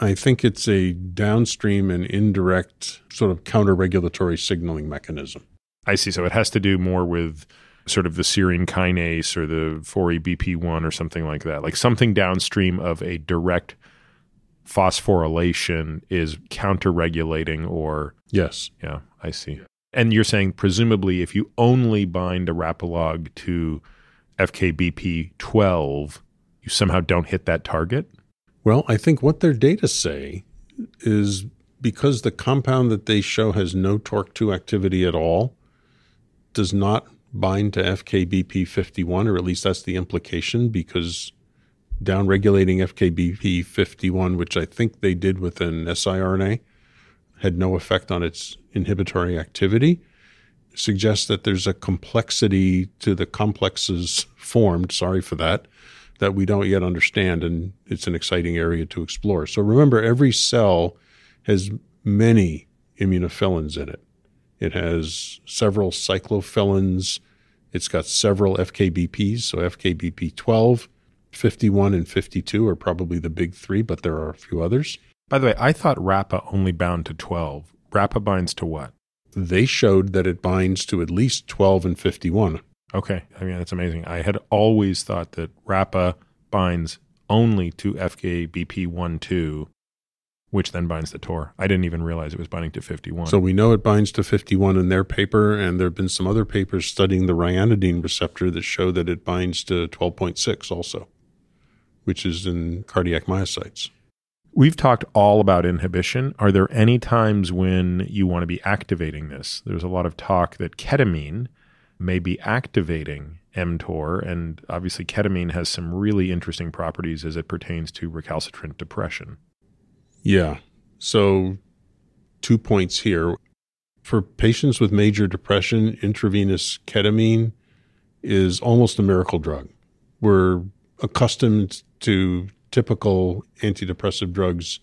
I think it's a downstream and indirect sort of counter regulatory signaling mechanism.
I see. So it has to do more with sort of the serine kinase or the 4EBP1 or something like that. Like something downstream of a direct phosphorylation is counter regulating or.
Yes.
Yeah, I see. And you're saying presumably if you only bind a rapalog to FKBP12, you somehow don't hit that target?
Well, I think what their data say is because the compound that they show has no TORC 2 activity at all, does not bind to FKBP51, or at least that's the implication, because downregulating FKBP51, which I think they did with an siRNA, had no effect on its inhibitory activity, suggests that there's a complexity to the complexes formed, sorry for that, that we don't yet understand, and it's an exciting area to explore. So remember, every cell has many immunophilins in it. It has several cyclophilins It's got several FKBPs, so FKBP 12, 51, and 52 are probably the big three, but there are a few others.
By the way, I thought RAPA only bound to 12. RAPA binds to what?
They showed that it binds to at least 12 and 51.
Okay. I mean, that's amazing. I had always thought that RAPA binds only to FKBP 1 2, which then binds to TOR. I didn't even realize it was binding to 51.
So we know it binds to 51 in their paper, and there have been some other papers studying the ryanodine receptor that show that it binds to 12.6 also, which is in cardiac myocytes.
We've talked all about inhibition. Are there any times when you want to be activating this? There's a lot of talk that ketamine may be activating mTOR, and obviously ketamine has some really interesting properties as it pertains to recalcitrant depression.
Yeah. So, two points here. For patients with major depression, intravenous ketamine is almost a miracle drug. We're accustomed to typical antidepressive drugs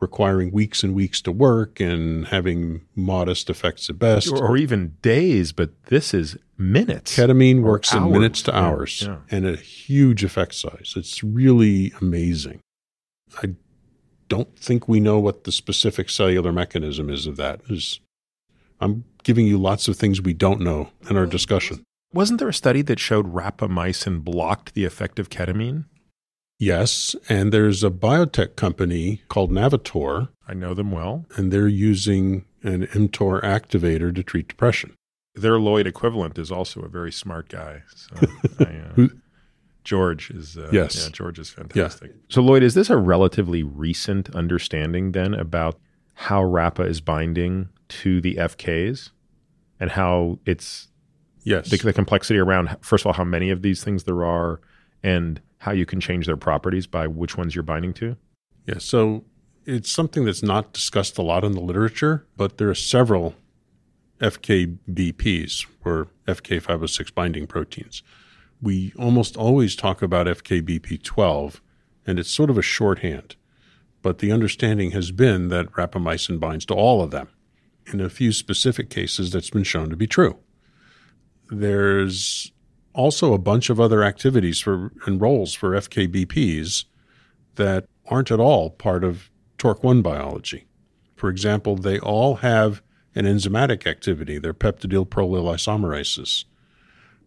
requiring weeks and weeks to work and having modest effects at best.
Or, or even days, but this is minutes.
Ketamine works
hours.
in minutes to hours
yeah.
and a huge effect size. It's really amazing. I don't think we know what the specific cellular mechanism is of that. Is I'm giving you lots of things we don't know in our discussion.
Wasn't there a study that showed rapamycin blocked the effect of ketamine?
Yes, and there's a biotech company called Navitor,
I know them well.
and they're using an mTOR activator to treat depression.
Their Lloyd equivalent is also a very smart guy. So I, uh, George is uh,
Yes.
yeah, George is fantastic. So Lloyd, is this a relatively recent understanding then about how RAPA is binding to the FKs and how it's
Yes.
the, the complexity around first of all how many of these things there are and how you can change their properties by which ones you're binding to?
Yeah, so it's something that's not discussed a lot in the literature, but there are several FKBPs, or FK506 binding proteins. We almost always talk about FKBP12, and it's sort of a shorthand. But the understanding has been that rapamycin binds to all of them. In a few specific cases, that's been shown to be true. There's also a bunch of other activities for and roles for FKBPs that aren't at all part of TORC 1 biology. For example, they all have an enzymatic activity. They're peptidyl prolyl isomerases.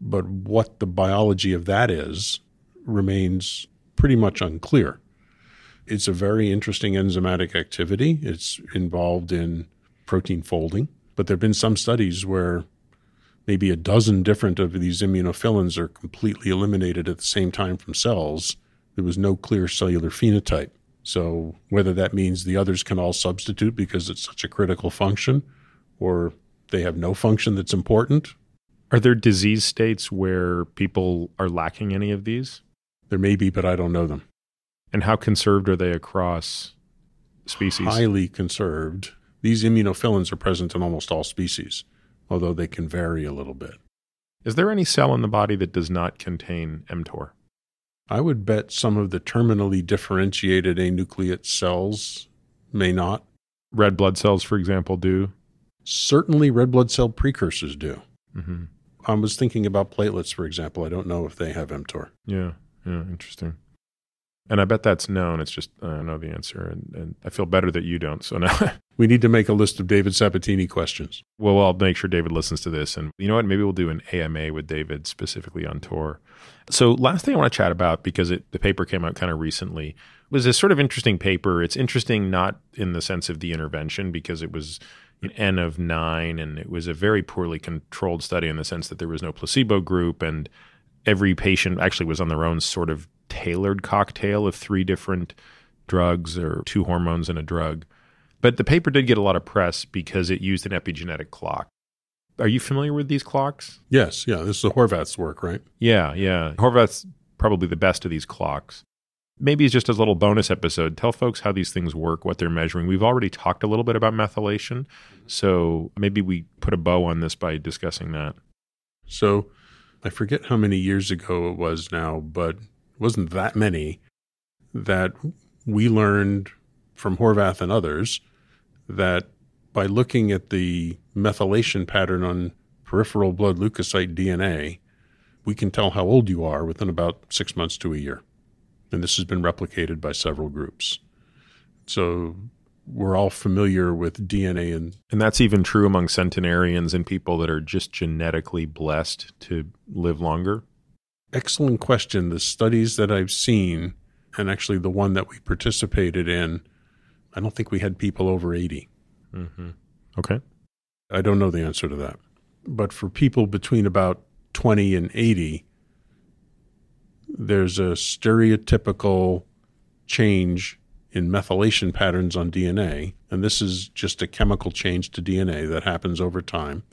But what the biology of that is remains pretty much unclear. It's a very interesting enzymatic activity. It's involved in protein folding, but there have been some studies where maybe a dozen different of these immunophilins are completely eliminated at the same time from cells. There was no clear cellular phenotype. So, whether that means the others can all substitute because it's such a critical function, or they have no function that's important,
Are there disease states where people are lacking any of these?
there may be, but I don't know them.
And how conserved are they across species?
Highly conserved. These immunophilins are present in almost all species, although they can vary a little bit.
Is there any cell in the body that does not contain mTOR?
I would bet some of the terminally differentiated anucleate cells may not.
Red blood cells, for example, do.
Certainly, red blood cell precursors do.
hmm
I was thinking about platelets, for example. I don't know if they have mTOR.
Yeah, yeah, interesting. And I bet that's known. It's just I don't know the answer, and, and I feel better that you don't. So now,
We need to make a list of David Sabatini questions.
well, I'll make sure David listens to this, and you know what? Maybe we'll do an AMA with David specifically on TOR. So, last thing I want to chat about because it, the paper came out kind of recently was this sort of interesting paper. It's interesting not in the sense of the intervention because it was an N of nine, and it was a very poorly controlled study in the sense that there was no placebo group, and every patient actually was on their own sort of tailored cocktail of three different drugs or two hormones and a drug. But the paper did get a lot of press because it used an epigenetic clock. Are you familiar with these clocks?
Yes, yeah, this is Horvath's work, right?
Yeah, yeah. Horvath's probably the best of these clocks. Maybe it's just a little bonus episode. Tell folks how these things work, what they're measuring. We've already talked a little bit about methylation, so maybe we put a bow on this by discussing that.
So I forget how many years ago it was now, but wasn't that many that we learned from Horvath and others that by looking at the methylation pattern on peripheral blood leukocyte DNA, we can tell how old you are within about six months to a year. And this has been replicated by several groups. So we're all familiar with DNA and
And that's even true among centenarians and people that are just genetically blessed to live longer.
Excellent question. The studies that I've seen, and actually the one that we participated in, I don't think we had people over 80. Mm-hmm.
Okay.
I don't know the answer to that. But for people between about 20 and 80, there's a stereotypical change in methylation patterns on DNA. And this is just a chemical change to DNA that happens over time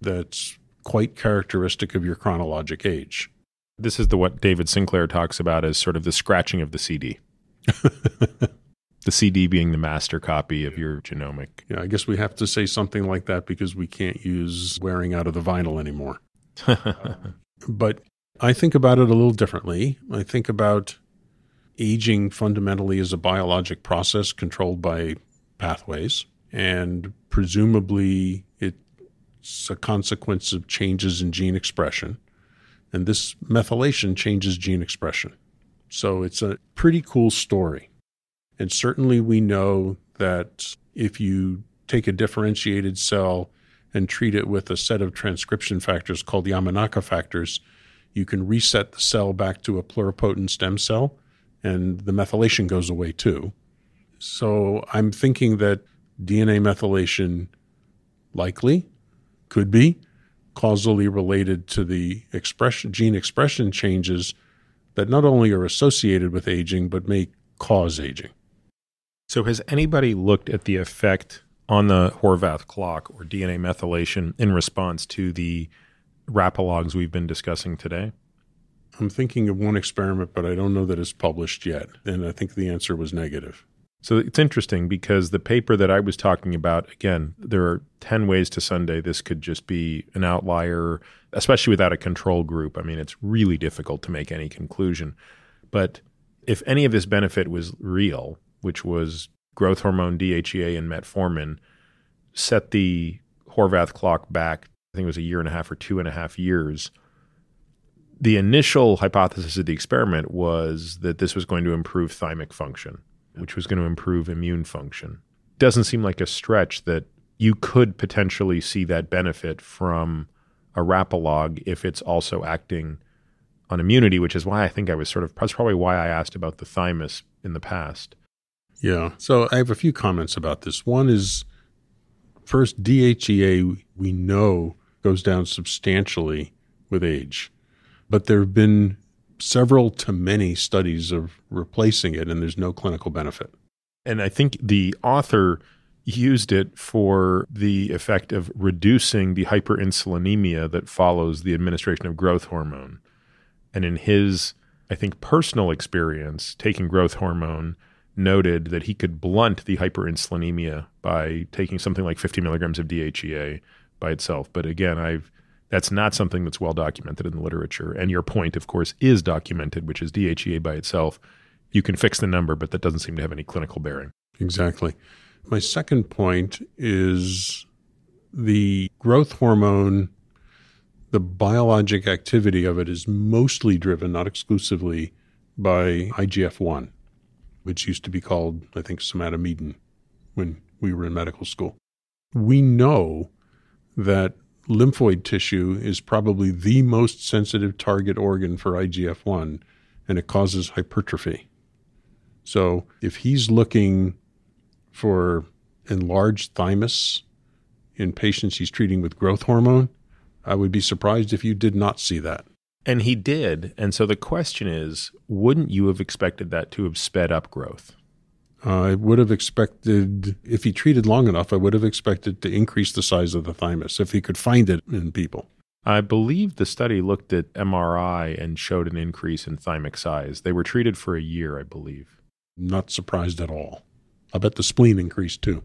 that's quite characteristic of your chronologic age.
This is the what David Sinclair talks about as sort of the scratching of the CD. the CD being the master copy of your genomic.
Yeah, I guess we have to say something like that because we can't use wearing out of the vinyl anymore. But I think about it a little differently. I think about aging fundamentally as a biologic process controlled by pathways, and presumably it's a consequence of changes in gene expression. And this methylation changes gene expression. So it's a pretty cool story. And certainly we know that if you take a differentiated cell and treat it with a set of transcription factors called the Yamanaka factors, you can reset the cell back to a pluripotent stem cell and the methylation goes away too. So I'm thinking that DNA methylation likely could be causally related to the expression gene expression changes that not only are associated with aging but may cause aging.
So, has anybody looked at the effect on the Horvath clock or DNA methylation in response to the rapalogs we've been discussing today?
I'm thinking of one experiment, but I don't know that it's published yet. And I think the answer was negative.
So it's interesting because the paper that I was talking about, again, there are 10 ways to Sunday. This could just be an outlier, especially without a control group. I mean, it's really difficult to make any conclusion. But if any of this benefit was real, which was growth hormone, DHEA, and metformin, set the Horvath clock back, I think it was a year and a half or two and a half years. The initial hypothesis of the experiment was that this was going to improve thymic function which was going to improve immune function. Doesn't seem like a stretch that you could potentially see that benefit from a rapalog if it's also acting on immunity, which is why I think I was sort of that's probably why I asked about the thymus in the past.
Yeah. So I have a few comments about this. One is first, DHEA we know goes down substantially with age, but there have been several to many studies of replacing it, and there's no clinical benefit.
And I think the author used it for the effect of reducing the hyperinsulinemia that follows the administration of growth hormone. And in his, I think, personal experience taking growth hormone, noted that he could blunt the hyperinsulinemia by taking something like 50 milligrams of DHEA by itself. But again, I've that's not something that's well documented in the literature. And your point, of course, is documented, which is DHEA by itself. You can fix the number, but that doesn't seem to have any clinical bearing.
Exactly. My second point is the growth hormone, the biologic activity of it is mostly driven, not exclusively, by IGF 1, which used to be called, I think, somatomedin when we were in medical school. We know that lymphoid tissue is probably the most sensitive target organ for IGF 1, and it causes hypertrophy. So if he's looking for enlarged thymus in patients he's treating with growth hormone, I would be surprised if you did not see that.
And he did. And so the question is wouldn't you have expected that to have sped up growth?
Uh, I would have expected, if he treated long enough, I would have expected to increase the size of the thymus if he could find it in people.
I believe the study looked at MRI and showed an increase in thymic size. They were treated for a year, I believe.
Not surprised at all. I bet the spleen increased too.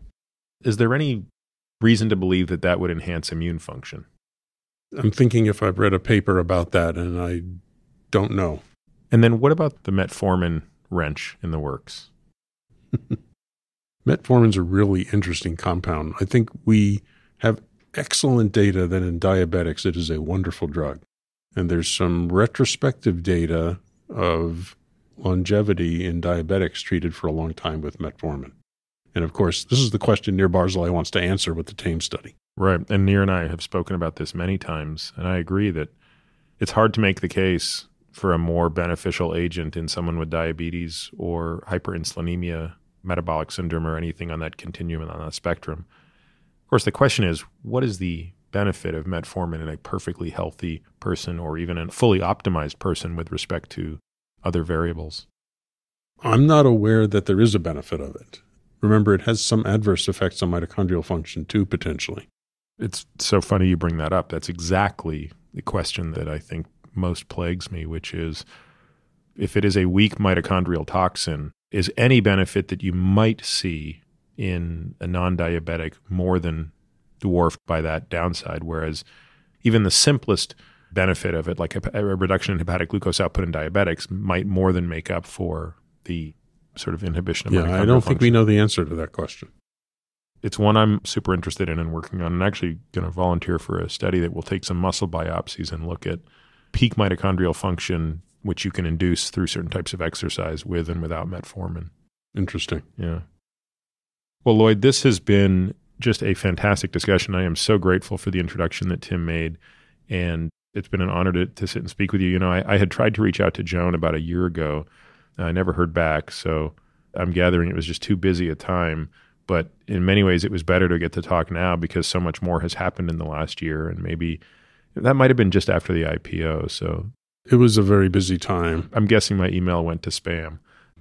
Is there any reason to believe that that would enhance immune function?
I'm thinking if I've read a paper about that and I don't know.
And then what about the metformin wrench in the works?
Metformin's a really interesting compound. I think we have excellent data that in diabetics it is a wonderful drug. And there's some retrospective data of longevity in diabetics treated for a long time with metformin. And of course, this is the question Nir Barzilai wants to answer with the TAME study.
Right. And Nir and I have spoken about this many times. And I agree that it's hard to make the case for a more beneficial agent in someone with diabetes or hyperinsulinemia, metabolic syndrome, or anything on that continuum on that spectrum. Of course, the question is what is the benefit of metformin in a perfectly healthy person or even a fully optimized person with respect to other variables?
I'm not aware that there is a benefit of it. Remember, it has some adverse effects on mitochondrial function too, potentially.
It's so funny you bring that up. That's exactly the question that I think most plagues me, which is if it is a weak mitochondrial toxin, is any benefit that you might see in a non diabetic more than dwarfed by that downside? Whereas even the simplest benefit of it, like a, a reduction in hepatic glucose output in diabetics, might more than make up for the sort of inhibition of
yeah, I don't think we know the answer to that question.
It's one I'm super interested in and working on, and actually going to volunteer for a study that will take some muscle biopsies and look at peak mitochondrial function, which you can induce through certain types of exercise with and without metformin.
Interesting.
Yeah. Well, Lloyd, this has been just a fantastic discussion. I am so grateful for the introduction that Tim made, and it's been an honor to, to sit and speak with you. You know, I, I had tried to reach out to Joan about a year ago I never heard back. So I'm gathering it was just too busy a time. But in many ways, it was better to get to talk now because so much more has happened in the last year. And maybe that might have been just after the IPO. So
it was a very busy time.
I'm guessing my email went to spam.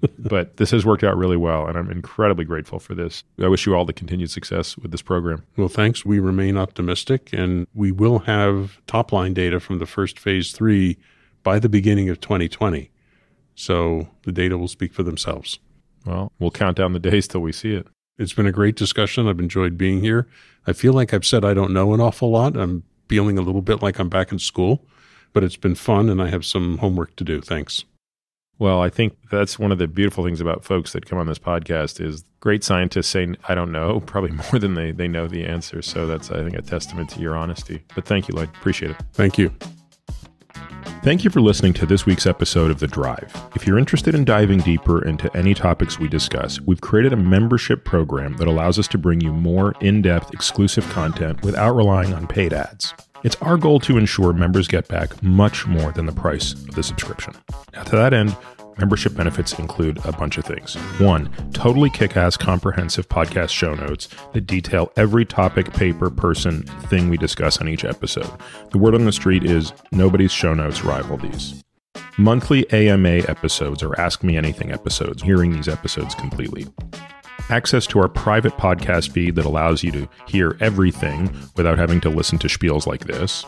but this has worked out really well, and I'm incredibly grateful for this. I wish you all the continued success with this program.
Well, thanks. We remain optimistic, and we will have top line data from the first phase three by the beginning of 2020. So the data will speak for themselves.
Well, we'll count down the days till we see it.
It's been a great discussion. I've enjoyed being here. I feel like I've said I don't know an awful lot. I'm feeling a little bit like I'm back in school, but it's been fun and I have some homework to do. Thanks.
Well, I think that's one of the beautiful things about folks that come on this podcast is great scientists say I don't know, probably more than they they know the answer. So that's I think a testament to your honesty. But thank you, Lloyd. Appreciate it.
Thank you.
Thank you for listening to this week's episode of The Drive. If you're interested in diving deeper into any topics we discuss, we've created a membership program that allows us to bring you more in depth, exclusive content without relying on paid ads. It's our goal to ensure members get back much more than the price of the subscription. Now, to that end, Membership benefits include a bunch of things. One, totally kick ass comprehensive podcast show notes that detail every topic, paper, person, thing we discuss on each episode. The word on the street is nobody's show notes rival these. Monthly AMA episodes or Ask Me Anything episodes, hearing these episodes completely. Access to our private podcast feed that allows you to hear everything without having to listen to spiels like this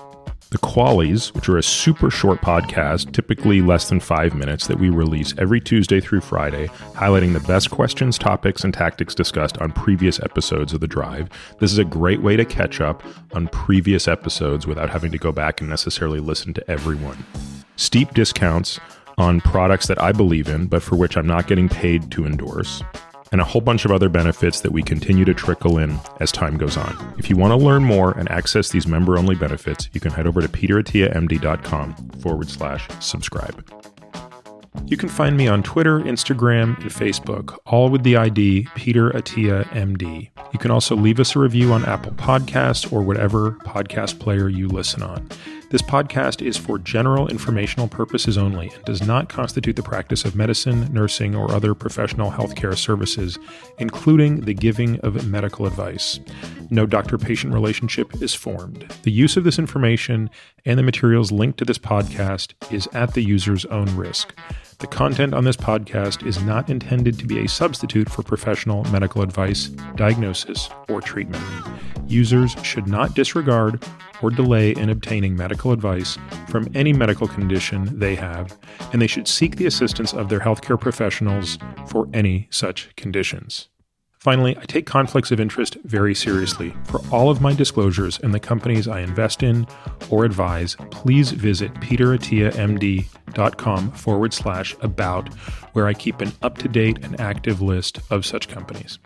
the Qualys, which are a super short podcast, typically less than five minutes, that we release every Tuesday through Friday, highlighting the best questions, topics, and tactics discussed on previous episodes of The Drive. This is a great way to catch up on previous episodes without having to go back and necessarily listen to everyone. Steep discounts on products that I believe in, but for which I'm not getting paid to endorse and a whole bunch of other benefits that we continue to trickle in as time goes on. If you want to learn more and access these member only benefits, you can head over to peterattiamd.com forward slash subscribe. You can find me on Twitter, Instagram, and Facebook, all with the ID Peter Attia MD. You can also leave us a review on Apple Podcasts or whatever podcast player you listen on. This podcast is for general informational purposes only and does not constitute the practice of medicine, nursing, or other professional healthcare services, including the giving of medical advice. No doctor patient relationship is formed. The use of this information and the materials linked to this podcast is at the user's own risk. The content on this podcast is not intended to be a substitute for professional medical advice, diagnosis, or treatment. Users should not disregard or delay in obtaining medical advice from any medical condition they have, and they should seek the assistance of their healthcare professionals for any such conditions. Finally, I take conflicts of interest very seriously. For all of my disclosures and the companies I invest in or advise, please visit peterattiamd.com forward slash about, where I keep an up to date and active list of such companies.